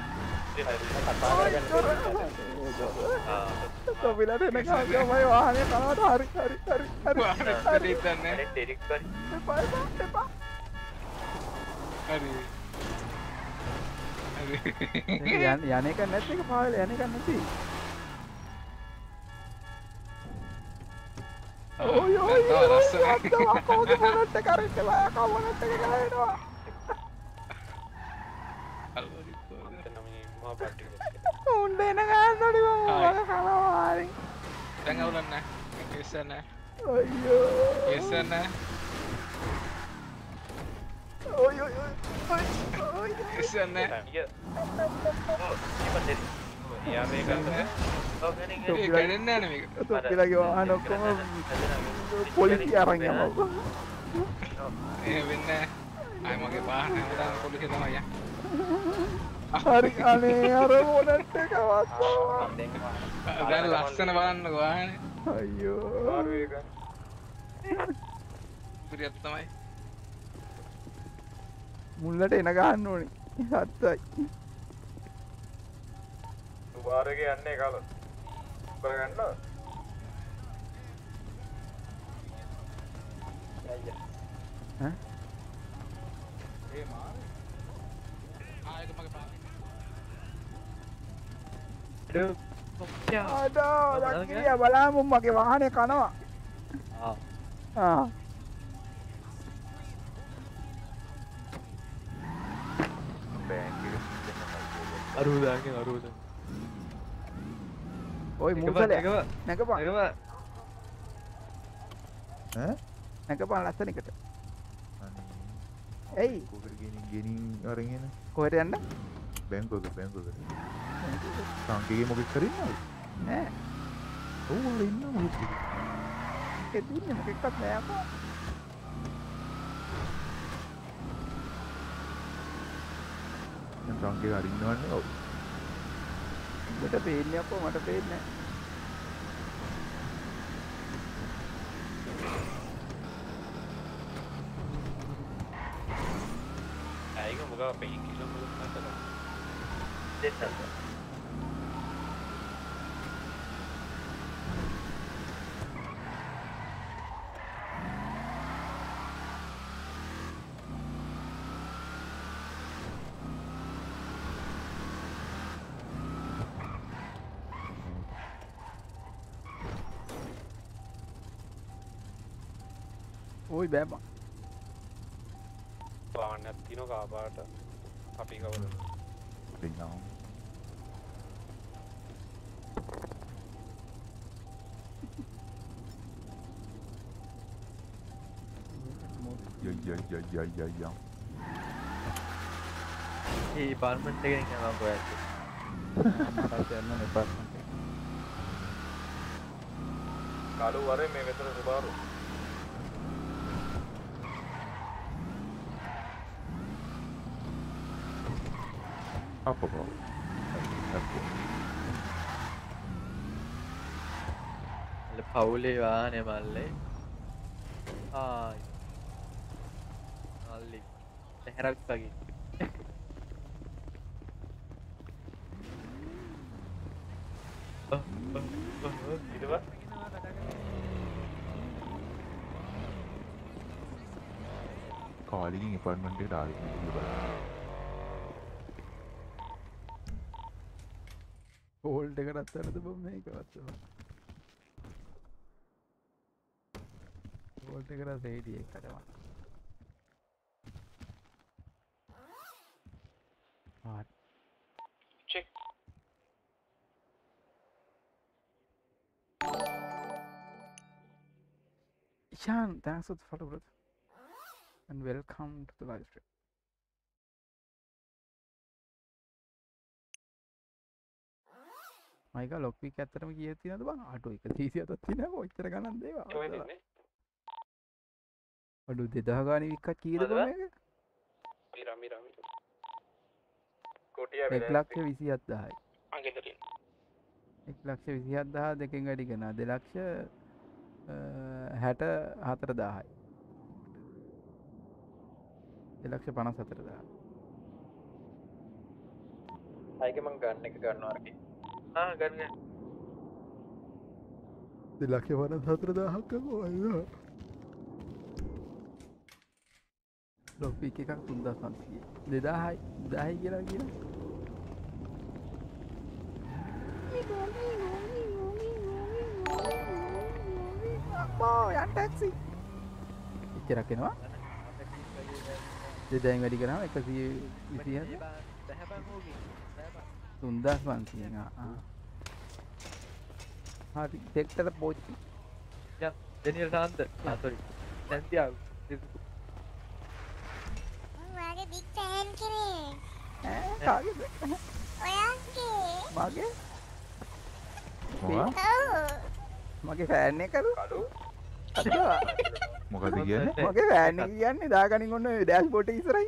तो मिला थे ना कहाँ क्यों भाई वहाँ ने कहा था हरी हरी हरी हरी हरी अरे टेरिक पर नेपाल बा नेपाल अरे अरे यान याने का नेट के पागल याने का नेट ओए ओए ओए आप तो आपको बोलना तैयार है चलाया का बोलना तैयार है ना ఉండైనా కాదు కలవాలి రంగవులన్నా ఎస్సన్నా అయ్యో ఎస్సన్నా ఎస్సన్నా polisi arangnya mau iya bener. Ayo mau ke Ayo kita polisi sama ya. හරි අනේ අර මොනට එකවත් දැන් ලස්සන බලන්න වාහනේ අයියෝ. පුරියක් තමයි. මුල්ලට එන ගන්න ඕනි. සත්තයි දුබාරගේ යන්නේ කල. කරගන්න ඈ? ඒ මාරේ. ආ ඒක මගේ අඩෝ දක්කිය බලාමු මගේ වාහනේ කනවා. ආ. අරුදාගේ අරුද ඔයි මුසල නැකපා නැකපා ලස්සනකට. ඇයි ගෙනින් අරගෙන? කොහෙට යන්න බැංකුවක බැංකුවකට සංකේගේ මොකෙක් කරින්නවද නෑ. ඔව් අර ඉන්න මොකෙක් ඒක දුන්නේ මොකෙක්වත් නෑ අපා. දැන් සංකේ අරින්නවන්නේ ඔව්. උඹට පේන්නේ අපෝ මට පේන්නේ නෑ. ඒක මොකක් පෙයි දෙන්නද? ඔයි බෑබ පාන්නත් තින කාපාට අපි කවුද ඉන්නවා යයි යයි යයි යයි යයි යයි ඒ පාර්මෙන්ට් එකෙන් යනවා කොහෙද පස්සේ යන්න එපා කලු වරේ මේ වෙතර සුබාරු අප බෝ අල්ල පවුලේ වාහනේ මල්ලේ ආයි මල්ලි ලැහැරක් වගේ ඉදව කාලිකින් එපර්ට්මන්ට් එකට ආවේ බලන්න හෝල්ඩ් එකටත් වැඩද බ මේකවත් හෝල්ඩ් එකට සේඩිය එකටම check thanks for the follow, brother. And welcome to the live stream. මයික ලොක්වික් ඇත්තරම කිය තියනද බං අටු එක තීසි අතත් තින ඔච්චර ගණන් දේවා අඩු දෙදහගාන වික්කත් කීද මිරමිරමි කොටිය එක් ලක්ෂ විසි අගෙදරින් එක් ලක්ෂ විසි අත්දහා දෙකින් වැඩිගෙන දෙලක්ෂ හැට හතර දාහයි දෙලක්ෂ පනස් සතරදා අයික මං ගන්න එක ගන්නවාර්කි ආ ගන්න දෙලක්ෂ පනස් හතර දාහක්ක අයිවා ලොපි එකක් තුන්දස් පන්සිය දෙදාහයි දාහයි කියලා කියලා යන්ටක්සි එච්චරක්ෙනවා දෙදැන් වැඩි කරම එකසිය විසිහ තුන්දස් පන්සිය හරි තෙක්තට පෝච්චි. දෙනිල් සාන්ත අතොරි නැතියාව මගේ බික් ෆෑන් කෙනෙක්. කාගෙද? ඔයාගේ මගේ? මගේ ෆෑන් එකරු මොකද කියන්නේ? මගේ එක කියන්නේ දාගනින් ඔන්න ඩෑස් බොට ඉසරයි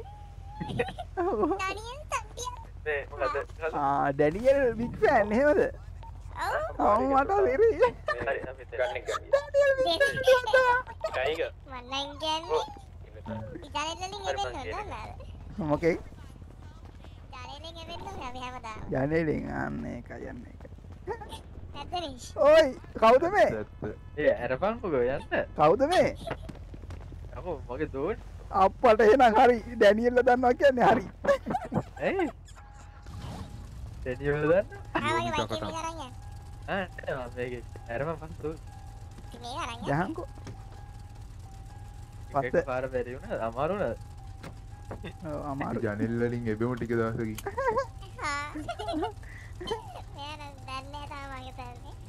ඩැනියල් බික් ෆෑන් හෙමද ඔවු. මට නොදන්නද මොකේ? ඉතාලෙලින් එවෙන්න අපි හැමදාම. ජනලින් අන්න එක යන්න එක ඕයි කවුද මේ? ඒ ඇරපන්පුග යන්න. කවුද මේ? අකෝ මගේ දෝන්. අපට එනම් හරි ඩැනියල්ල දන්නවා කියන්නේ හරි. ඇරම පස්තු යහන්කෝ පස්ස පාර බැරිවුණ අමාරුණ අමාරු ජනෙල් වලින් එබෙමු ටික පැන්නේ (laughs)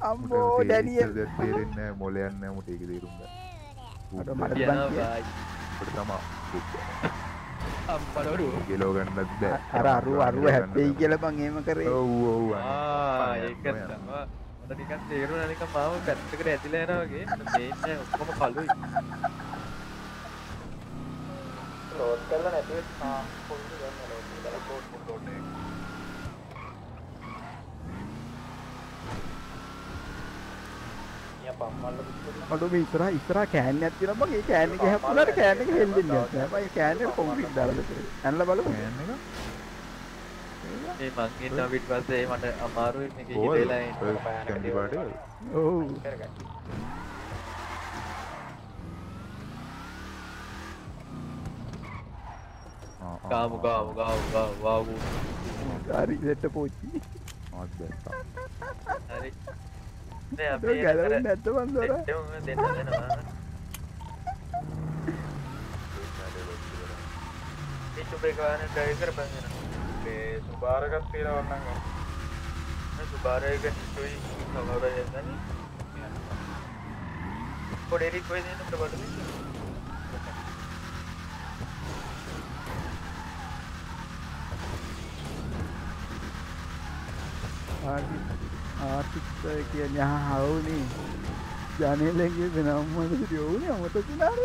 අම්බෝ ඩැනියල්. තේරෙන්න මොලයන්න මුට එක තේරුම් අඩ මට බං තමා අම්පඩඩු ගෙලෝ ගන්නත් බෑ. අර අරු අරුව හැප්පෙයි කියල බං ඒම කරේ. ඔව් ඔව් ඒක මට නිකන් තේරුණ නික මාව පැත්තකට ඇතිලා යනවගේ (laughs) මේන්න ඔක්කොම කලුයි ලෝඩ් කරලා නැතිව ආ පොඩි ගන්න ලෝඩ් කරලා කෝඩ් ලෝඩ් එක අඩු මේ ඉස්සරහ ඉස්සරහ කෑන් එකක් තියෙනවා. බං ඒ කෑන් හැප්පුණාට කෑන් එක හෙල්ලෙන්නේ නැහැ. හැබැයි කෑන් කෑන් එක. මේ මං ඉන්න පිට පස්සේ මට කැන්ඩි පාට ඔව්. කාමු කාමු කාමු කාමු වාවු හරි සෙට්ට පෝච්චි. හරි නැත බන්දර ඒුපේකාන ඩයිකර පැගෙන ඒ සුභාරගත් තීරවන්නග සුභාරයක නිතුයි කවර යදන පොඩෙරි පොයිදනට බට ආ ආර්ථික කියන්නේ ආ හවුනේ. ජනේලගේ වෙනම්මට යෝනේ අමත තිනාර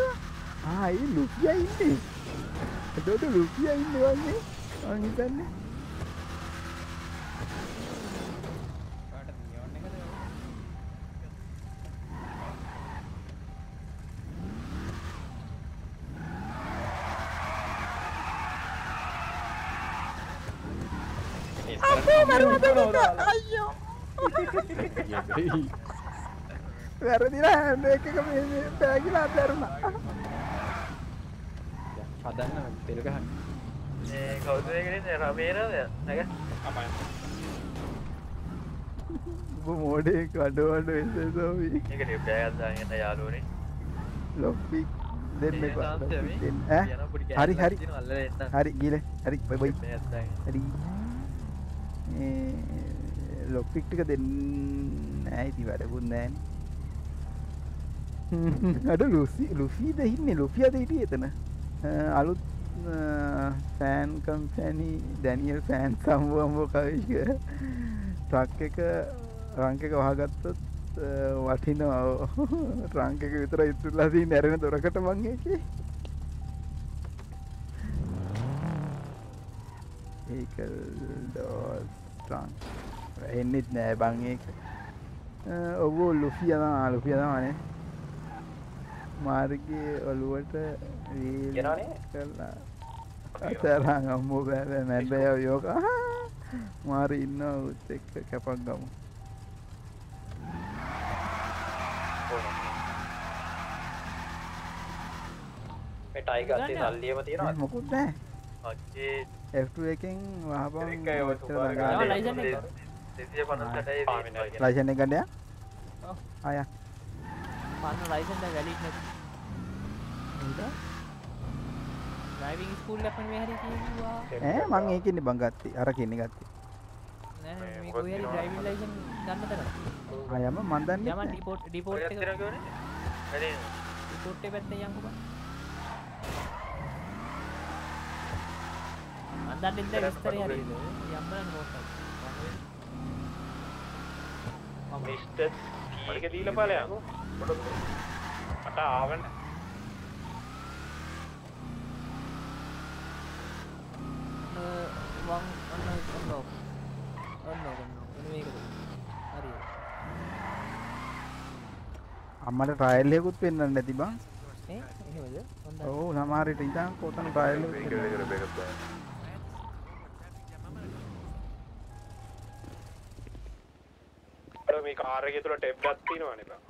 ආයි ලුපිය ඉන්නේ. එතකොට ලුපිය ඉන්න වන්නේ? මං හිතන්නේ. අයියෝ. වැරදිලා හැම එකක පෑගිලා අතැරුණා හදන්න කවුද ඒකනේ රමේරද උඹ මෝඩේ කඩවඩ වෙසසෝවී ඒක ඩිප්ඩයක් දාගෙන යාළුවනේ ලොප්පි දෙන්න හරි හරි. හරි ගිල හරි. හරි ඒ ලොප්පික් ටික දෙන්න නෑ ඉති වැඩකුත් නෑන අඩ ලුසි ලුසීද ඉන්නේ? ලොපියද හිටිය එතන? අලුත් ෆෑන් කම්පැනි ඩැනියල් ෆෑන් සම්බුවම්බෝ කවිෂ ට්‍රක් එක රංක එක වහගත්තොත් වටින රංක එක විතර ඉතුරලාදී නැරෙන දොරකට මං එක ඒකල් ඩෝස්ට්‍රන් එන්නෙත් නෑ බං ඒක. ඔබෝ ලුෆිය තමා ලුෆිය තමානේ මාර්ගයේ කියනවනේ? කරලා. අතරං අම්මෝ බෑ මැබැය යෝක මාර ඉන්න උත් එක්ක කැපක් ගමු. තියෙන සල්ලියම තියෙනවා මොකුත් නෑ. මගේ F2 එකෙන් වහපන් එකයි ලයිසන් එක. 258 ලයිසන් එක ගන්නයා ඔව්. ආයා පන්න ලයිසන් එක වැලිඩ් නැති ඩ්‍රයිවිං ස්කූල් එකක් මේ ඒකෙන්නේ බං ගත්තේ. අර කියන්නේ ගත්තේ. නෑ නෑ මේ කොහේ හරි ඩ්‍රයිවිං ලයිසන් ගන්න තර ආයම මන් දන්නේ යමන් නැහැ. ඩිපෝට් ඩිපෝට් එක වැඩේ ඩිපෝට් එක පැත්තේ යන්කෝ බං අන්දන්න ඉන්න විස්තරය හරිද යම්මන නෝට් මිස්ටර් කී එක දීලා ඵලයන් මට ආවන. වං ඔන්න ඔන්න ඔන්න ඔන්න ඔන්න මේකද? හරි අම්මට ට්‍රයිල් එකකුත් පෙන්වන්න නැති බං. ඒ එහෙමද? හොඳයි ඔව් සමහර විට ඉතින් කොතන ට්‍රයිල් මේ කාර් එකේ තුල ටෙප් එකක් තියෙනවනේ බං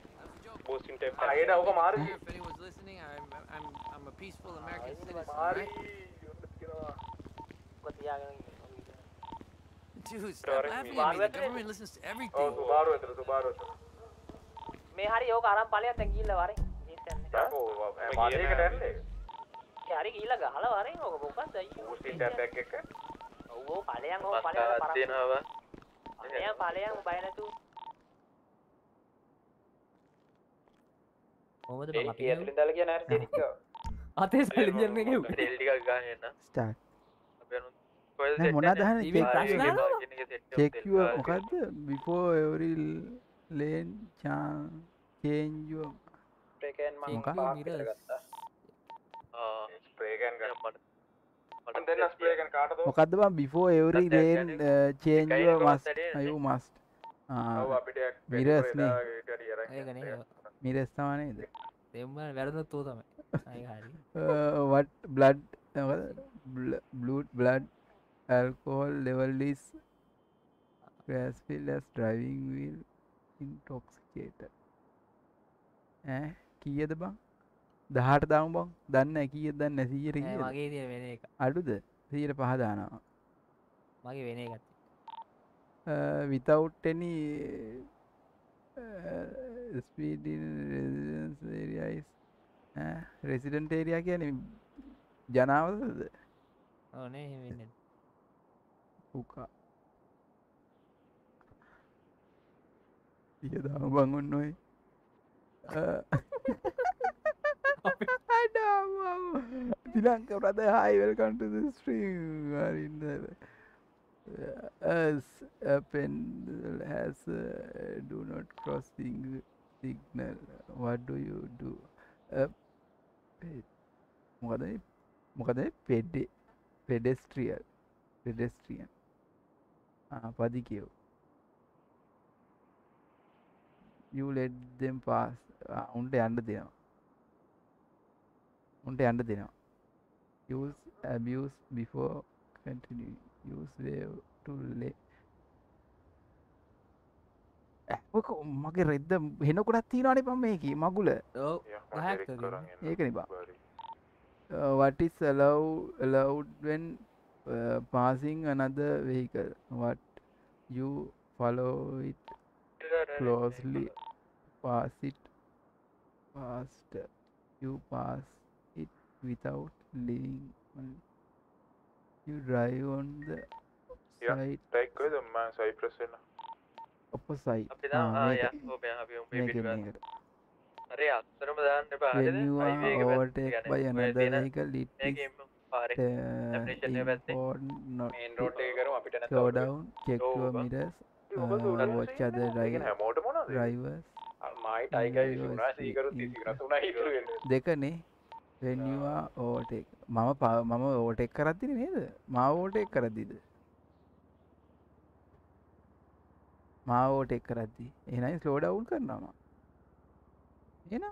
බෝස්ටින් ටෙප් එකක්. ආයෙත් ඔක මාරු. If was listening, I'm, I'm, I'm a peaceful American citizen, මාරි. Dude, stop laughing at me. The government listens to ඔව් everything. සුභාරු ඇතර සුභාරු ඇතර මේ හරි ඕක අරන් ඵලයක් දැන් ගිහිල්ලා වරෙන්. ජීත් යන්නේ යකෝ මාදේකට යන්නේ හරි ගිහිල්ලා ගහලා වරෙන් ඕක. මොකක්ද අයියෝ බූස්ටින් ටැප් එක එක ඔව් ඔව් ඵලයන් ඕක ඵලයන් පරක් තියෙනවා ඵලයන් බය නැතු කොහමද බං අපි ඒතුලින් දාලා කියන (laughs) අතේ සැලින්ජර් එකේ ටෙල් ටිකක් ගන්න එන්න ස්ටාර්ට් අපි අනු කොහෙද නෑ මොනවද අහන්නේ ඉතින් check- ප්‍රශ්න අහනවා. check your මොකද්ද? Before every lane cha- change your ඒකෙන් මම මොකක්? පහක් විතර ගත්තා ආ ස්ප්‍රේ ගන් ගන්න. මට මම දෙන්න ස්ප්‍රේ ගන් කාටද මොකක්ද බං before every දැන් lane දැන් uh, change එකයි නේද දෙම්ම වැරදුනොත් ඌ තමයි alcohol level is as well as driving wheel intoxicated. ඈ කීයද බං දහට දාමු බං දන්න කීයද දන්න කිය මගේ තියෙන වෙන අඩුද සීයට පහදානවා මගේ වෙන එකක් uh, is uh, resident area කියන්නේ ජනාවතද ඕනේ එහෙම වෙන්නේ පුකා ඊය දාම බං ඔන්න ඔය. Thilanka (laughs) welcome to the stream. අරින්න as a pen has uh, do not crossing signal what do you do uh, මොකද මේ- මොකද පෙඩේ පෙඩෙස්ට්‍රියල් පෙඩෙස්ට්‍රියන් පදි කියව you let them pass ආ, උන්ට යන්න දෙනවා උන්ට යන්න දෙනවා use abuse before continue Use wave to lay ඔක මගේ රෙද්ද හෙනකොටත් තියෙනවානේ පම් මේක මගුල. ඒකනි බා. Uh, what is allow, allowed when uh, passing another vehicle? What you follow it closely? Pass it faster. You pass it without leaving you drive on the side ටයික් කොයිද මම සයිප්‍රස් වෙන්න opposite අපි දාමු. ආ, ආ, යා. මෙයා අපි මේක- පිටිපස්ස. අරේ අත්තරම දාන්න එපා හරිද? when you are highway එක පැත්තේ. by another vehicle it is පාරේ uh, navigation එක පැත්තේ. important not Main to road එක කරමු අපිට නැත්නම් slow ඔබ- down check your mirrors ඔබ uh, watch other නැහැ. ඒ කියන්නේ drive- හැමෝටම මොනවද? drivers මයි ටයිකයි විසුණා සීකරුත් තිසිකරත් උනා ඉතුරු වෙන්නේ දෙකනේ are overtake මම පා- මම ඕටෙක් කරත්තින නේද? මාව ඕටෙක් කරද්දිද? මාව ඕටෙක් කරද්දි. එනයි ස්ලෝඩවුන් කරනවා එන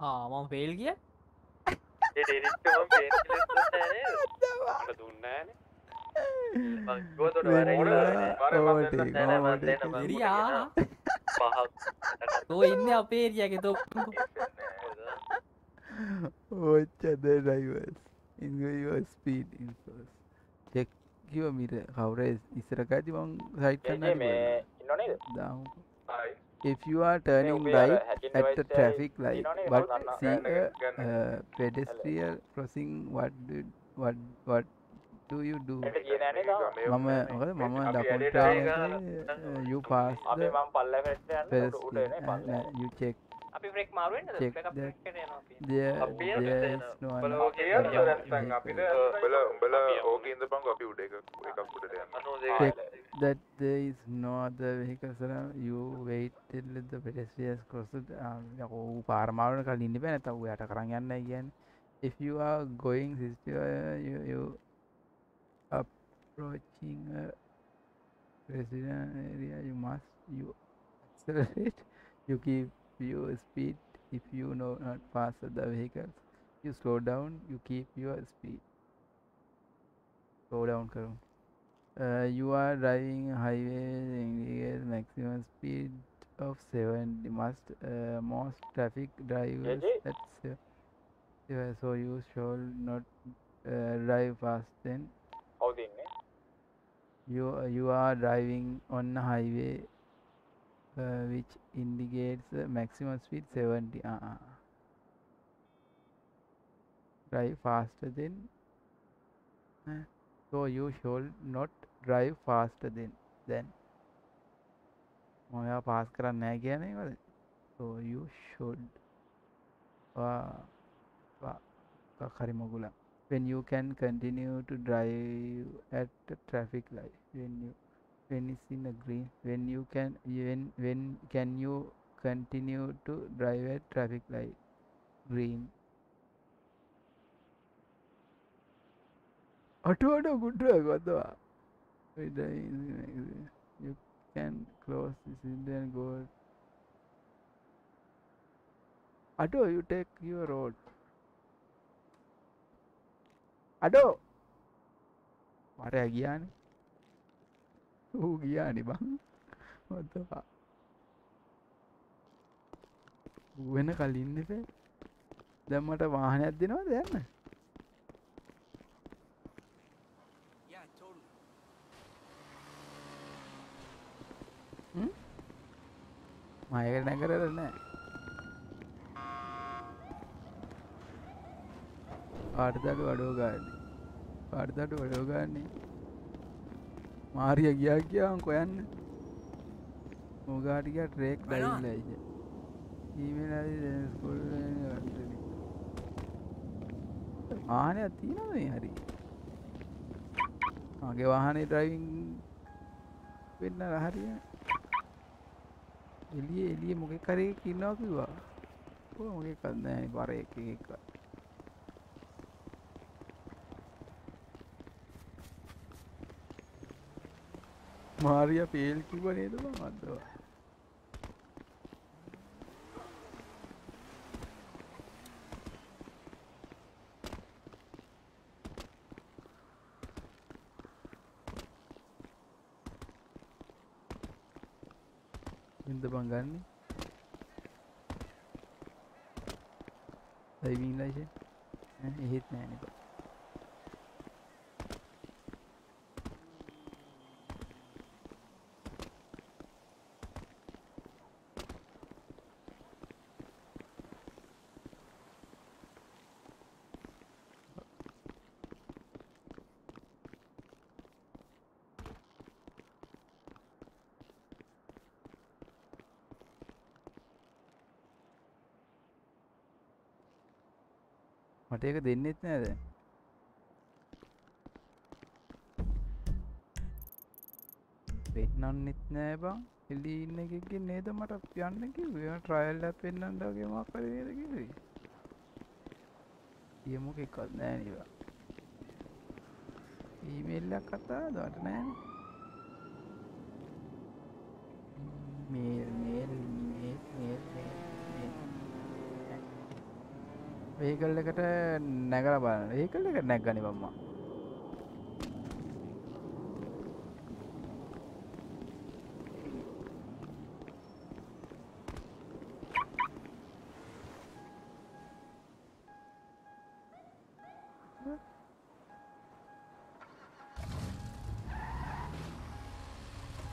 ආමම් ෆෙල් කිය. ඒ ඩෙරික්ට මට පහක්. තෝ ඉන්න අපේ එරියගේ තෝ speed in first check your mirror කවුර ඉස්සරකඇති මං සයිට් ඒ මේ ඉන්නව නේද? දාමු. හයි if you are turning right at the traffic light but see a uh, pedestrian crossing what do, what what මම මොකද මම අපි දකුණු ඇඩේට පැත්තේ ගහලා you pass අපි the මම පල්ලෙහාට යන්න උඩ එන්නේ pedestrian and, පල්ලෙහා. you check. අපි බ්‍රේක් මාරු වෙන්නද Check බ්‍රේක් අප් that. එකට යනවා අපි there අපි there යන්න is no උඹලා one ඕකේ කියන්න යන්න. නැත්නම් අපිට උඹලා උඹලා ඕකේ ඉඳපන්කො අපි උඩ එක එකක් උඩට යන්න අනෝ check දෙක that there is no other vehicles you wait till the pedestrians cross යකෝ ඌ පාර මාරුන කලින් ඉන්න බෑ නැත්නම් ඌ යට කරන් යන්නයි කියන්නේ if you are going sister you, you approaching a resident area you must you accelerate. (laughs) You keep your speed. If you know not pass the vehicles you slow down. You keep your speed. Slow down uh, you are driving highway indicate maximum speed of 70 must uh, most traffic drivers at se- yeah, so you should not uh, drive fast then කවුද ඉන්නේ? you you are driving on a highway uh, which indicates uh, maximum speed 70 uh, uh. drive faster than uh, so you should not drive faster than then මොයා පාස් කරන්න නෑ කියන එකද so you should වා හරි මොගුල when you can continue to drive at the traffic light when you when it's in a green when you can when when can you continue to drive at traffic light green? Good work what you can close this window and go. Auto you take your road අඩෝ. මට ගියානේ. ඌ ගියානි බං. ඔතවා වෙන කලින් එපේ දැම්මට වාහනයක් දෙනවද යන්න Yeah, totally. මයකට නැකරට නෑ කාටදට වඩෝ ගන්න කාටදට වඩෝ ගන්නේ මාරිය ගියා කියාන් කොයන්න. මොගාටික ට්‍රේක් ඩයිල්ලයිද ඊමස්කුල් ආනය තියන මේ හරි? මගේ වාහනේ ඩ්‍රයිවිං වෙන්න රහරිය එලිය එලිය මොකෙ කරේ කින්නවා කිවා මොකෙ කන්න පර එක එක මාරිය පේල් කිව නේද මන්දවා ඉද බංගන්නේ ඩයිවිං ලයිසන් එහෙත් නෑනක මට ඒක දෙන්නෙත් නෑද පෙන්නන්නෙත් නෑ බං. එලි ඉන්න එකකින් නේද මට යන්න කිව්වේ? ට්‍රයල් එකක් පෙන්නන්න වගේ මොකක් හරි නේද කිව්වේ? ඊයමුක එකක් නෑ නේ ඊමේල් එකක් කතාවද මට නෑනේ mail mail mail mail mail vehicle එකට නැගලා බලන්න. වේකල් එක නැග්ගනේ මම්මා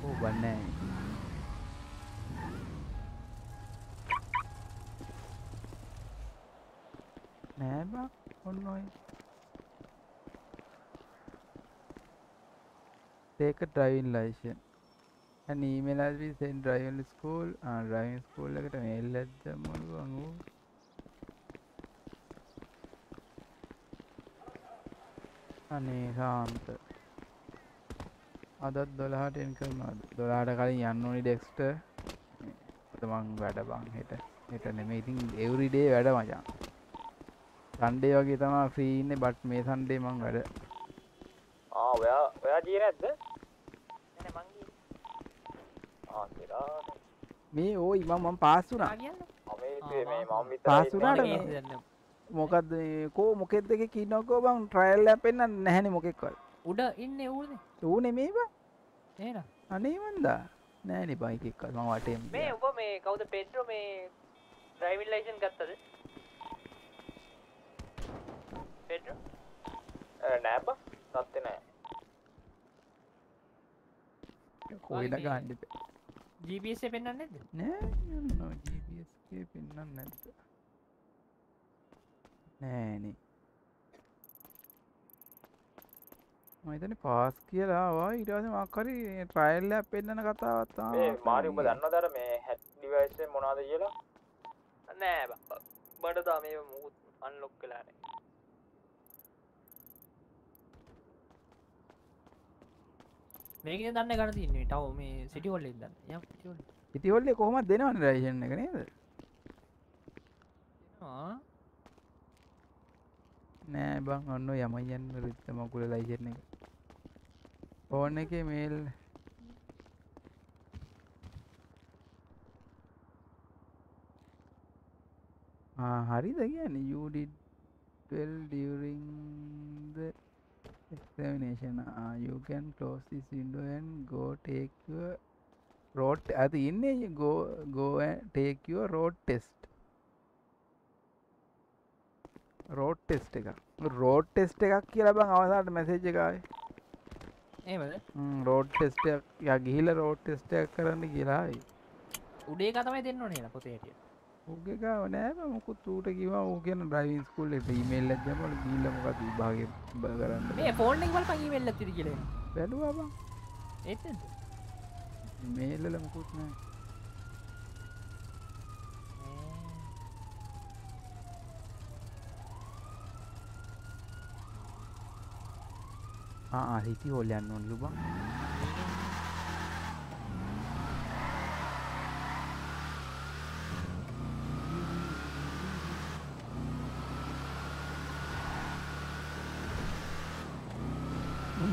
ඕ බන්නේ නෑ බා ඔන්න ඔය take a driving license. An email has been sent driving school. ආ driving school එකට mail එකක් දැම්මලු අංගු අනේ සාන්ත. අදත් 12ට එන් කරනවා 12ට කලින් යන්න ඕනි ඩෙක්ස්ටර්. අද මං වැඩ බං හෙට. හෙට නෙමෙයි. ඉතින් එවරි ඩේ වැඩ මචං. සන්ඩේ වගේ තමා ෆ්‍රී ඉන්නේ බට් මේ සන්ඩේ මං වැඩ. ආ ඔයා ඔයා ගියේ නැද්ද? ආ තිරා මේ ඕයි මම මම පාස් වුණා අමේසේ මේ මම විතරයි පාස් වුණාට ඉන්නේ. මේ- මොකක්ද මේ කෝ මොකෙද්ද එකේ කිනෝකෝ බං ට්‍රයල් එකක් පෙන්නන්නේ නැහනේ මොකෙක්වත් උඩ ඉන්නේ ඌනේ. ඌ නෙමෙයි බං. එහෙනම්. අනේ මන්දා. නෑනේ බං එකෙක්වත් මම වටේම මේ ඔබ මේ කවුද පෙඩ්‍රෝ මේ ඩ්‍රයිවිං ලයිසන් ගත්තද? පෙඩ්‍රෝ ඈ නෑ බා. සත්‍ය නෑ. කොයිල ගන්න GPS එක පෙන්වන්නේ නැද්ද? නෑ එකේ පෙන්නන්නේ නැද්ද? නෑනේ මම හිතන්නේ පාස් කියලා ආවා. ඊට පස්සේ මොකක් හරි ට්‍රයල් එකක් පෙන්නන කතාවක් තමයි. මේ මාරි උඹ දන්නවද අර මේ හැට් ඩිවයිස් එක මොනවද කියලා? නෑ බා මට තාම මේව මුකුත් අන්ලොක් වෙලා මේකේ දන්න ගන්න තියන්නේ ටව මේ සිටි හොල්ලේ දන්න. යම් සිටි හොල්ලේ ඉතිහොල්ලේ කොහොමද දෙනවනේ රයිෂන් එක නේද? නෑ බං ඔන්න යමයි යන්න රිත්ත මකුල ලයිෂන් එක. ෆෝන් එකේ මේල් හරිද කියන්නේ? during the examination. Uh, you can close this window and go take your road அது ඉන්නේ go go and take your road test. Road test එකක් රෝඩ් ටෙස්ට් එකක් කියලා බං අවසානට මැසේජ් එක ආවේ. එහෙමද? රෝඩ් ටෙස්ට් ගිහිල්ලා රෝඩ් ටෙස්ට් එකක් කරන්න කියලා ආවේ. උඩේ එක තමයි දෙන්න ඕනේ නේද ඌගේ ගාව නෑ මොකුත් ඌට ඌ කියන ඩ්‍රයිවිං ස්කූල් දැම්මලු ගිහිල්ලා මොකද විභාගේ කරන්න මේ ඊමේල් එකක් තියද කියලා. එනවා. බැලුවා බං. ඒත් නැද්ද? මේල් වල මොකුත් නෑ. ආ ආ හිටි හොල් යන්න ඕනලු බං උඹ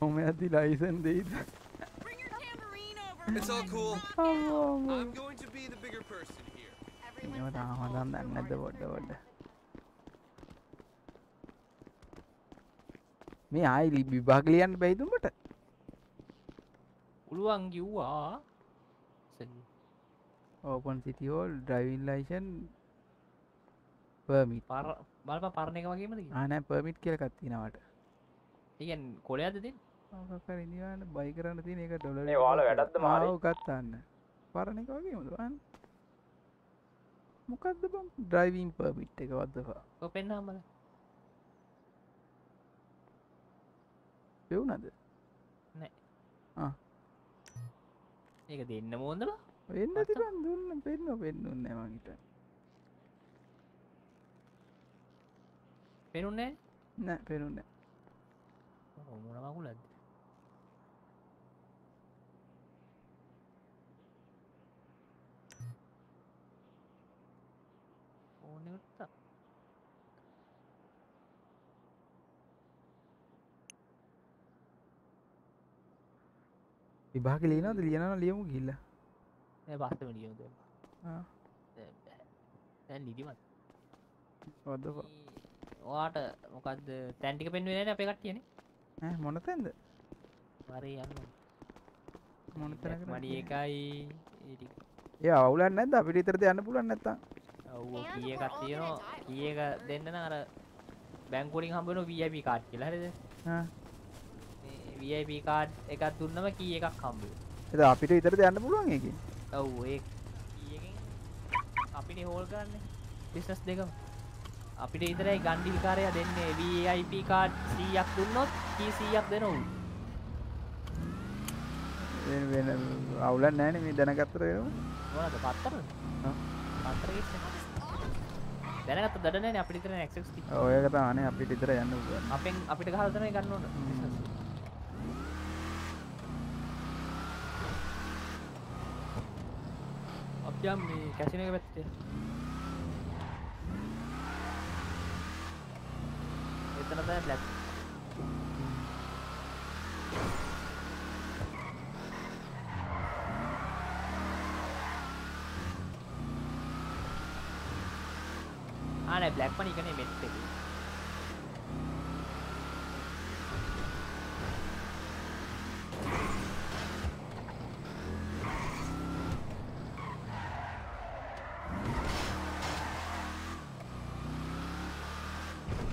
be the bigger person here. මේව තාම දන්නේ නැද්ද පොඩ්ඩ පොඩ්ඩ මේ ආයි ලි- විභාග ලියන්න බැයිද උඹට පුළුවන් කිව්වා. ඕපන් සිටි හෝල් ඩ්‍රයිවිං ලයිසන් පර්මිට් පර බලපන් පරණ එක වගේමද කිව්වේ? ආ නෑ පර්මිට් කියලා එකක් තියෙනවට ඒ කියන්නේ කොලයක්ද දෙන්නේ? හරි ඉනිවාන බයි කරන්න තියෙන එක ඩොලර් මේ ඔයාලා වැඩක්ද මාරේ? ආව් ගත්තාන්න පරණ එක වගේමද බලන්න මොකක්ද බං? ඩ්‍රයිවිං පර්මිට් එක පෙන්නාම බලන්න. පෙවුනද නෑ. ආ. ඒක දෙන්න බං? වෙන්න තිබන් දුන්න. පෙන්න පෙන්නුන්නේ මං හිතන්නේ. පෙනුන්නේ නෑ? පෙනුන්නේ නැහැ? ඔව් මොන මගුලක්ද? ෆෝන් එකට තා- විභාග ලියනවද? ලියනවා ලියමු ගිහිල්ලා. නෑ පස්සෙම ලියමු දැන්. නිදිමත. වද්දපා ඔයාට මොකද්ද? තැන් ටික පෙන්වන්නේ නැනේ අපේ කට්ටියනේ. ඈ මොන තැනද? මරේ යන්න. මොන තැනකද මඩි එකයි. ඒ අවුලක් නැද්ද? අපිට විතරද යන්න පුළුවන් නැත්තම් ඔව් කී එකක් තියෙනවා කී එක දෙන්න නම් අර බැංකු වලින් හම්බ වෙන VIP කාඩ් කියලා හරිද? ආ මේ VIP කාඩ් එකක් දුන්නම කී එකක් හම්බ වෙනවා. එතකොට අපිට විතරද යන්න පුළුවන් ඒකේ ඔව් ඒ කී එකෙන් අපිනේ හෝල් කරන්නේ බිස්නස් දෙකම. අපිට විතරයි ගන් ඩීල් දෙන්නේ VIP කාඩ් 100ක් දුන්නොත් කී 100ක් දෙනවා. වෙන වෙන අවුලක් නැහැනේ මේ දැනගත්තට වෙනව මොනවද පත්තරද? ආ. පත්තර කිස්සනේ. දැනගත්ත දඩ නැනේ අපිට විතරනේ access තියෙන්නේ. ඔය එක තමයි අපිට විතර යන්න පුළුවන් අපෙන් අපිට ගහලා තමයි ගන්න ඕන. අපි යම් මේ කැසිනෝ එක පැත්තට. එතන තමයි බ්ලැක්. බ්ලැක් මනි කනේ මෙත් එකේ.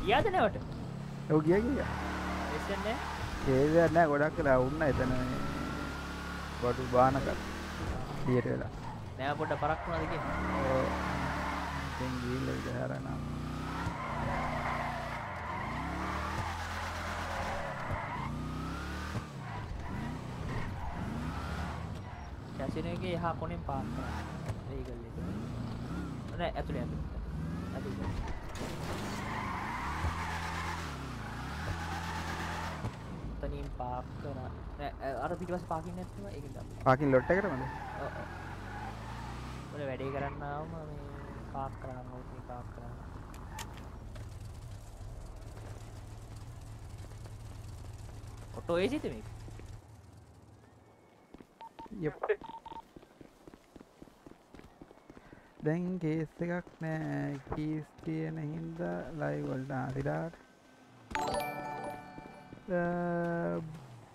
ගියාද නැවට? ඔව් ගියා ගියා එස්සෙන් නෑ. ඒදයක් නෑ ගොඩක් වෙලා වුණා එතන බඩු බානක ඩියට වෙලා නෑ පොඩ පරක් වුණාද කියන්නේ? ඔව් ඉතින් ගිහිල්ලා විතරනවා එකේ එහා කොනෙන් පාස් කරා. ලීගල් එක. නෑ ඇතුලේ ඇතුලේ. ඇතුලේ. පාක් කර අර පිටිවස් පාකින් නැත්ම එක පාකින් ලොට් එකටමද ඔල වැඩේ කරන්නාවම මේ පාක් කරන්න ඕක පාක් කරන්න ඔටෝ ඒ සිත මේ දැන් කේස් එකක් නෑ. කීස් තියෙන හින්ද ලයිවල්ට ආතිරාට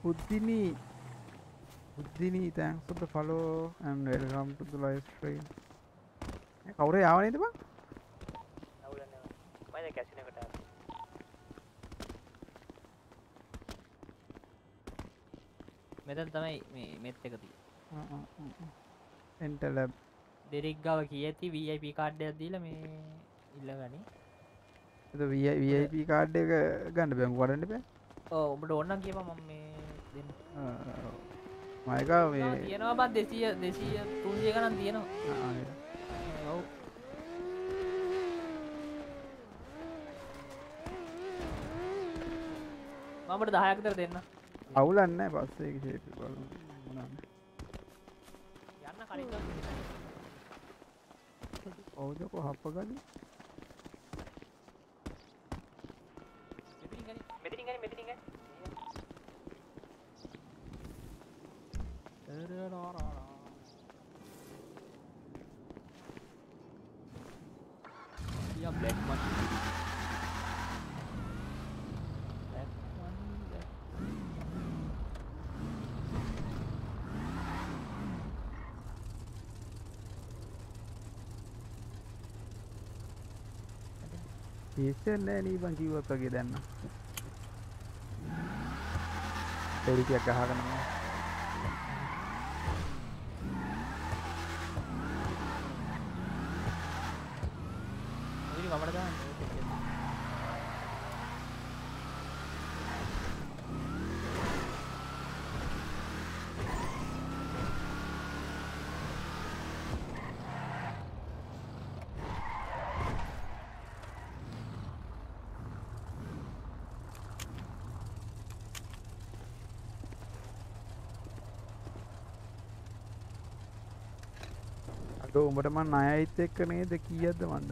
Buddhini. Buddhini thanks for the follow and welcome to the live stream. කවුරු යාවනේද බං කැසිනකට මෙතන් තමයි මේ මෙත් එක තිය එන්ටලබ් දෙරෙක් ගව කිය ඇති වීප කාඩ්ඩයක් දීල මේ ඉල්ලගනි. වip කාඩ් එක ගන්න බැං වඩන්න බෑ? උඹට ඔන්න කියප මම මේ මයකා මේ තියෙනවා බත් දෙසිය දෙසීය තුන්සිය ගණන් තියෙනවා. මමට දහයක්තර දෙන්න. අවුලන්න පස්සේ ශේපි බල යන්න කලින් ඔවුදකො හප්ප ගලි මෙතිරින් ගනි මෙතිරින් ගනි Yeah, black one. ඒසන්නෑ නී බං කිව්වත් වගේ දැන්න පෙරිකයක් ගහගනවා ඉතින් මමට දාන්න අඩ උඹට මන් අයයිත් එක්ක නේද කියද්ද මන්ද?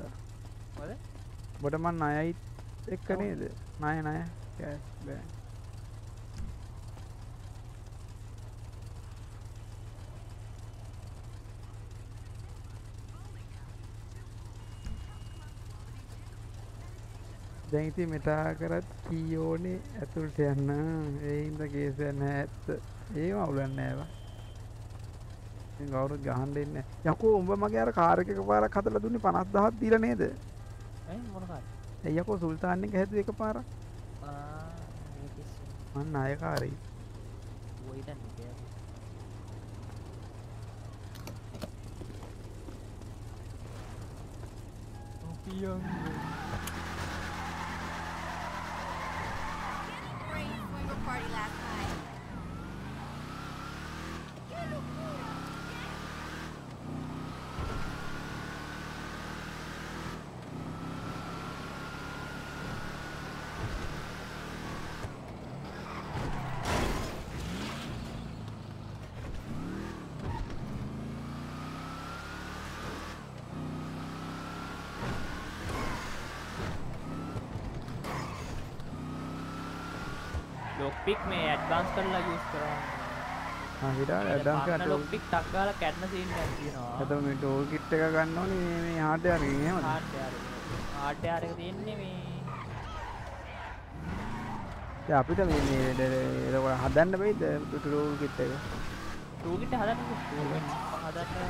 උඹට මන් අයයිත් එක්ක නේද? ණය ණය. කෑස් බෑ. දැන් ඉතින් මෙතා කරත් කී ඕනේ ඇතුළට යන්න. ඒ හින්දා කේස් යන්න ඇත්ත. ඒව අවුලක් නෑ බං. ඉතින් යකෝ උඹ මගේ අර කාර් එක එකපාරක් හදලා දුන්නේ 50000ක් දීලා නේද? ඈ මොන කාර්ය? ඒ යකෝ සුල්තාන් එක හැදුවේ එකපාරක්. ආ මේ. මං නායකාරී. වොයි දැන් නිකේ. ඇඩ්වාන්ස් කරලා යූස් කරනවා. හිට ඇඩ්වාන්ස් කරලා ලොක් ටික් ටක් ගාලා කැඩන සීන් එකක් තියෙනවා. එතකොට මේ ටෝල් කිට් එක ගන්න ඕනේ මේ මේ හાર્ඩ්වෙයාර් එකේ නේද හાર્ඩ්වෙයාර් එක. හાર્ඩ්වෙයාර් එක තියෙන්නේ මේ. අපිට මේ මේ ඒක හදන්න බෑද ටෝල් කිට් එක? ටෝල් කිට් හදන්න හදන්න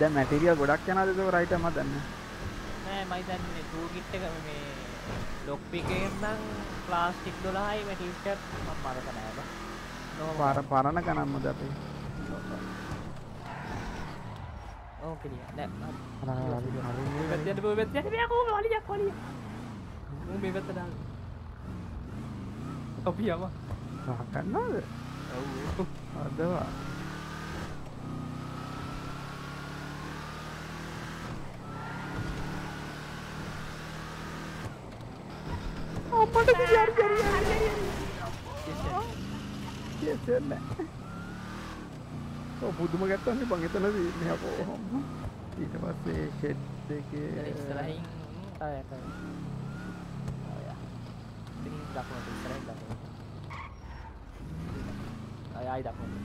දැ මැටිරියල් ගොඩක් යනද රයිට මදන්න නෑ මයිතන්නේ ටූගිට්ට මේ ලොක්පික් එකෙන් නම් ප්ලාස්ටික් 12යි මැටිරියල් එකක් මම මරක නෑ බා. පාර පරණ ගණන්මද අපි? ඕක කිලිය. නෑ. හරි, හරි, හරි. මේ පැත්තට මේ පැත්තට මෙයා කොහොම වලියක් වලිය. මම මේ පැත්තට දාන්න. අපි යම. සහ ගන්නවද? ඔව්. අදවා. අම්මට කිරි හරි හරි හරි කියසන්න ඔව් පුදුම ගැත්තන්නේ බං එතනදී මෙහා කොහොම ඊට පස්සේ ෂෙඩ් එකේ ඉස්සරහින් ආය ආය ඉතින් දකුණට ඉස්සරහින් දකුණට ආය ආයි දකුණට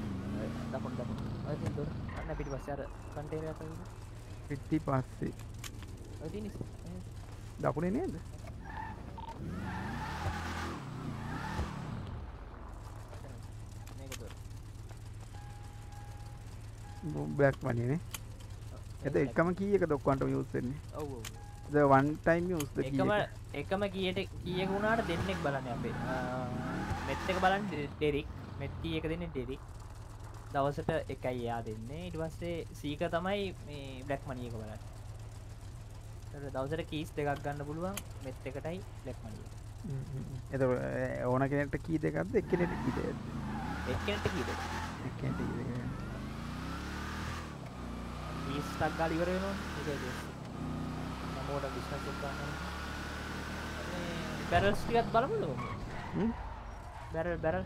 දකුණට දකුණට ඔය තියෙන දොර අන්න පිටිපස්සේ අර කන්ටේනර් එක තියෙන පිටි පස්සේ ඔය තියෙන ඉස්සර දකුණේ නේද මේක දොර බ්ලක් වනනේ එත එකම කීයක දොක්වන්ට යුස් වෙන්නේ? ඔව් ඔව්. ද වන් ටයිම් යුස් එකම එකම කියට කියක වුණාට දෙන්නෙක් බලන්න අපේ මෙත් එක බලන්න ඩෙරික් මෙත් කිය එක දෙන්න ඩෙරික් දවසට එකයි එයා දෙන්නේ. ඉට පස්සේ සීක තමයි මේ බ්ලක් මනියක බලන්න දවසට කීස් දෙකක් ගන්න පුළුවන් මෙත් එකටයි බ්ලක් මනිය එත ඕන කෙනට කී දෙකක්ද එක්කෙනට කීද එක්කනට කීද එක්කනට වීස්ටක් ගාල ඉවර වෙනවා නමෝට විශ්නස් ගන්න බැරල්ස් ටිකත් බලමුලු බැරල්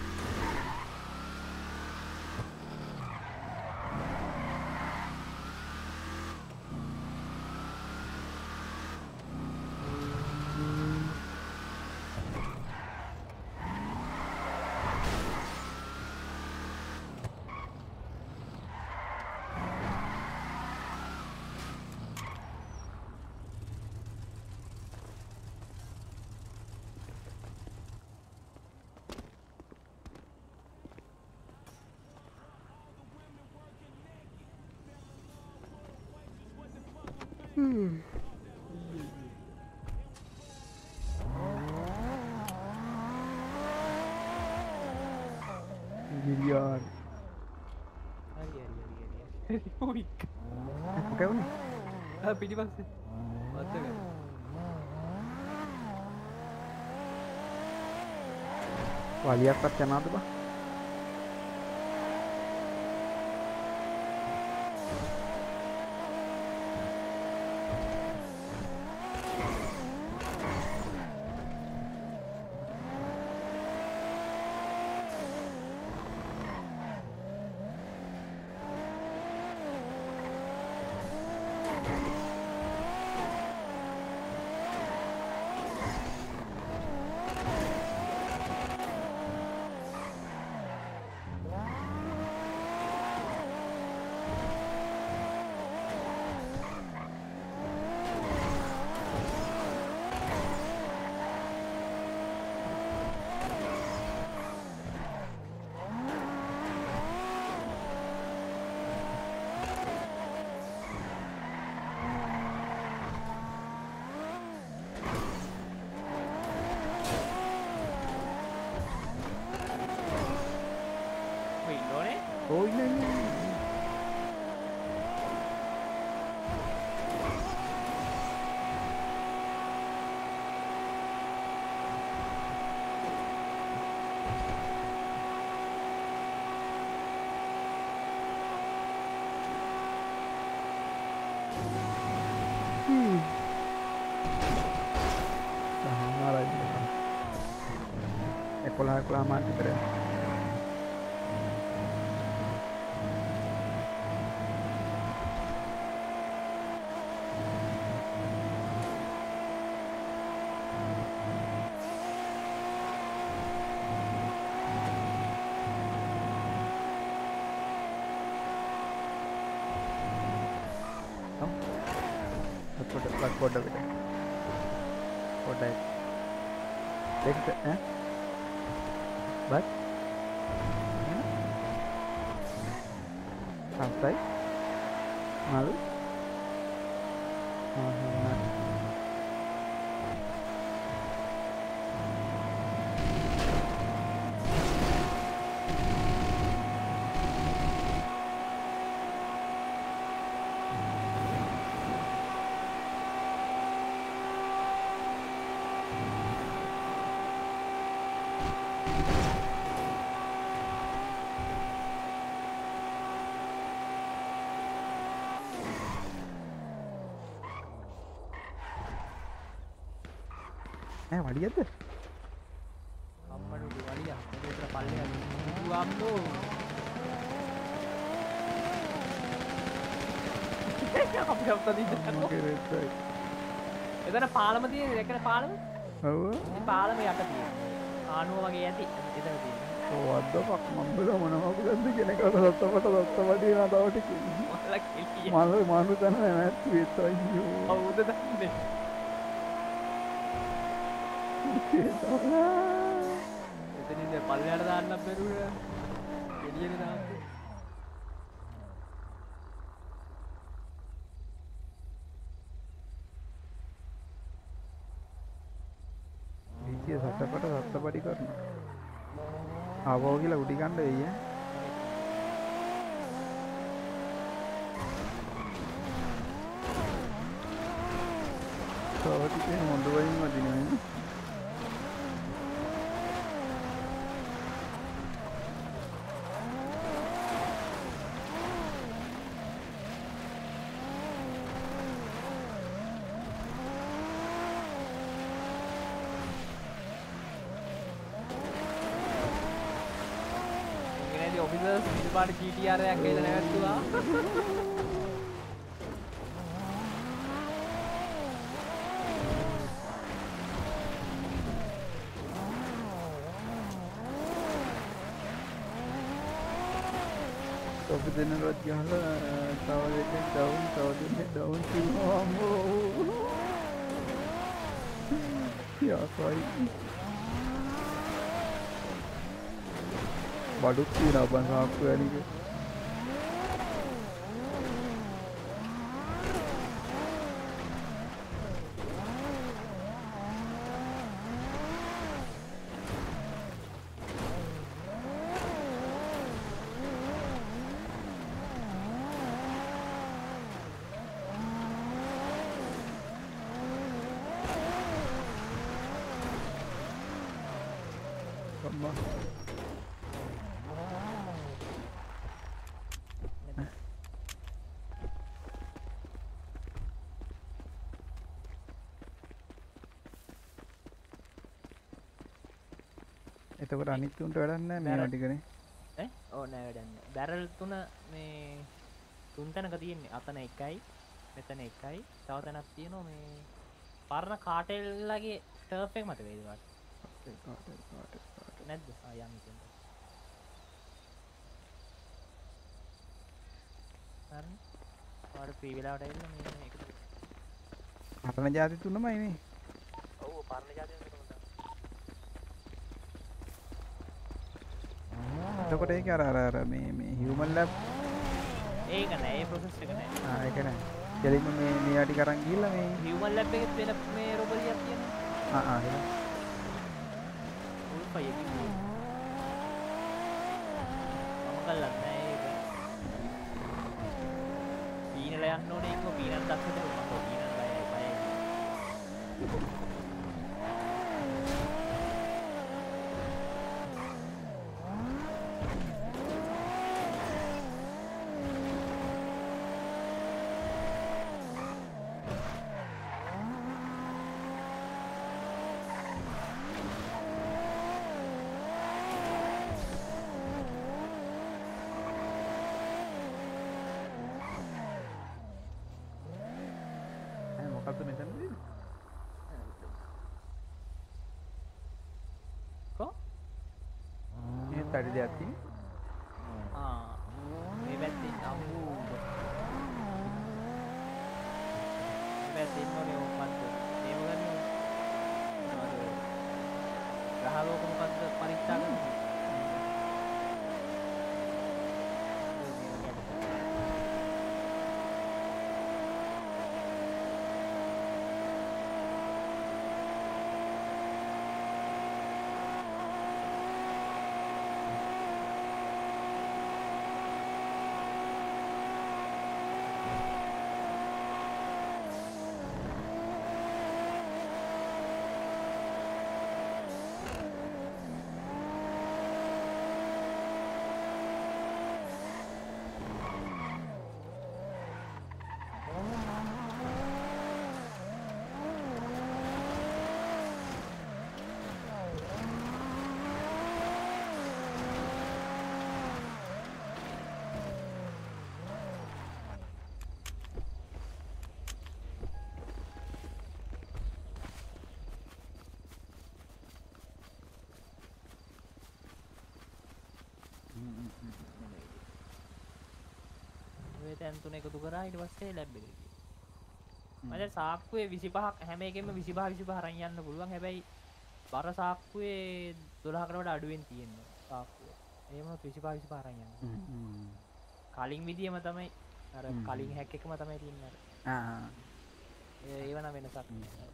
බැරල් බලවල බැරල් ය මගේ ජීටියර කියමු ගෙදරට යන්කොට Hmm. ගිරියාර් මොකයි වුනේ පිටිපස්සේ වත්තක වලියක්වත් යනවාද බා ඉන්නෝනේ ඈ වඩියද අම්මඩු වලිය මෙතන පල්ලෙහාට අම්මෝ. එතන පාලම තියෙන දැකන පාලම? පාලම යට ආනුව වගේ ඇති. තියෙන ඕ අද්දපක් මම්බල මොනවද කෙනෙකුට සත්තපට සත්තපටි නදාවට මල කෙලිය. මල මානු තන නැත්තු වෙත් අයියෝ කවුද දන්නේ එතනින් පල්ලයට දාන්න බැරුව එළියට දාන්න. විචිය සත්තපට සත්තපටි කරන ආවෝ කියලා උඩි කණ්ඩ වෙයි ඈ තවටිකේ හොඳ වයින් වදිනවා ඉංග්‍රීසි ඔෆිසර්ස් පිළිපාට GTR එකක් ඇවිල්ලා නැවැත්තුවා ඔබ දෙනවත් ගහලා තව දෙකෙක් ඩවුන් තව දෙකෙක් ඩවුන් කිව්වා අම්මෝ යාසයි බඩුත් තියෙනවා බං සාක්කු වැලික අම්මා එතකොට අනිත් උන්ට වැඩක් නැහැ මේ ටිකනේ ඈ? ඕ නෑ වැඩන්න බැරල් තුන මේ තුන් තැනක තියෙන්නේ. අතන එකයි මෙතන එකයි. තව තැනක් තියෙනවා මේ පරණ කාටෙල්ලගේ ටර්ෆ් එක මත වේදවාට නැද්ද? යම් ඇවිල්ලා මේ එක හටන ජාති තුනමයි මේ. ඔව් පරණ ජාතිය එතකොට ඒක අර අර මේ මේ හියුමන් ලැබ් ඒක නෑ ඒ ප්‍රොසෙස් එක නෑ. ආ ඒක නෑ. කෙලින්ම මේ මේ යටි කරන් ගිහිල්ලා මේ හියුමන් ලැබ් එකෙත් වෙන මේ රොබරියක් තියෙනවා. ආ ආ ඒක. උල් පයකින් මම කල්ලත් නෑ ඒක. පීනල යන්න ඕනේ එක්ක පීනන් දක්ෂද මම පීනන් බයයි බයයි ඈ මොකක්ද මෙතන තියෙන්නේ කො මේ පැඩි දෙයක් තියෙන්නේ. ඔය තැන් තුන එකතු කරා ඊට පස්සේ ලැබ් එකට ගියා. මට සාක්කුවේ 25ක් හැම එකෙම 25 25 අරන් යන්න පුළුවන්. හැබැයි බර සාක්කුවේ 12කට වඩා අඩුවෙන් තියෙනවා සාක්කුව. එහෙම 25 25 අරන් යන්න. කලින් විදියම තමයි අර කලින් හැක් එකම තමයි තියෙන්නේ අර. ආ ඒවනම් වෙනසක් නෑ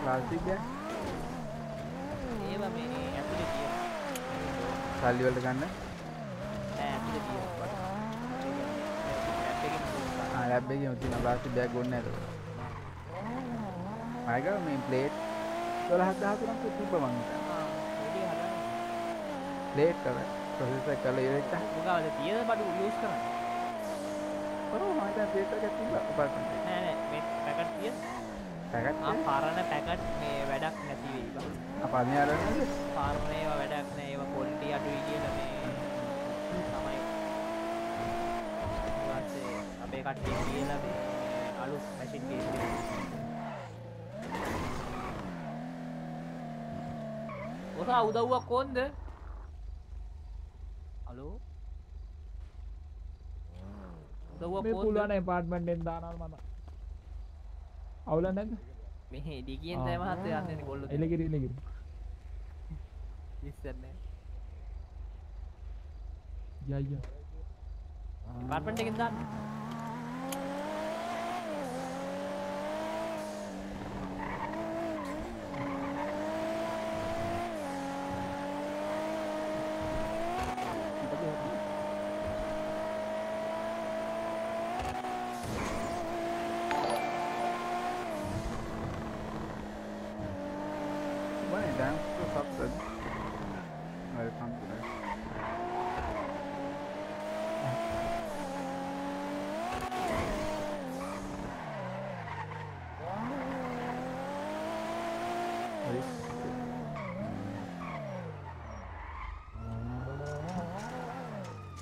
ප්ලාස්ටික් බෑග් ඒව මේ ඇතුලේ තියෙනවා සල්ලි වලට ගන්න නෑ ඇතුලේ තියෙනවා ආ ලැබ් එකේ තියෙන ප්ලාස්ටික් බෑග් ගොන්න නේද මයිග මේ ප්ලේට් 12000 ක් තිබ්බ මං ප්ලේට් වල ප්‍රොසෙස් එක කරලා ඉවරෙච්ච මොකද තියෙන බඩු යූස් කරන්නේ ඔව් මම දැන් ප්ලේට් එකක් තිබ්බා apartment එකේ නෑ නෑ මේ පැකට් තියෙන පැකට්? පරණ පැකට් මේ වැඩක් නැති වෙයි බං අපා මේ අරගෙන පරණ ඒවා වැඩක් නෑ ඒවා ක්වොලිටි අඩුයි කියලා මේ තමයි. ඊපස්සේ අපේ කට්ටිය කියලා මේ අලුත් මැෂින් කේස් එකක් ඔසා උදව්වක් ඕන්ද? හලෝ උදව්වක් මේ ඕන්ද? පුළුවන් පාර්ට්මන්ටෙන් දානවල් මම. අවුල නැද මෙහෙ ඩිගියෙන් තමයි මහත්තයා යන්නේ කොල්ලෝ එලකිරි එලකිරි ඉස්සන්නේ යය ඩිපාර්ට්මන්ට් එකෙන් දාන්න Money dance to substance. Welcome to that.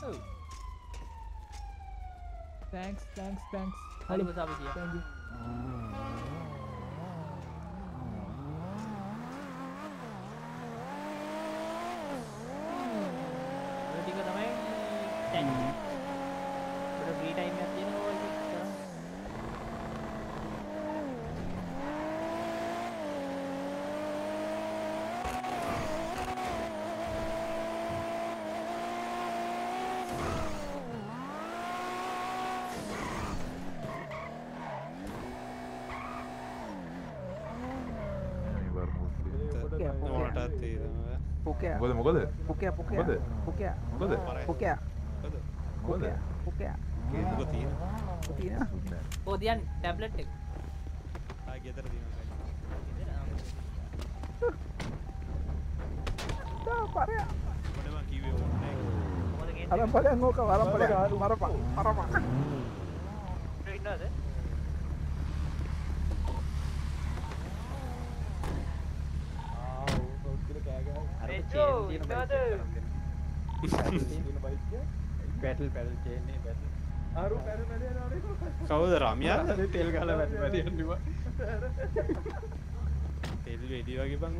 ඔව් තැන්ක්ස් තැන්ක්ස් තැන්ක්ස් හරි බසාපි කියා thank you. ඔය ටික තමයි දැන් ඔබට ෆ්‍රී ටයිම් එකක් තියෙනවා ඔය ටික කරන්න මොකටත් තේරෙනවා පුකෑ මොකද මොකද පුකෑ පුකෑ මොකද? පුකෑ මොකද? පුකෑ මොකද? පුකෑ පුකෑ මොකද තියෙනවා තියෙනවා ඕ දියන් ටැබ්ලට් එක ආ ගෙදර තා පරයා මොකද මං කිව්වේ ඕනේ අරන් බලයන් ඕක අරන් බලයන් මරපන් මරපන් ඉන්නවද පැටල් පැඩ පැඩ කවුද රම්යා? තෙල් ගල වැටියන්නවා තෙල් වෙඩි වගේ බං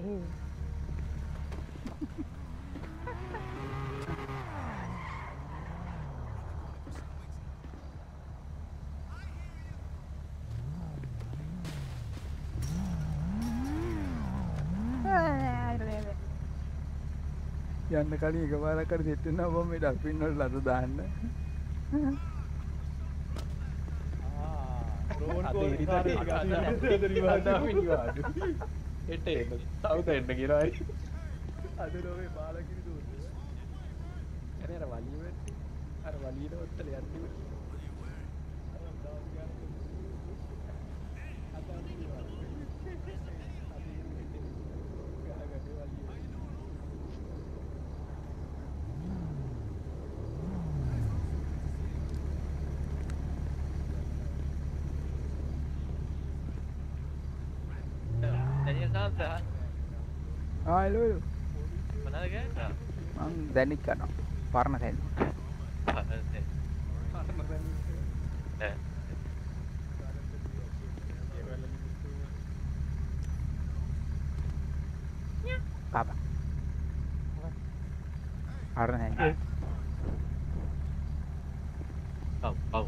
උන්. යන්න කලින් එක පාරකට සෙට් වෙනවා බම් මේ ඩල්ෆින් වල ලද දාන්න එට එන්න තවත එන්න කිරයි අද නොවේ පාලකිරි දූ ඇර වලීවට අර වලියට ඔත්තල යන්නේ දැනිය සාන්තා ආ එලෝ එලෝ මොනවද කියන්නේ මං දැනික් කරනවා පරණ තැන් පාපා පරණ තැන් ඔව් ඔව්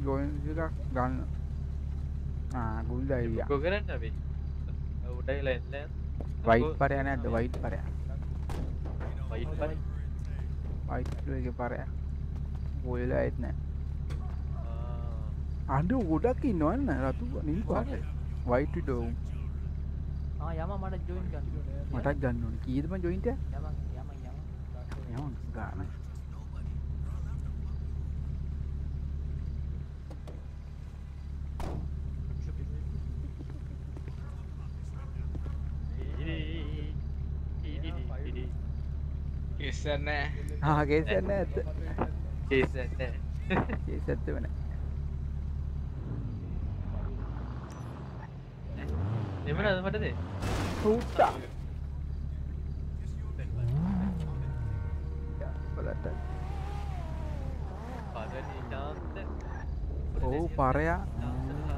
පයිතිතෝ එනම් ජොයින් එකක් ගන්න ගුල්ද අයියා ගොගරන්න අපි? උඩයිලා එන්න. වයිට් පරය නැද්ද? වයිට් පරය වයිට් පරි? වයිට් එක පරය ඔයලා ඇත් නෑ. අඩ ගොඩක් ඉන්නවන්න රතු නිල් පාට. වයිට ඩෝ ආ යම මට ජොයින් ගන්න මටත් ගන්න ඕන. කීදම ජොයින්ට යම යම යම යම ගාන ආගේසන්න ඇත්ත. කේසන්න ඒ සැත්ත වන එමනද මටද? සූත්තා පලට ඔහු පරයා.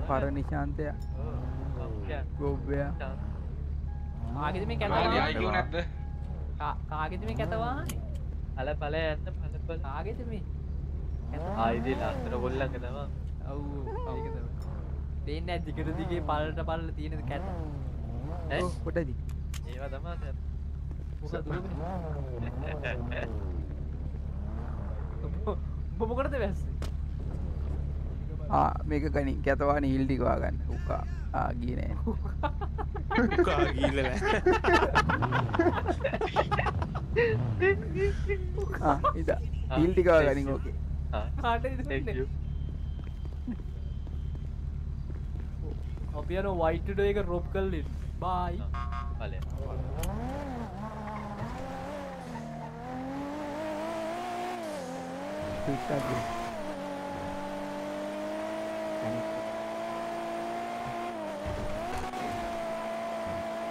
පර නිශාන්තය ගොබ්බය ආගෙද මේ ආයි කැතවා නැද්ද? කාගෙද මේ කැතවානේ අල පල ඇන්න පලපල ආගෙද මේ? ආයිදී ලස්සර ගොල්ලක තම ඔව් ඒක තමයි. දෙන්න දිගට දිගේ පල්ට පල්ල තියෙන කැට? කොටදී ඒවා තමා උඹ මොකටද වැස්සේ? මේක ගනි කැතවා නීල්ටිකවා ගන්න උකා ආගීනෑ උකා ගීල්ල ඉතා ඉල්ටිකවා ගනින් ඕකේ අපි යන වයිටඩ එක රොප් කල්ලින් බායි පල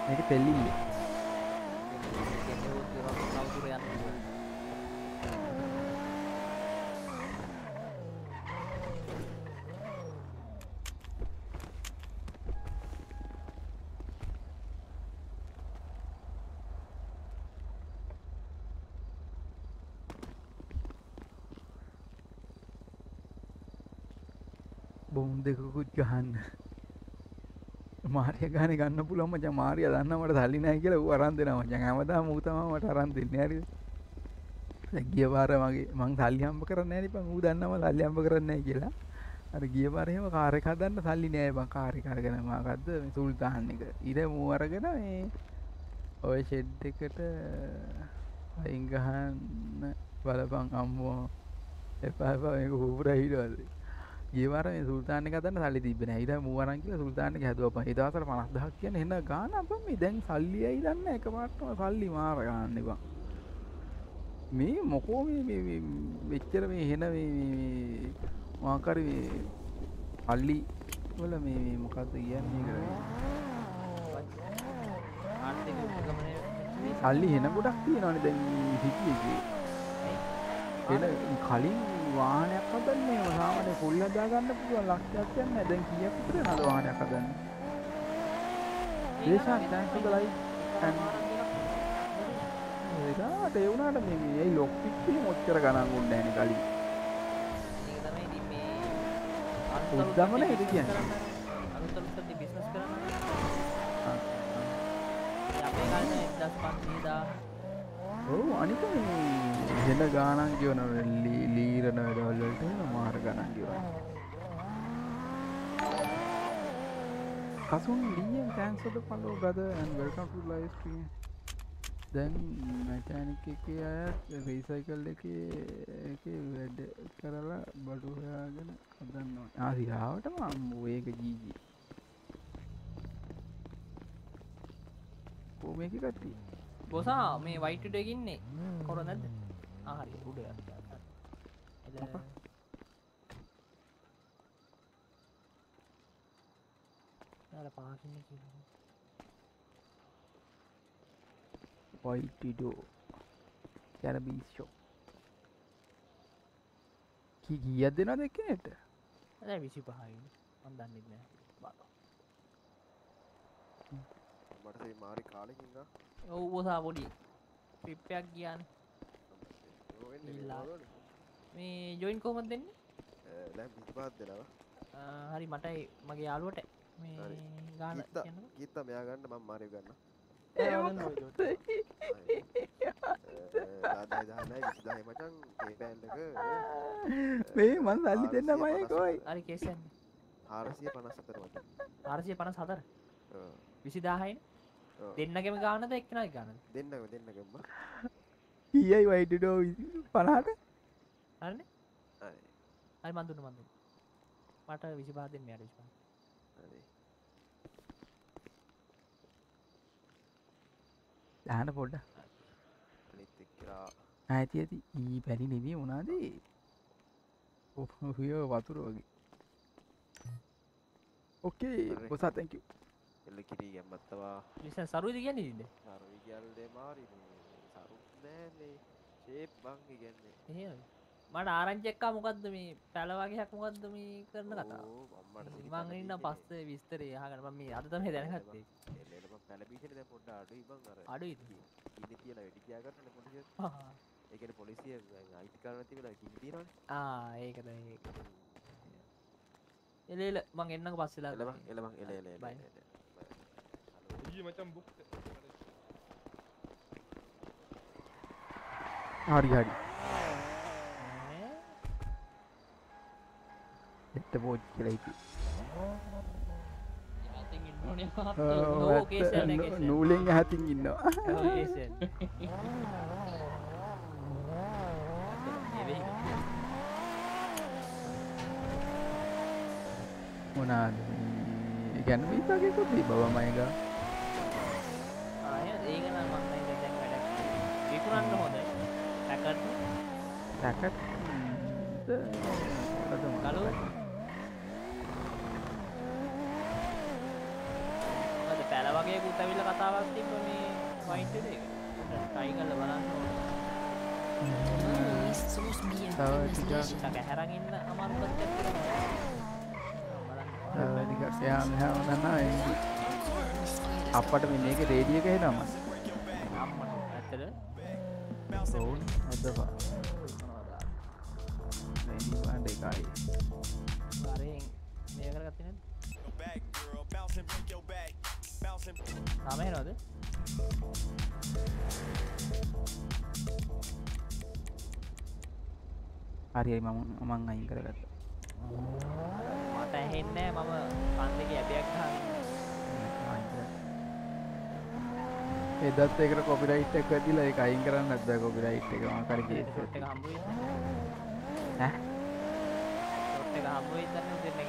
මේක තෙල්ලිල්ල බොම් දෙකුකුත් ගහන්න මාරය ගාන ගන්න පුළොම මච මාරිය දන්නමට සල්ලි නෑ කියලා ඌ අරන් දෙනවා මචං. හැමදාම ඌ තමයි මට අරන් දෙන්නේ. හරිද ගිය පාර මගේ මං සල්ලි හම්බ කරන්නේ නැහැ නේ බං. ඌ දන්නම සල්ලි හම්බ කරන්නේ නැහැ කියලා. අර ගිය පාර එහෙම කාර් එක හදන්න සල්ලි නෑ බං. කාර් එක අරගෙන මාකද්ද මේ සුල්තාන් එක. ඊට මූ අරගෙන මේ ඔය ෂෙඩ් එකට අයින් ගහන්න බලපන් අම්මෝ. එපා එපා. මේක හුපුරා හිටවල. මේ සුල්තාන එක හදන්න සල්ලි තිබ්බේ නැහැ ඊට මූ අරන් කියලා සුල්තාන එක හැදුවා. පහ ඒ දවස්වල 50000ක් කියන්නේ එන ගාන අපන් මේ දැන් සල්ලි ඇයි දන්නේ එකපාරටම සල්ලි මාර ගන්න එපා. මේ මොකෝ මේ මේ හෙන මේ මේ මොකක්hari මේ පල්ලි වල මේ මේ මොකද්ද කියන්නේ මේක? සල්ලි හෙන ගොඩක් සිටි එකේ එන කලින් වාහනයක් හදන්නේ සාමාන්‍ය ෆුල් හදා ගන්න පුළුවන් ලක්ෂයක් යන්නේ දැන් කීයක් විතර නේද වාහනයක් හදන්නේ? දේශාන් දැන් හදලයි ඒකට ඒ වුණාට මේ මේ ලොක් පිච්චි මොච්චර ගණන් උන්නේ නැහැ කලින්. උද්දමන ඒක කියන්නේ? අලුතලුතට බිස්නස් කරන්න. අපේ කාලේ 1500 ඔව් අනික මේ වෙන ගානක් කියවන ලීරන වැඩවල වලට මාර ගණන් කියවන Kasun ලියම් thanks for the follow brother and welcome to live stream. දැන් මැකෑනික් එකේ අයත් රීසයිකල් එකේ එකේ වැඩ කරලා බඩු හොයාගෙන හදන්නවා ආසිරාවටම අම්මෝ ඒක ජීජී කෝ මේක කට්ටිය? බොසා මේ වයිට්ටඩකින්නේ කොර නැද ආහරි උඩ පාසින්න වයිටිඩෝ කැරබීෂෝ කි ගියත් දෙෙන දෙක්කනට ඇ විසි පහයි අන්දන්නෙත් නෑ මටසේ මාරි කාලෙකින්ද ඔව් බොසා පොඩි පිප්පයක් කියන්න මේ ජොයින් කොමත් දෙන්නේ? පිපාත් දෙනවා. හරි මටයි මගේ යාලුවට මේ ගාන ගීත මෙයා ගන්න මම මාරය ගන්න මචන් මේ මන් සල්ලි දෙන්න මයකොයි අරි කේසන් හාරසිය පනස් සතර මච. ආරසිය පනස් හතර. විසිදාහයි දෙන්නගෙම ගානද එක්නයි ගන්න දෙන්න දෙන්නගම. කියයි (laughs) වයිටඩෝ පනාට අරන? අයි මන්දුන මන්දු මට විසිපාදෙන් මෑරස්පා දාන පොඩ්ඩ ඇති ඇති. ඊ පැරි නෙදී වුණාදේ ඔහයෝ වතුර වගේ. ඕකේ පොසා තැක එල්ල කිරී ගැම්මත්තවා. ලිසන් සරුද කියන්න ඉද සරුයි ගැල්දේ මාරි සරුනෑනේ ශේප් බංගි ගැන්නේ එහ මට ආරංචෙක්කා මොකක්ද මේ පැලවාගේයක් මොකක්ද මේ කරන කතා මංගන්න පස්සේ විස්තර යහගන මේ අදතම දැනගත්තේ. පැලබිෂන පොඩ්ඩ අඩුයි බං අර. අඩු ඉන්න කියලා වැඩි කියාගන්න පොලිසිය ඒකන පොලිසිය අයිති කරනති වෙලා කිතිරන ආ ඒකද ඒක. එලේල මං එන්නක පස්සලා එලම එලමං එල එල මචම් බුක් හරි හරි එට පෝච් කලයිති නූලෙන් ඇහතින් ඉන්නවා. මොනාද? ගැන විතාගේ කොත්දී බව මයක ඒකන මන්න දැන් වැඩ විකුරන්න හොඳයි. පැකට් පැකට් කලු වගේ පුතවිල්ල කතාවක් තිබ මේ වයින්ට දෙක ටයි කල්ල බලන්න පැහැරන් ඉන්න අමරුපත් ටිකක් එයා මෙහා දන්නා අපට මේ මේක රේඩියක හෙනම ඇතර ඔවුන් අදපා වැඩිවාඩ එකයි. වරයෙන් තමය නොද හරි මම මං අයින් කරගත්ත. මට ඇහෙන්නෑ මම පන්දක ඇබයක් එදත් එකට කොපිරයිට් එක දිලා එක අයින් කරන්න ඇද කොපිරයිට් එක මකර ට එක හම්බ ඈ? එක හම්බ දන්න දෙන්න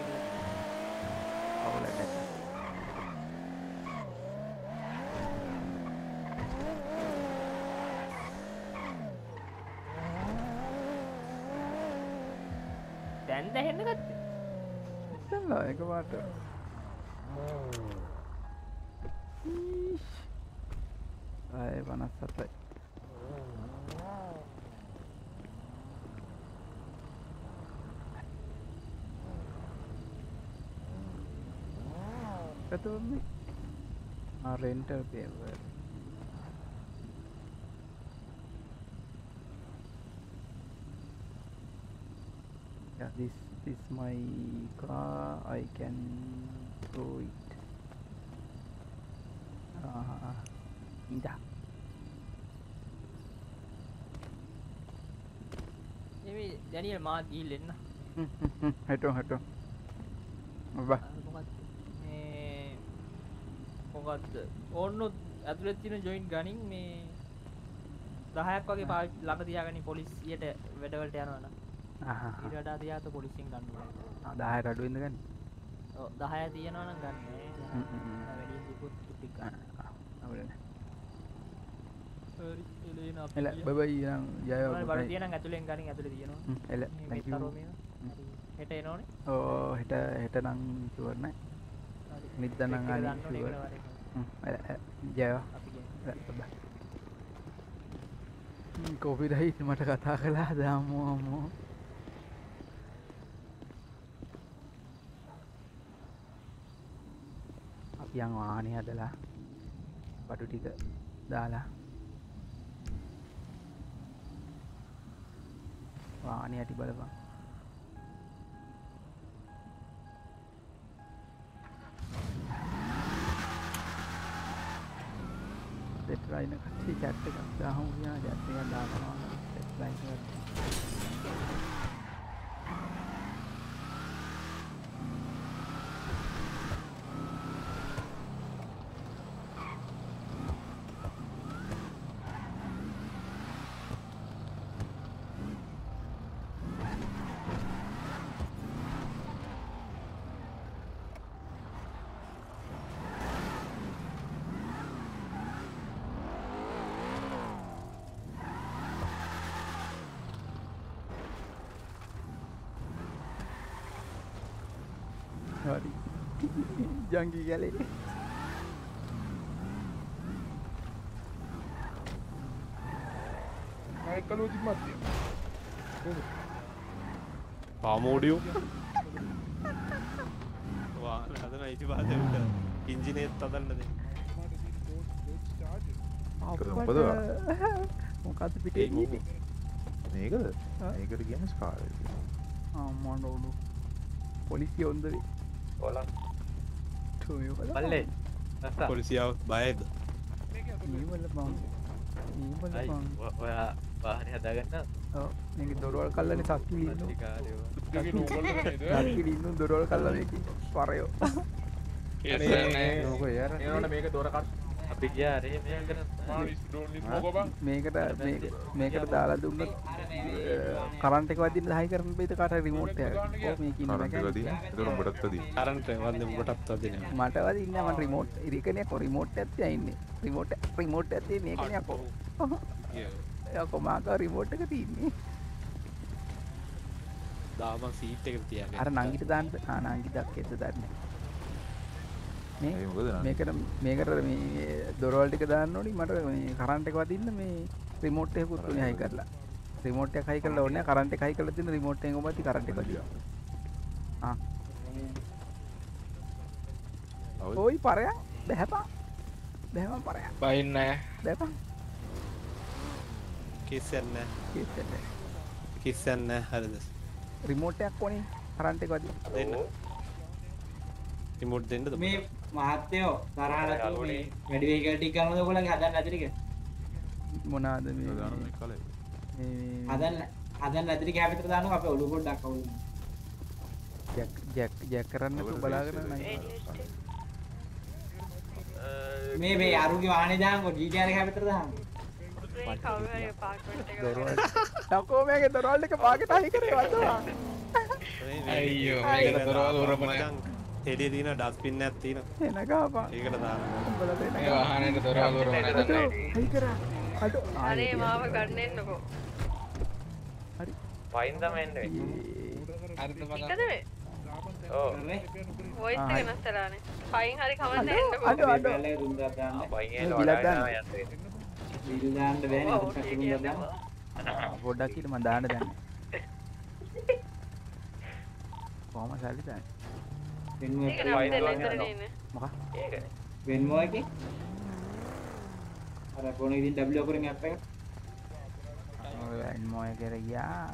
අවුල නැත දැන් දැහෙන්න ගත්තේ ඉතල්ලා එක පාට අය පනස් සතයි කතුන්නේ රෙන්ටල් පේවර් yeah this is my car. I can throw it. Uh, ඉදා එ දැනියල් මාත් ගිල් එන්න හටෝ හටෝ ඔබ මොකක්ද ඔන්න ඇතුළෙත් තින ජොයින්් ගනින් මේ දහයක් වගේ පා ළඟ තියාගනි පොලිසියට වැඩවලට යනවන ඉරඩා තියාත පොලිසින් ගන්නවා දාහයට අඩුවෙන්ද ගන්න දහය තියෙනවන ගන්න? එල. බබයි ජය තියෙනම් ඇතුලෙන් ගනින් ඇතුලේ තියෙනවා. හෙට එනෝනේ. ඕ හෙට හෙට නෑ. එල එල ජය. කොපිරයිට් මට කතා කළා දාමෝ අමෝ අපි යන් වාහනය හදලා බඩු ටික දාලා වාහනය ඇති බලපන්. දෙට්රයින කට්ටිය චැට් එකක් දාහමු කියලා චැට් එකක් දානවා. දෙට්රයින් එකට හරි ජංගි ගැලේ කලෝජි මත්ය පාමෝඩියෝ වාහන හදන අයිති පාතට ඉංජිනේත් අදන්නද මොකද මොකද පිටේ ගියේ මේකද ඒකට කියන ස්කාර අම්මා නෝඩු පොලිසිය ඔන්ද වේ ඔලා ටොයෝ බල්ලේ පොලිසියාව බයද ඔයා වාහනය හදාගන්න දොරවල් කල්ලනේ ඉන්නු දොරවල් කල්ලා මේක පරයෝ නෝක යාර ඒනට මේක දොරකට අපි ගියා අරේ මෙයා කරන්න මේකට මේ- මේකට දාලා දුන්නොත් කරන්ට එක වදින්න හයි කරන බේද කාට රිමෝට් උඹටත් අදින මට වදින්න මට රිමෝට් ඉරිකනය කො රිමෝට් ඇත්ති ඉන්න? රිමෝට් රිමෝට් ඇත්තේ මේකනයක් කො කොමාක රිමෝට් එක තින්නේ දාම සීට් එක තියන්න. අර නංගිට දාන්න ආනංගි දක් එත දන්න? මේකට මේකට මේ දොරවල් ටික දාන්න ඕනි. මට මේ කරන්ට් එක වදින්න මේ රිමෝට් එකකුත් උනේ හයි කරලා රිමෝට් එක හයි කරලා ඕනේ කරන්ට් එක හයි කරලා තියෙන රිමෝට් එකෙන් ඔබත් කරන්ට් එක වදිනවා ආ. ඔයි පරයා බැහැපා බැහැපන්. පරයා බයින්න බැහැපන් කිස්සන්න කිස්සන්න කිස්සන්න හරිද? රිමෝට් එකක් ඕනේ. කරන්ට් එක වදින්න. දෙන්න. රිමෝට් දෙන්නද මේ මහත්තයෝ තරහට වැඩි වේගල් ටික ගන්නද ඔයගොල්ලන්ගේ හදන්න නැති ටික? මොනාද මේ කලේ හදන්න හදන්න නැති ටික හැපිට දානවා අපේ ඔළුව පොඩ්ඩක් අවුල් ජැක් ජැක් ජැක් කරන්න තු බලාගෙන මේ මේ අරුගේ වාහනේ එක දාන්න. මේ කවුරු හරි apartment එක දොරවල් ටකෝ මේකේ දොරවල් ටික පාගෙට හයි කරේ වදවා අයියෝ මේක දොරවල් උරපන හෙඩිය තින ඩස්පින්න ඇත්තින එන ගාපන් ඒකට දාන්න. උඹලා දෙන්න මේ වාහනේට දොරවල් අඩෝ, හයි කරා. අනේ මාව ගන්න වයින් තමයි එන්නේ එකද මේ ඔව් වොයිස් එක නැස්සලානේ පයින් හරි කවන්න එන්නකෝ අඩෝ අඩෝ බැලේ රුන්දක් දාන්න. වයින් ඒ එන වඩා යන්නේ. බිල් දාන්න බෑනේ අපිට රුන්දක් දාන්න. පොඩ්ඩක් ඊට මම දාන්න දැන්. කොහම සල්ලි දාන්නේ? වෙන්මෝ ඒක නම් දෙන්න ඉන්නේ. මොකක්? ඒකනේ වෙන්මෝ එකේ? අර ෆෝන් එකකින් W කරගෙන ඇප් එක ඔය මොය කර ගියා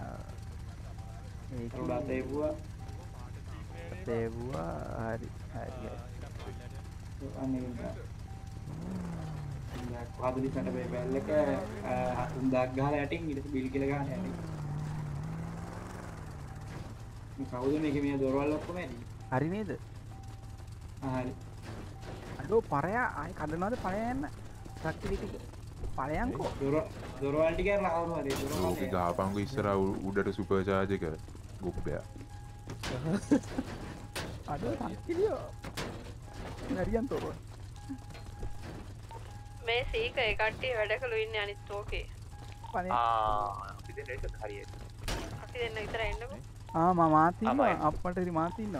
ඒක තේවුවා තේවුවා හරි හරි පාදලි සැට බේ බැල් එක. හතුන්දාක් ගහලා යටින් ඊට බිල් කියලා ගහන යටින් මේ කවුද මේකේ මේ දොරවල් ඔක්කොම ඇති හරි නේද? හරි. අඩෝ පරයා අය කඩනවාද පරයන්න ශක්තිටික පලයන්කෝ දොරවල්ටික ඕක ගාපංගු ඉස්සර උඩට සුපර්චාජ කර ගුප්පයා අඩෝ නැරියන් තෝර මේ සීක එකට්ටිය වැඩ කළු ඉන්න අනිත් හරිය අපි දෙන්න විතර එන්නකෝ. ආම මාතින්න අපටරි මාතින්න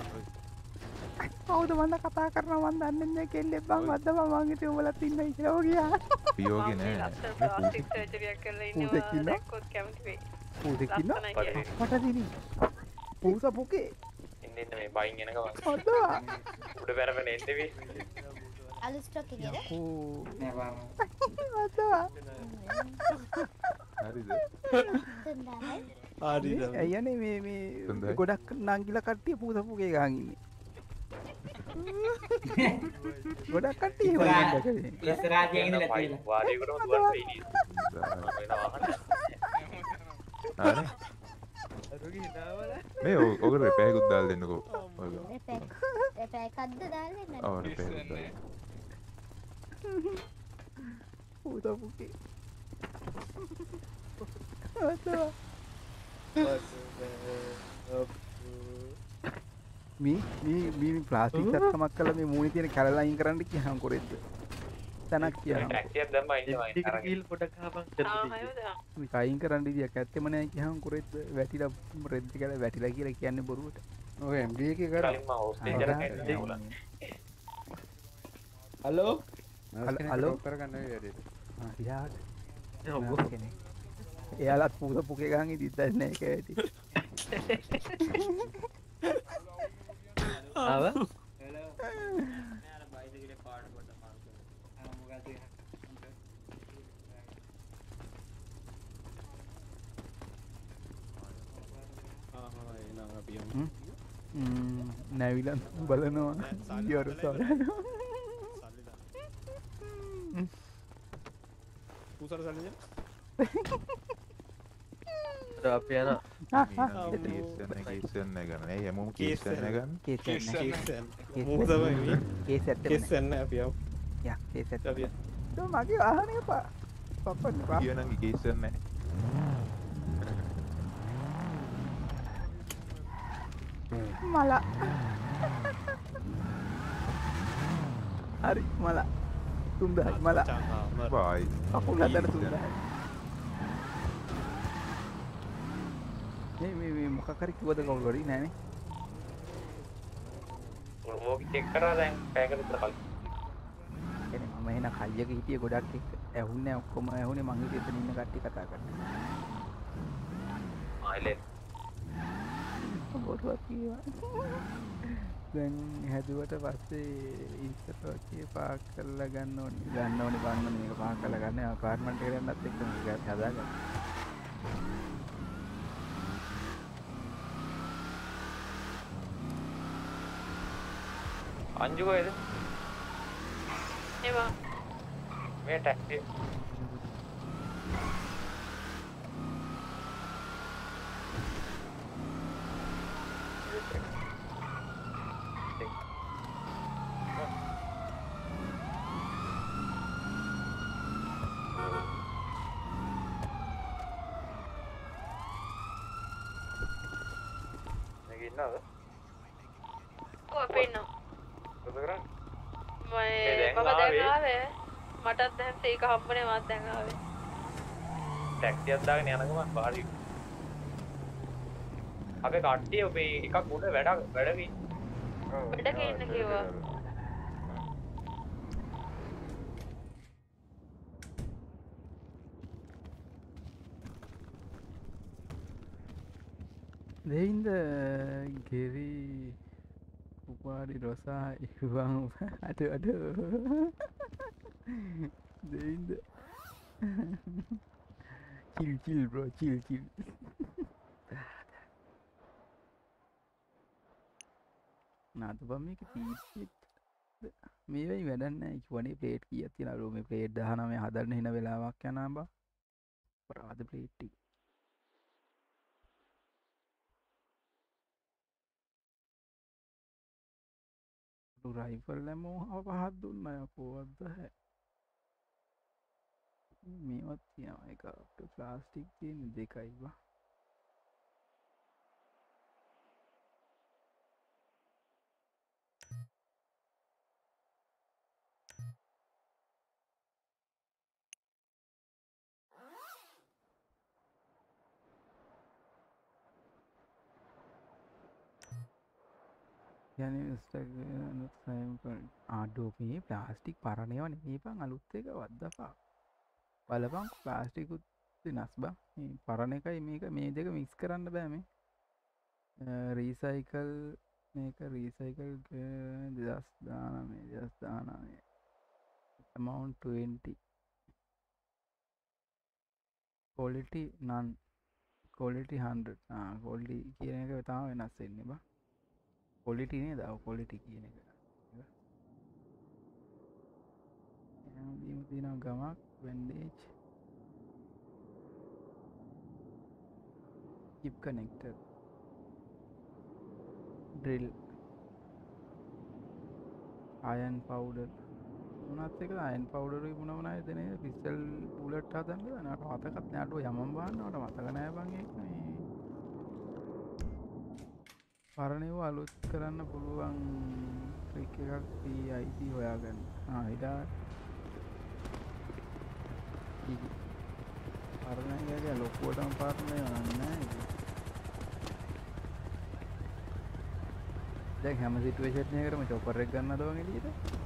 කවුද වන්න කතා කරන වන් දන්න කෙල්ලෙ බං වද මංගත උබලත් ඉන්න ඉරෝ ගියා පියෝග නෑ ප්ලාස්ටික් සර්ජරියක් කරලා ඉන්නවා දැක්කොත් කැමති වෙයි පූදකින්න ලස්සනයි පටදින පූස පුකේ ඉන්න ඉන්න මේ බයින් එනක ඔදවා උඩ පැරපෙන එන්ටවේ අලු ස්ටොක් එකද වදවා හරිද ඇයන මේ මේ ගොඩක් නංගිල කට්ටිය පූසපුගේ ගාගන්නේ (laughs) ගොඩක් කට්ටිය ඉස්සරාජයගෙන මේ ඕකට රෙපෑකුත් දාල් දෙන්නකෝ. පැකක්ද දාන්න ඔව් රෙපෑකුත් දාල් පූසපුගේ මේ මේ ප්ලාස්ටික් සත්තමක් කල මේ මූුණ තියෙන කැලලයින් කරන්න කියහම් කොරෙද්ද? තැනක් කිය කයින් කරන්න. දිය ඇත්තමනය කියහම් කොරෙත් වැටිල රෙද්දි කල වැටිලා කියලා කියන්න බොරුවට. එක කර. හලෝ හලෝ කරගන්න එයාලත් පූස පුකේ ගහගේ දිත්තන්න එක ඇති (laughs) ආව? නැවිලන් බලනවා. යොරු සොර පූසර සල්ලිය අප යන කේසන්න ගන්න හැමෝම කේසන්න ගන්න කෙස්සන්න අපියව මගේ ආහනය පා පපන්න කියනගේ කේසන්න මල හරි මල තුන්දහයි මල බයි අකුල් හදර තුන්දහයි මේ මොකකරි කිවද කවුලොරි නෑනේ මෝක චෙක් කරා දැන් පැයකට විතර කලින්. මම එහෙන කල්යක හිටිය ගොඩක් එක්ක. ඇහුන්නේ ඔක්කොම ඇහුනේ මං හිතේ එතන ඉන්න කට්ටිය කතා කරන්නේ. ආයිලෙන් බොරුවක් කියවා දැන් හැදුවට පස්සේ ඉස්සරෝචිය පාක් කරලා ගන්න ඕනේ. ගන්න ඕනේ බන්න මේක පාක් කරලා ගන්න. අපාර්ට්මන්ට් එකට යන්නත් එක්ක මේක හදාගන්න අංජු කොහෙද ඒවා මේ ටැක්සි මේක ඉන්නවද ඔව් අපි ඉන්නවා මොකද කරන්නේ මම මේ දැන් මම දැන් ආවේ. ආවේ මටත් දැන් සීක හම්බුනේ මත් දැන් ආවේ. ටැක්සියක් දාගෙන යන ගමන් බාරි. අපේ කට්ටිය ඔබේ එකක් උඩ වැඩ වැඩවි වැඩක ඉන්න කිව්වා. දෙයින්ද ගෙරි උපාඩි රොසා ඉවන් අට අඩ දෙයින්ද chill chill bro chill chill නාතු බම් මේක පීත් මේවයි වැඩන්න. වනේ පලේට් කිය තින රුම පලේට් දහනම හදරන්න හෙන වෙලාවක් යනා බා. ප්‍රාද පලේට්ටි රයිෆල් ලැමෝ පහත් දුන්න යකෝවත්ද හැ මේවත් තියන එක ප්ලාස්ටික් තියෙන දෙකයිවා යන ආඩෝ මේ ප්ලාස්ටික් පරණයවන මේපන් අලුත් එක වද්දපා. බලපං ප්ලාස්ටිකුත් වෙනස් බං. මේ පරණ එකයි මේක. මේ දෙක මික්ස් කරන්න බෑමේ රීසයිකල් මේක රීසයිකල් දෙදස් දානමේ දෙදස් දානමේ amount 20 quality none. quality 100 ආ quality කියන එක තම වෙනස් වෙන්නේ බා. quality නේද? ඔව් quality කියන එක. එහෙනම් තියෙනවා ගමක්. Bandage keep connected drill. Iron powder. මොනත් එක අයන් පවුඩරුයි මොන මොනයි දෙන පිස්සල් පුලට් හදන්න නට මතකත් නෑට යමම් බාන්නට මතක නෑ බංගේ මේ. පරණව අලුත් කරන්න පුළුවන් ට්‍රික් එකක් පී අයිති හොයාගන්න හිටා පරණගේ ලොකුවටම පාරණය වන්න දැ හැම සිටුවේෂත්නය කරම චොපරෙක් ගන්න දවගේ ලියට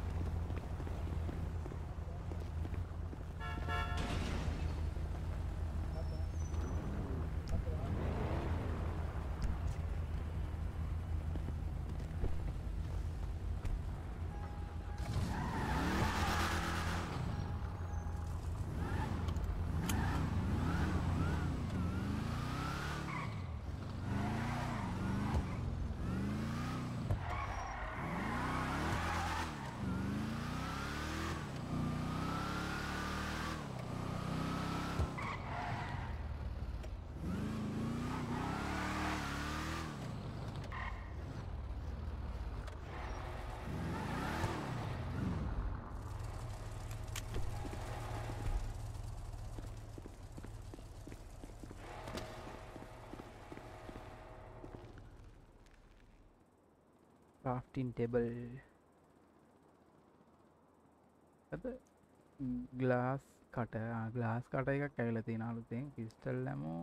crafting table. ඇත ග්ලාස් කට ග්ලාස් කට එකක් ඇගල තියෙන අලුතෙන් පිස්ටල් ලැමෝ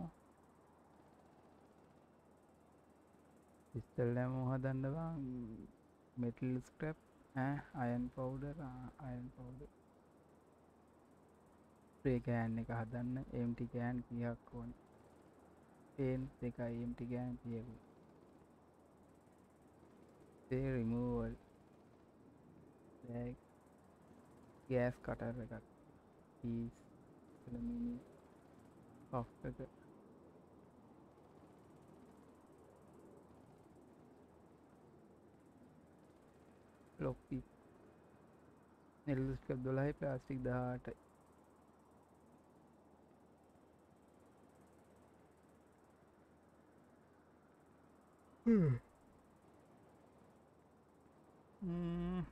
පිස්ටල් ලැමෝ හදන්නවා මෙටල් ස්ක්‍රප් අයන් පවුඩර් අයන් පවුඩ ප්‍රේකෑන් එක හදන්න එම්ටි කෑන් කියක් ඕන. පේන් දෙකයි එම්ටි ගෑන් කියකු say removal like gas cutter record keys mini software lockpick nail उसके Mm.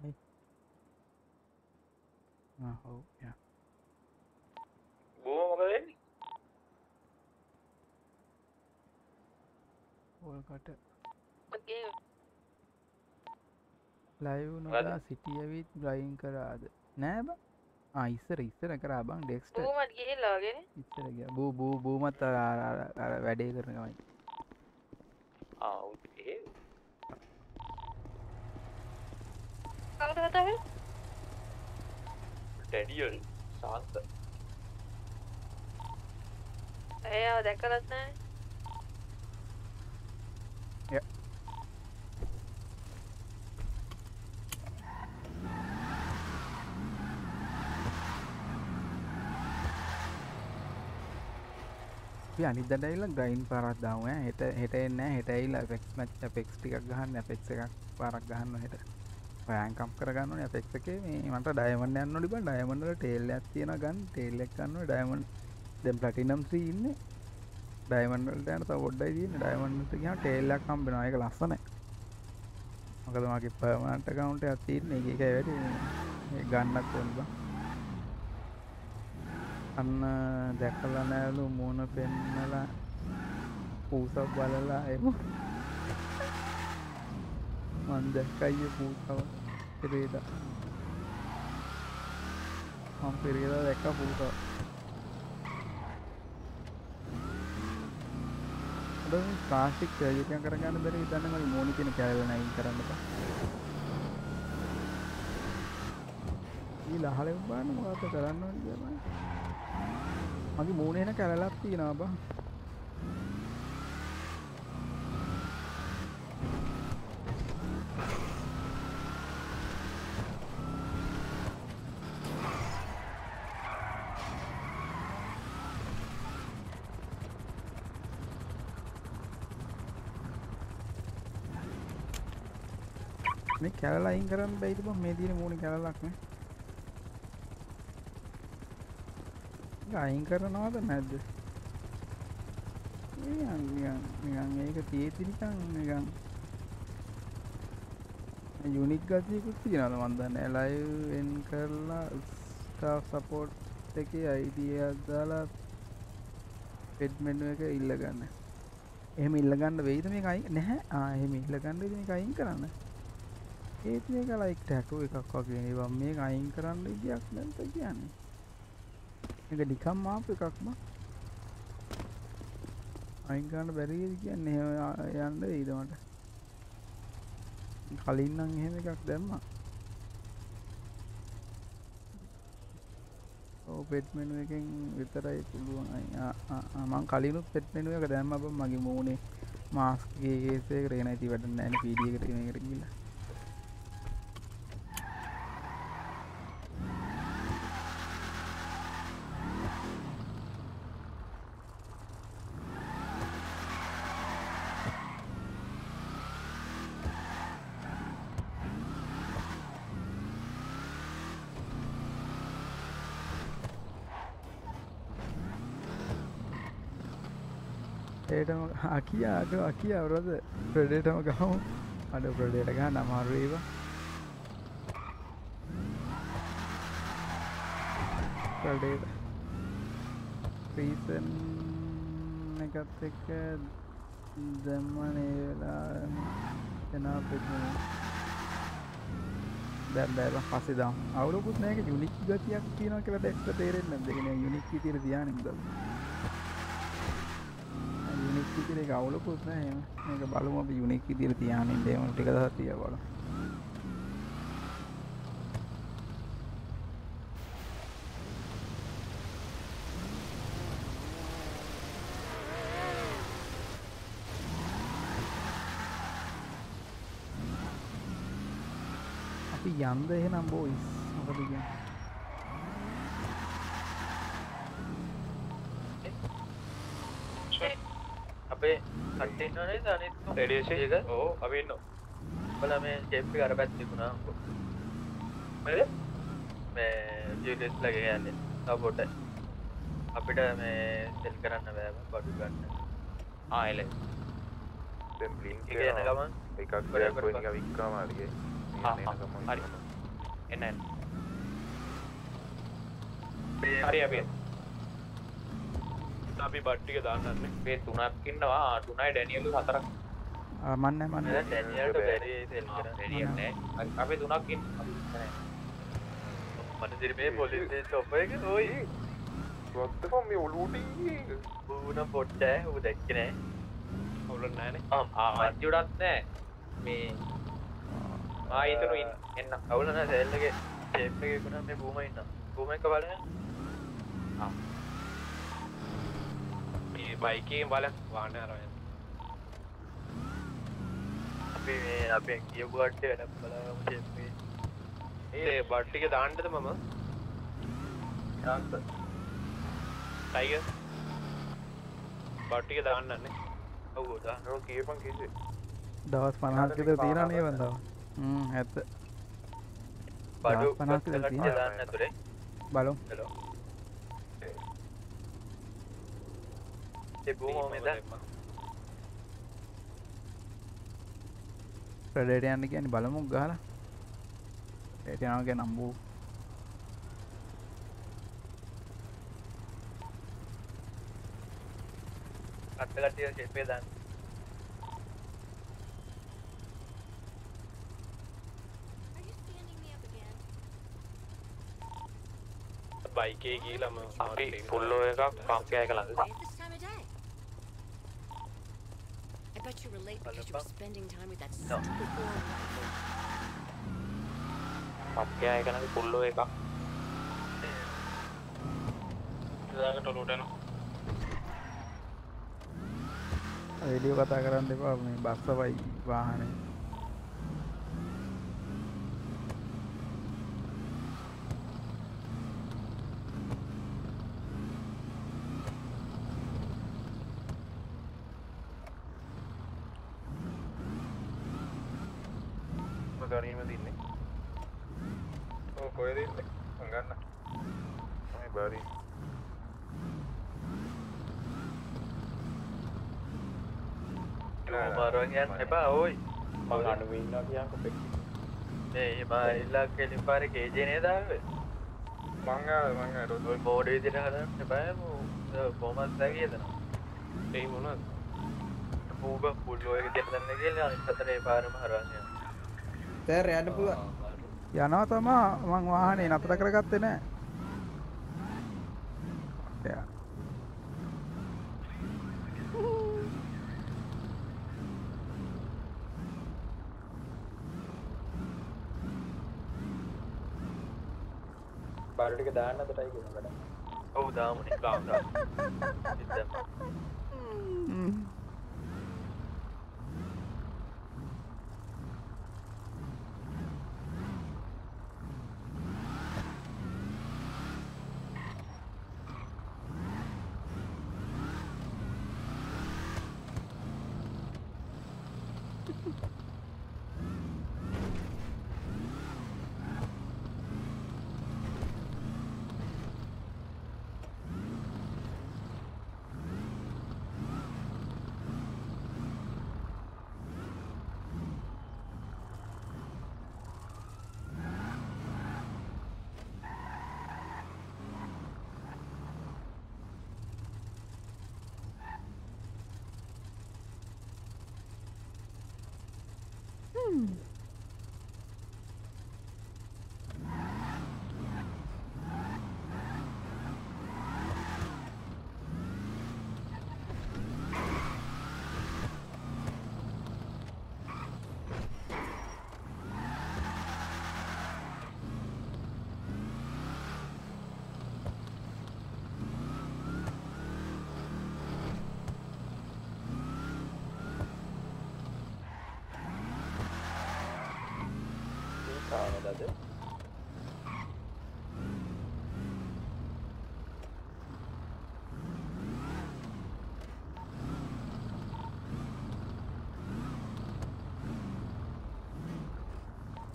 Hey. Ah, oh, yeah. බූම මොකද වෙන්නේ? ඕල්කට මගේ ලයිව් නොලා සිටියවිත් බ්‍රයින් කරාද නෑ බ ඉස්සර ඉස්සර කරා බං ඩෙක්ස්ට බූමත් ගිහිල්ලා වගේ ඉස්සර ගියා. බූ බූ බූමත් වැඩේ කරන ගමන්. ආ ඒ කවුද කතා වෙන්නේ ඩැඩියල් ශාන්ත එයාව දැකලත් නැහැ අපි අනිදට ඇල්ල ග්‍රයින් පාරක් දාම හෙට හෙට එන්න හෙට ඇල්ල ෆෙක්ස් මච් පෙක්ස් ටික් ගහන්න. පෙක් එකක් පාරක් ගහන්න හෙට. පෑන්කම් කරගන්න ඇපෙක් එකේ. මේ මට ඩයමන්ඩ යන්න ලිබ ඩයමන්ඩල ටේල් ඇත් තියෙන ගන් ටේල්ලෙක් කන්න ඩයමන් දෙම් පලටිනම් ඉන්න. ඩයිමන්ඩ් වලට යන තව පොඩ්ඩයි තියෙන්නේ. ඩයිමන්ඩ් වලට ගියාම ටේල් එකක් හම්බෙනවා. ඒක ලස්සනයි. මොකද මගේ පර්මනන්ට් account එකක් තියෙන්නේ. ඒක ඒකයි වැඩි. මේ ගන්නත් ඕන බං. අන්න දැකලා නෑලු මූණ පෙන්නලා පූසක් බලලා එමු. මන් දැක්කයි පූසව පෙරේදා. මම පෙරේදා දැක්ක පූසව. අද මේ ප්ලාස්ටික් සර්ජරියක් කරගන්න බැරි හිතන්නේ මගේ මූණේ තියෙන කැලල නැගින් කරන්න බෑ. ඊ ලහලෙ බලන්න මොකද කරන්න ඕනේ කියලා. මගේ මූණේ එන කැලලක් තියෙනවා බං. මේ කැලල අයින් කරන්න බැයිද බං? මේ තියෙන මූණේ කැලලක් නේ. අයින් කරනවද නැද්ද? නිකන් නිකන් නිකන් ඒක තියෙද්දි නිකන් නිකන් යුනික් ගතියකුත් තියෙනවද මන් දන්නේ ලයිව් එන් කරලා ස්ටාෆ් සපෝට් එකේ ID එකක් දාලා පෙඩ් මෙනු එක ඉල්ලගන්න එහෙම ඉල්ලගන්න වෙයිද මේක අයින් නැහැ? ආ එහෙම ඉල්ලගන්න වෙයිද මේක අයින් කරන්න? ඒත් මේක ලයික් ටැටු එකක් වගේ නේ. මේක අයින් කරන්න විදියක් නැද්ද කියන්නේ? මේක නිකම් ආපු එකක් බං අයින් කරන්න බැරි වෙයිද කියන්නේ එහෙම යන්න වෙයිද මට? කලින් නම් එහෙම එකක් දැම්මා. ඔව් පෙට් මෙනු එකෙන් විතරයි පුළුවන්. අයින් ආ ආ මං කලිනුත් පෙට් මෙනු එක දැම්මා බං මගේ මූණේ මාස්ක් එකේ කේස් එකකට ඒක නැති වැඩක් නැහැ නේ පීඩී එකට මේකට ගිහිල්ලා ඒටම අකියා අඩ අකියා වරද ප්‍රඩේටම ගහමු. අඩ ප්‍රඩේට ගන්න අමාරුවේවා ප්‍රඩේට ප්‍රීසන් එකත් එක්ක දැම්මනේ වෙලා එනා පෙත්න දැම් බෑබ පස්සේ දම්. අවුලකුත් නෑක යුනික් ගතියක් තියෙන කියලා දැක්ට තේරෙන්න දෙගෙන යුනික් තිර තියානිද යුනික් විදිහට ඒක අවුලකුත් නැහැ එහෙම. මේක බලමු අපි යුනික් විදිහට තියානින්න එහෙම ටික දවස් තියා බලමු. අපි යන්ද එහෙනම් බෝයිස් මොකද කියන්නේ අපේ අනිත් රේඩියේෂන් එක? ඕ අපි ඉන්නවා. බල මේ ෂේප් එක අර පැත්ත තිබුණා නේද මේ ජීවිතස් ලගේ යන්නේ. තව පොඩ්ඩයි අපිට මේ සෙල් කරන්න බෑ බඩු ගන්න. ආයෙල දැන් බ්ලින්ක් එක යන ගමන් එකක් දෙයක් වෙන එක වික්‍රමාරියේ හරි එන්න එන්න. හරි අපි අපි බට්ටික දාන්නන්නේ. මේ තුනක් ඉන්නවා. තුනයි ඩැනියලු හතරක්. මන්නේ මන්නේ ඩැනියල්ට බැරි සෙල් කරන්න. නෑ අපි තුනක් ඉන්නවා. මනදිරි මේ පොලිසියේ ස්ටොප් එක ඔයි වත්ත මේ ඔලුවට ඌන පොට්ට ඌ දැක්කේ නෑ. ඔවුලන් නෑනේ ආ උඩත් නෑ. මේ ආ ඊතන එන්න. අවුල නෑ සෙල් එකේ. ෂේප් එකේ කුණා මේ බූම ඉන්න බූම එක බලන්න. ආ මේ බයිකේ බලන් වාහන අරගෙන අපි මේ අපේ කියපු කට්ටිය වැඩ බලමු එකේ ඒ බට්ටික දාන්නද මම? යාන්ත ටයිගර්? බට්ටික දාන්නන්නේ ඔව් දානවා කියපන් කීසේ දවස් 50ක් විතර තියෙනවා නේ වන්දව. හ්ම් ඇත්ත. බඩු දවස් 50ක් විතර තියෙනවා. දාන්න ඇතුලේ බලමු. හෙලෝ තිබූ හෝමද ප්‍රඩේට යන්න කියන්නේ බලමුක් ගහලා ඒට යනවා කියන්නේ නම්බු අත්තකටිය ශිල්පය දන්න බයිකේ ගීලම අපි පුල්ලෝ එකක් පම්පයක ළඟ This time of day. I bet you were late because you were spending time with that stupid ළඟ පුල්ලෝ එකක් ඉදාකට ඔලුවට යනවා රේඩියෝ කතා කරන්න එපා මේ බස්සවයි වාහනේ ගරීම දින්නේ ඕ කොහෙද ඉන්නේ මං ගන්න මේ බරි මාරුවන් යන්න එපා ඕයි මං අඩුව ඉන්නවා කියන්කො පෙක්ටි මේ හිමා ඉල්ලා කෙලින් පාර කේජනේ දාවේ මං ආව මං ආව. ඔය බෝඩ් විදිහට හදන්න එපා කොහමද කියදනවා ඒ මොනවද? පූග පුල්ලෝ එක දෙන්න දෙන්න කියලා අනිත් අතට ඒ පාරම හරවන්න යනවා. තෑර යන්න පුළුවන්. යනවා තමා මං වාහනේ නතර කරගත්තේ නෑ. යා. බාර ටික දාන්න අතටයි කියන වැඩ ඔව් දාමුනේ දාමු. දාමු (laughs) අද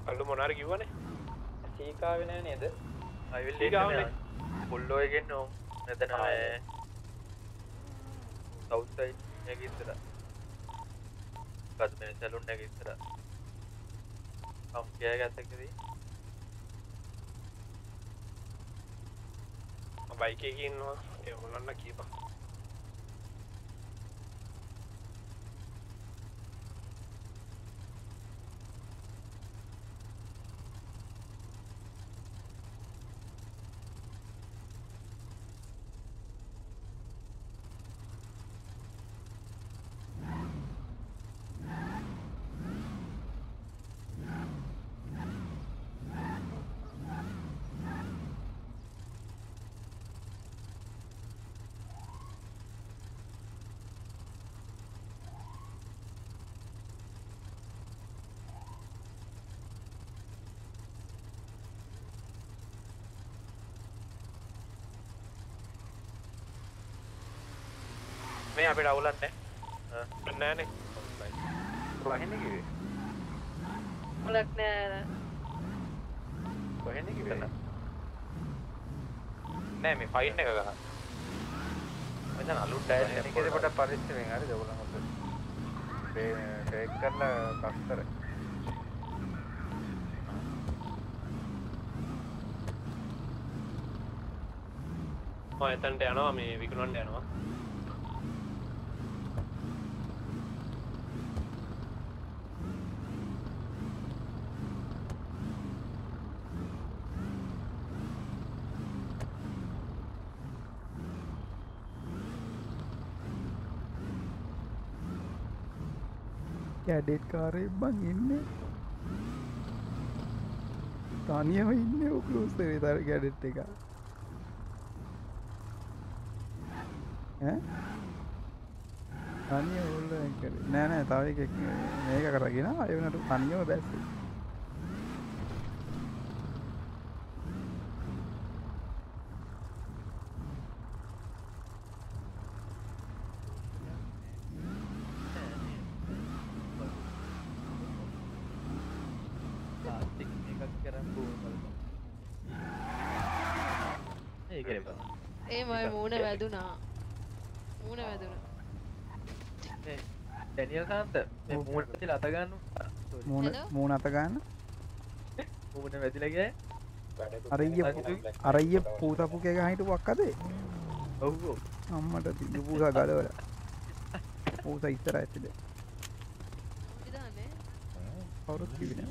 අල්ලු මොනාර කිව්වනේ. සීකාවේ නෑ නේද? ඊගාවනේ. පුල්ලෝ එකෙන් ඕම් මෙතන සවුත් සයිඩ් එක ඉස්සර පස් මේ සැලුන් එක ඉස්සර කම්පියා ගත්තකදී බයිකේ ඉන්නවා ඒ මොනන්න කීපා මේ අපිට අවුලන්නේ නෑනේ කොහෙන්ද කිව්වේ? මුලක් නෑ කොහෙන්ද කිව්වේ? නෑ මේ ෆයින් එක ගහන්න. මෙතන අලුත් ටයර් මේකේ පොඩ පරිස්සමෙන් හරිද ඔයගොල්ලෝ හොඳ. ටේක් කරලා කස්තර මම එතනට යනවා මේ විකුණන්න යනවා කැඩෙට් කාරය බං ඉන්න. තනියම ඉන්න උකලුස්තරේ තර කැඩෙට් එක. තනිය ඔල්ල නෑ නෑ තව එකෙක් මේක කරගෙන අයවනට තනියම බැස්ස ඒ මයි මූුණ වැදුනා මූුණ වැදුනා ඩැනියල් කාන්ත මූට ලතගන්න මූුණ මූුණ අත ගන්න. මූට වැදිලගේ අරය අරය පූතපු එක හිට වක්කදේ ඔව්ෝ අම්මට තිබ පූසා ගලවල. පූස ඉස්සර ඇතිද කවුරුත් කිවෙන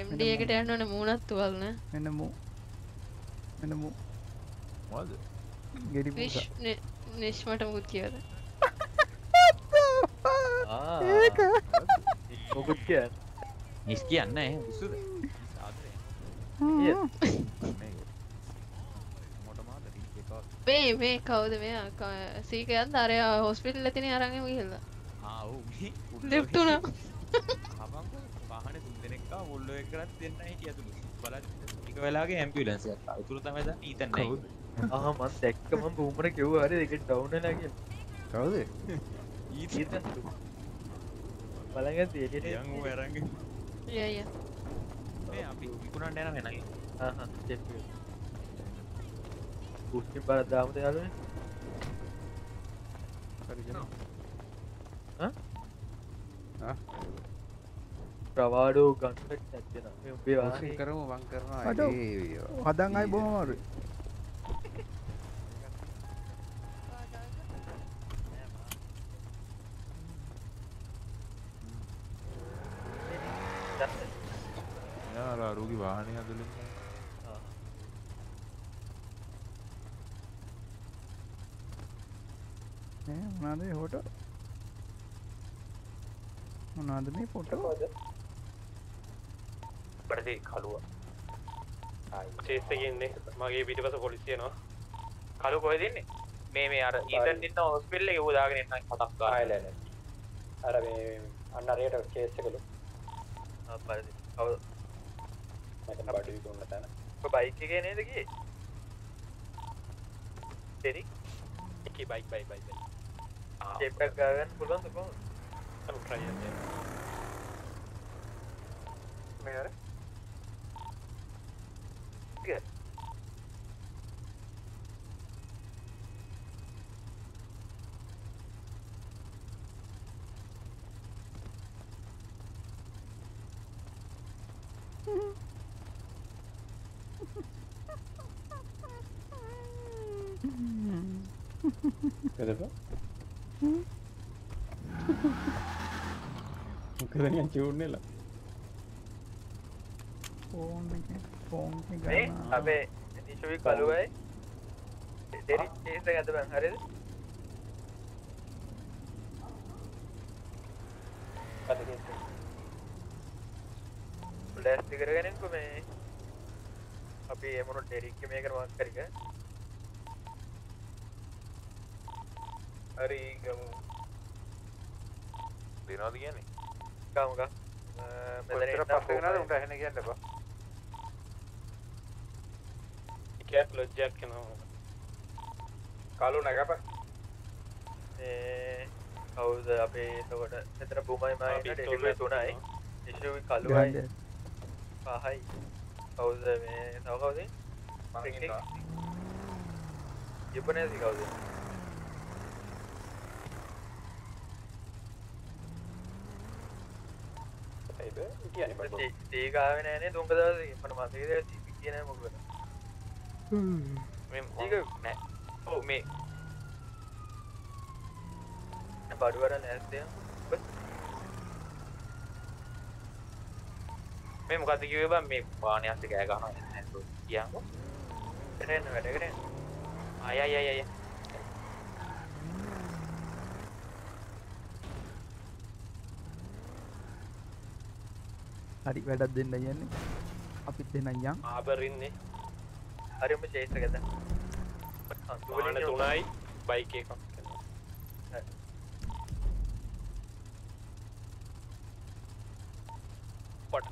එම්ඩ එකට යන්නන මූුණත් තුවල්න එන්න මූ. එන්න මූ. ගෙඩි නිශ්මට මුත් කියද ඒක මොකුත් කිය නිස් කියන්න ඒ විසුද මේ මේ කවුද මේ සීකයන් අරය හොස්පිටල් ඇතින අරඟම කියල්ල දෙප්ටුන වාහන තුන්දෙනෙක්කා ඔල්ලෝ එකරත් දෙන්න ඇතුළු බල එක වෙලාගේ ඇම්පිලන්ස අතුරු තමද ඊතන්න ආමත් දැක්කම බූමර කිව් හරි එක ඩව්නලගේ කවද ඊත බලග තේට යං වැරග යය අපි විකුණට යන වෙනගේ පුෂ්ටි බල දාමත යාලුව ප්‍රවාඩෝ ගන්ට වාසි කරම වන් කරනවා හදන් අයි බොහමරු මොනාද හෝට මොනාද මේ පොටෝ පටති කලුව චේස්සකන්නේ මගේ පිටිපස පොලිසියනවා කලු කොය දෙන්නේ මේ මේ අර ඊතන් ඉන්න හොස්පිටල් එක උදාගෙන ඉන්න කතක් කායලන අර මේ අන්න අරයට කේස් එකලු පරදි. කවු මට බඩු විකුණන තැන. බයික් එක නේද ගියේ? දෙරි එක බයික් බයි බයි චේප්ටක් ගාගන්න පුළුවන්ද කොහොමද try again. Where? Good. කදපා මොකද චූන්නලා ෆෝන් ෆෝන් මේ අපේ නිශවි කළුවයි දෙරි චේස ඇත බැන් හරිද ලැස්ති කරගෙනෙන්කු මේ අපි එමනු ඩෙරික්ක මේ කරමක් කරික හරි ගමු දෙනවාද කියන්නේ ගමුක මෙතන පස්සේ නේද උන්ට එහෙන කියන්න එපා කැප් ලොජ්ජක් කෙනවා කලු නැගප කවුද අපේ එතකොට එතන බුමයි මයි ඩෙලිවරි තුනයි ඉෂුවි කළුවයි පහයි කවුද මේ තව කවුද ඉපනේසි කවුද සීකාව නෑනේ තුන්ක දවස මට මතකද කියන ඔව් මේ බඩුවර නැස්දය මේ මොකද කිව්වේ බං මේ වාහනයත් කෑ ගහනවා කියන්නකෝ කරන්න වැඩ කරන්න අය අය අය අය හරි වැඩක් දෙන්න යන්නේ අපිත් දෙන්න යම් ආබරින්නේ හරිම චේෂකද වාහන තුනයි බයික් එකක් පොට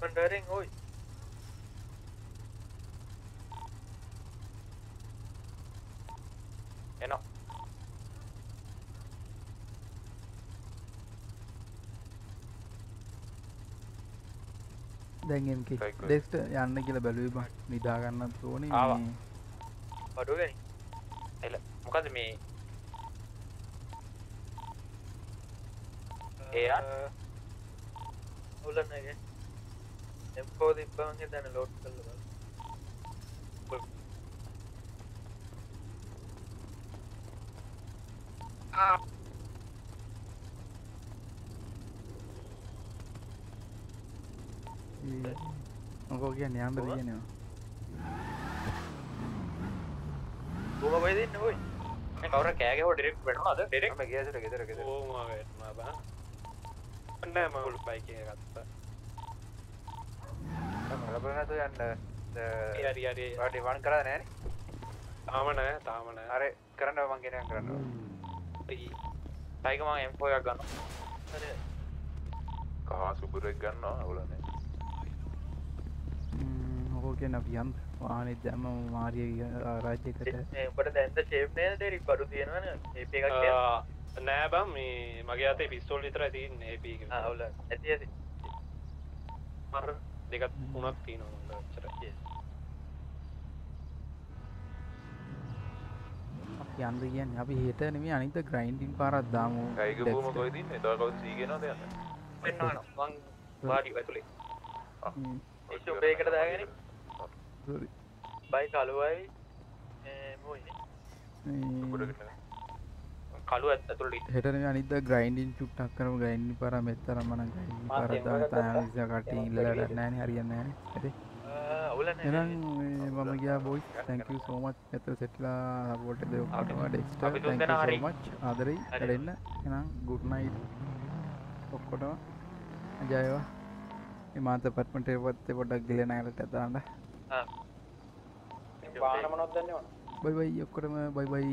පන්ඩරෙන් හොයි එනවා දැන් එම්ක ඩෙක්ට යන්න කියලා බැලුවේ බං. නිදාගන්නත් ඕනේ ආවා. පඩුවගනි එල මොකද මේ? එයා උලන්නගේ එම්කෝ තිබ්බන්ගේ දැන ලෝඩ් කල්ල මොකෝ කියන්නේ යන්න දෙගෙනවා බූම කොයිදන්න හොයි කවර කෑගහෝ ඩිරෙක් වෙනවාද ඩෙරෙක් මම ගියසට ගෙදර ගෙදර ඕමා වැටුණා බං නෑ මම බයික් එක ගත්තා මලබල නැතු යන්න හරි හරි වාඩි වන් කරා නෑනේ තාම නෑ තාම නෑ අර කරන්න මං ගෙනයන් කරන්න ටයිග මං එම්පෝ එකක් ගන්න කහා සුපුරෙක් ගන්නවා අවුලනේ කියන අපි යන්න වාහනෙත් දැම්ම මාරිය රාජ්‍යකට උඹට දැන්ත ශේප්නය දෙරි පඩු තියෙනවන. ඒ එකක් ආ, නෑ බං මේ මගේ අතේ පිස්තෝල් විතරයි තියෙන්නේ AP එක. අවුල ඇති ඇති. මර දෙකක් තුනක් තියෙනවා. අපි යන්න කියන්නේ අපි හෙට නෙමෙයි අනිත් ග්‍රයින්ඩින් පාරක් දාමු. ගයික බූම කොයිද ඉන්නේ තව කවුද සීගෙනවද යන්න? පෙන්වන්න මං වාඩි ඇතුලේ ඒෂ උබේකට දාගෙන බයි කලුවයි මොයිනේ කළු ඇතුළට හෙට නෙමෙයි අනිත් ග්‍රයින්ඩින් චුට්ටක් කරමු ග්‍රයින්ඩින් පාර තාම ඉස්සා කට්ටිය ඉල්ලලා වැඩක් නැහැනේ හරියන්නේ මම ගියා you so much. මෙතන සෙට්ලා so හරි. much. ආදරෙයි වැඩෙන්න එහෙනම් good night. ඔක්කොටම. ජය වේවා මේ මාත අපර්ට්මන්ට් එකේ පොත්තේ පොඩ්ඩක් ගිලේ නැගලට දාන්න වාහන මොනවද දන්නේ ඕන? බයි බයි ඔක්කොටම බයි බයි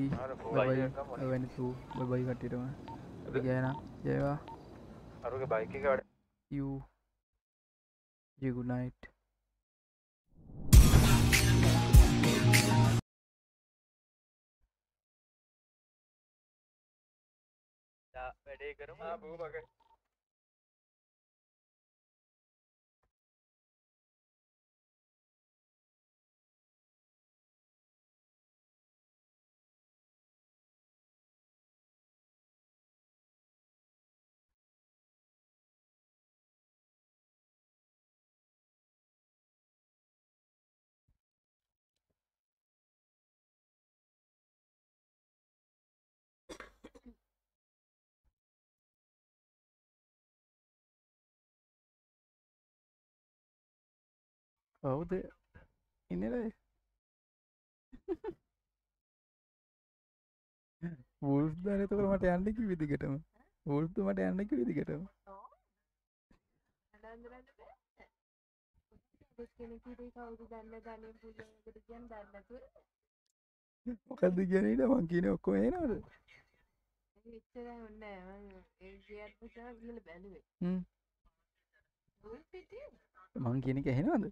බයි බයි වෙනි තු බයි බයි කට්ටියටම අපි ගියා නම් ජය වේවා අරුගේ බයික් එක වැඩ you you good කවුද ඉන්නද වුල්ස් දන එතකොට මට යන්න කිව්ව විදිහටම වුල්ස් මට යන්න කිව්ව විදිහටම මොකද්ද කියන්නේ ඊට මං කියන්නේ ඔක්කොම එනවද හ්ම්. මං කියන එක ඇහෙනවද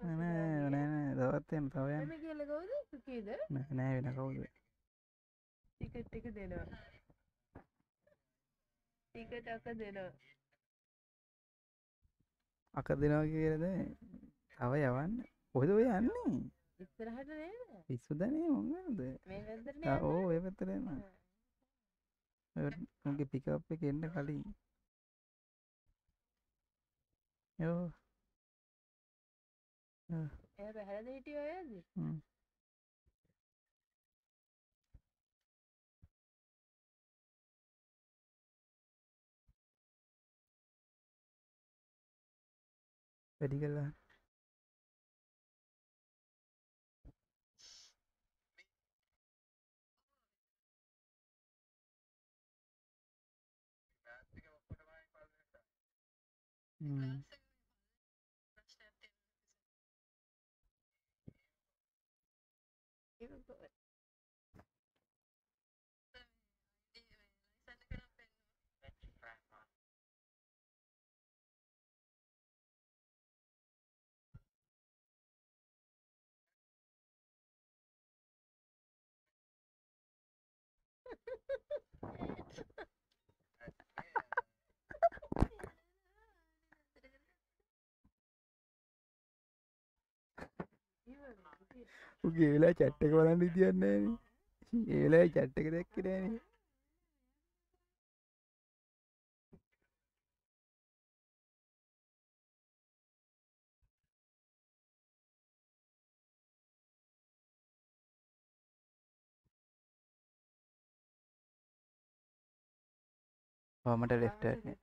නෑ නෑ නෑ තවත් තියෙන තව යන්න එම කියලා කවුද සුකීද නෑ වෙන කවුද ටිකට් එක දෙනවා ටිකට් අක දෙනවා අක දෙනවා කියලද තව යවන්න කොහෙද ඔය යන්නේ ඉස්සරහට නේද පිස්සුදනේ මොකද මේ පැත්තට ආ, ඕ ඒ පැත්තට යනවා උන්ගේ පිකප් එක එන්න කලින්. යෝ. ආ, එයා පැහැරද හිටිය ඔයද හ්ම්. වැඩි කළා හ්ම්. ඒක කො- උගේ වෙලා චැට් එක බලන්න හිටියන්නේ නෑනේ. ඒ වෙලාවේ චැට් එක දැක්කේ නෑනේ. ඔව් මට left hand නේ.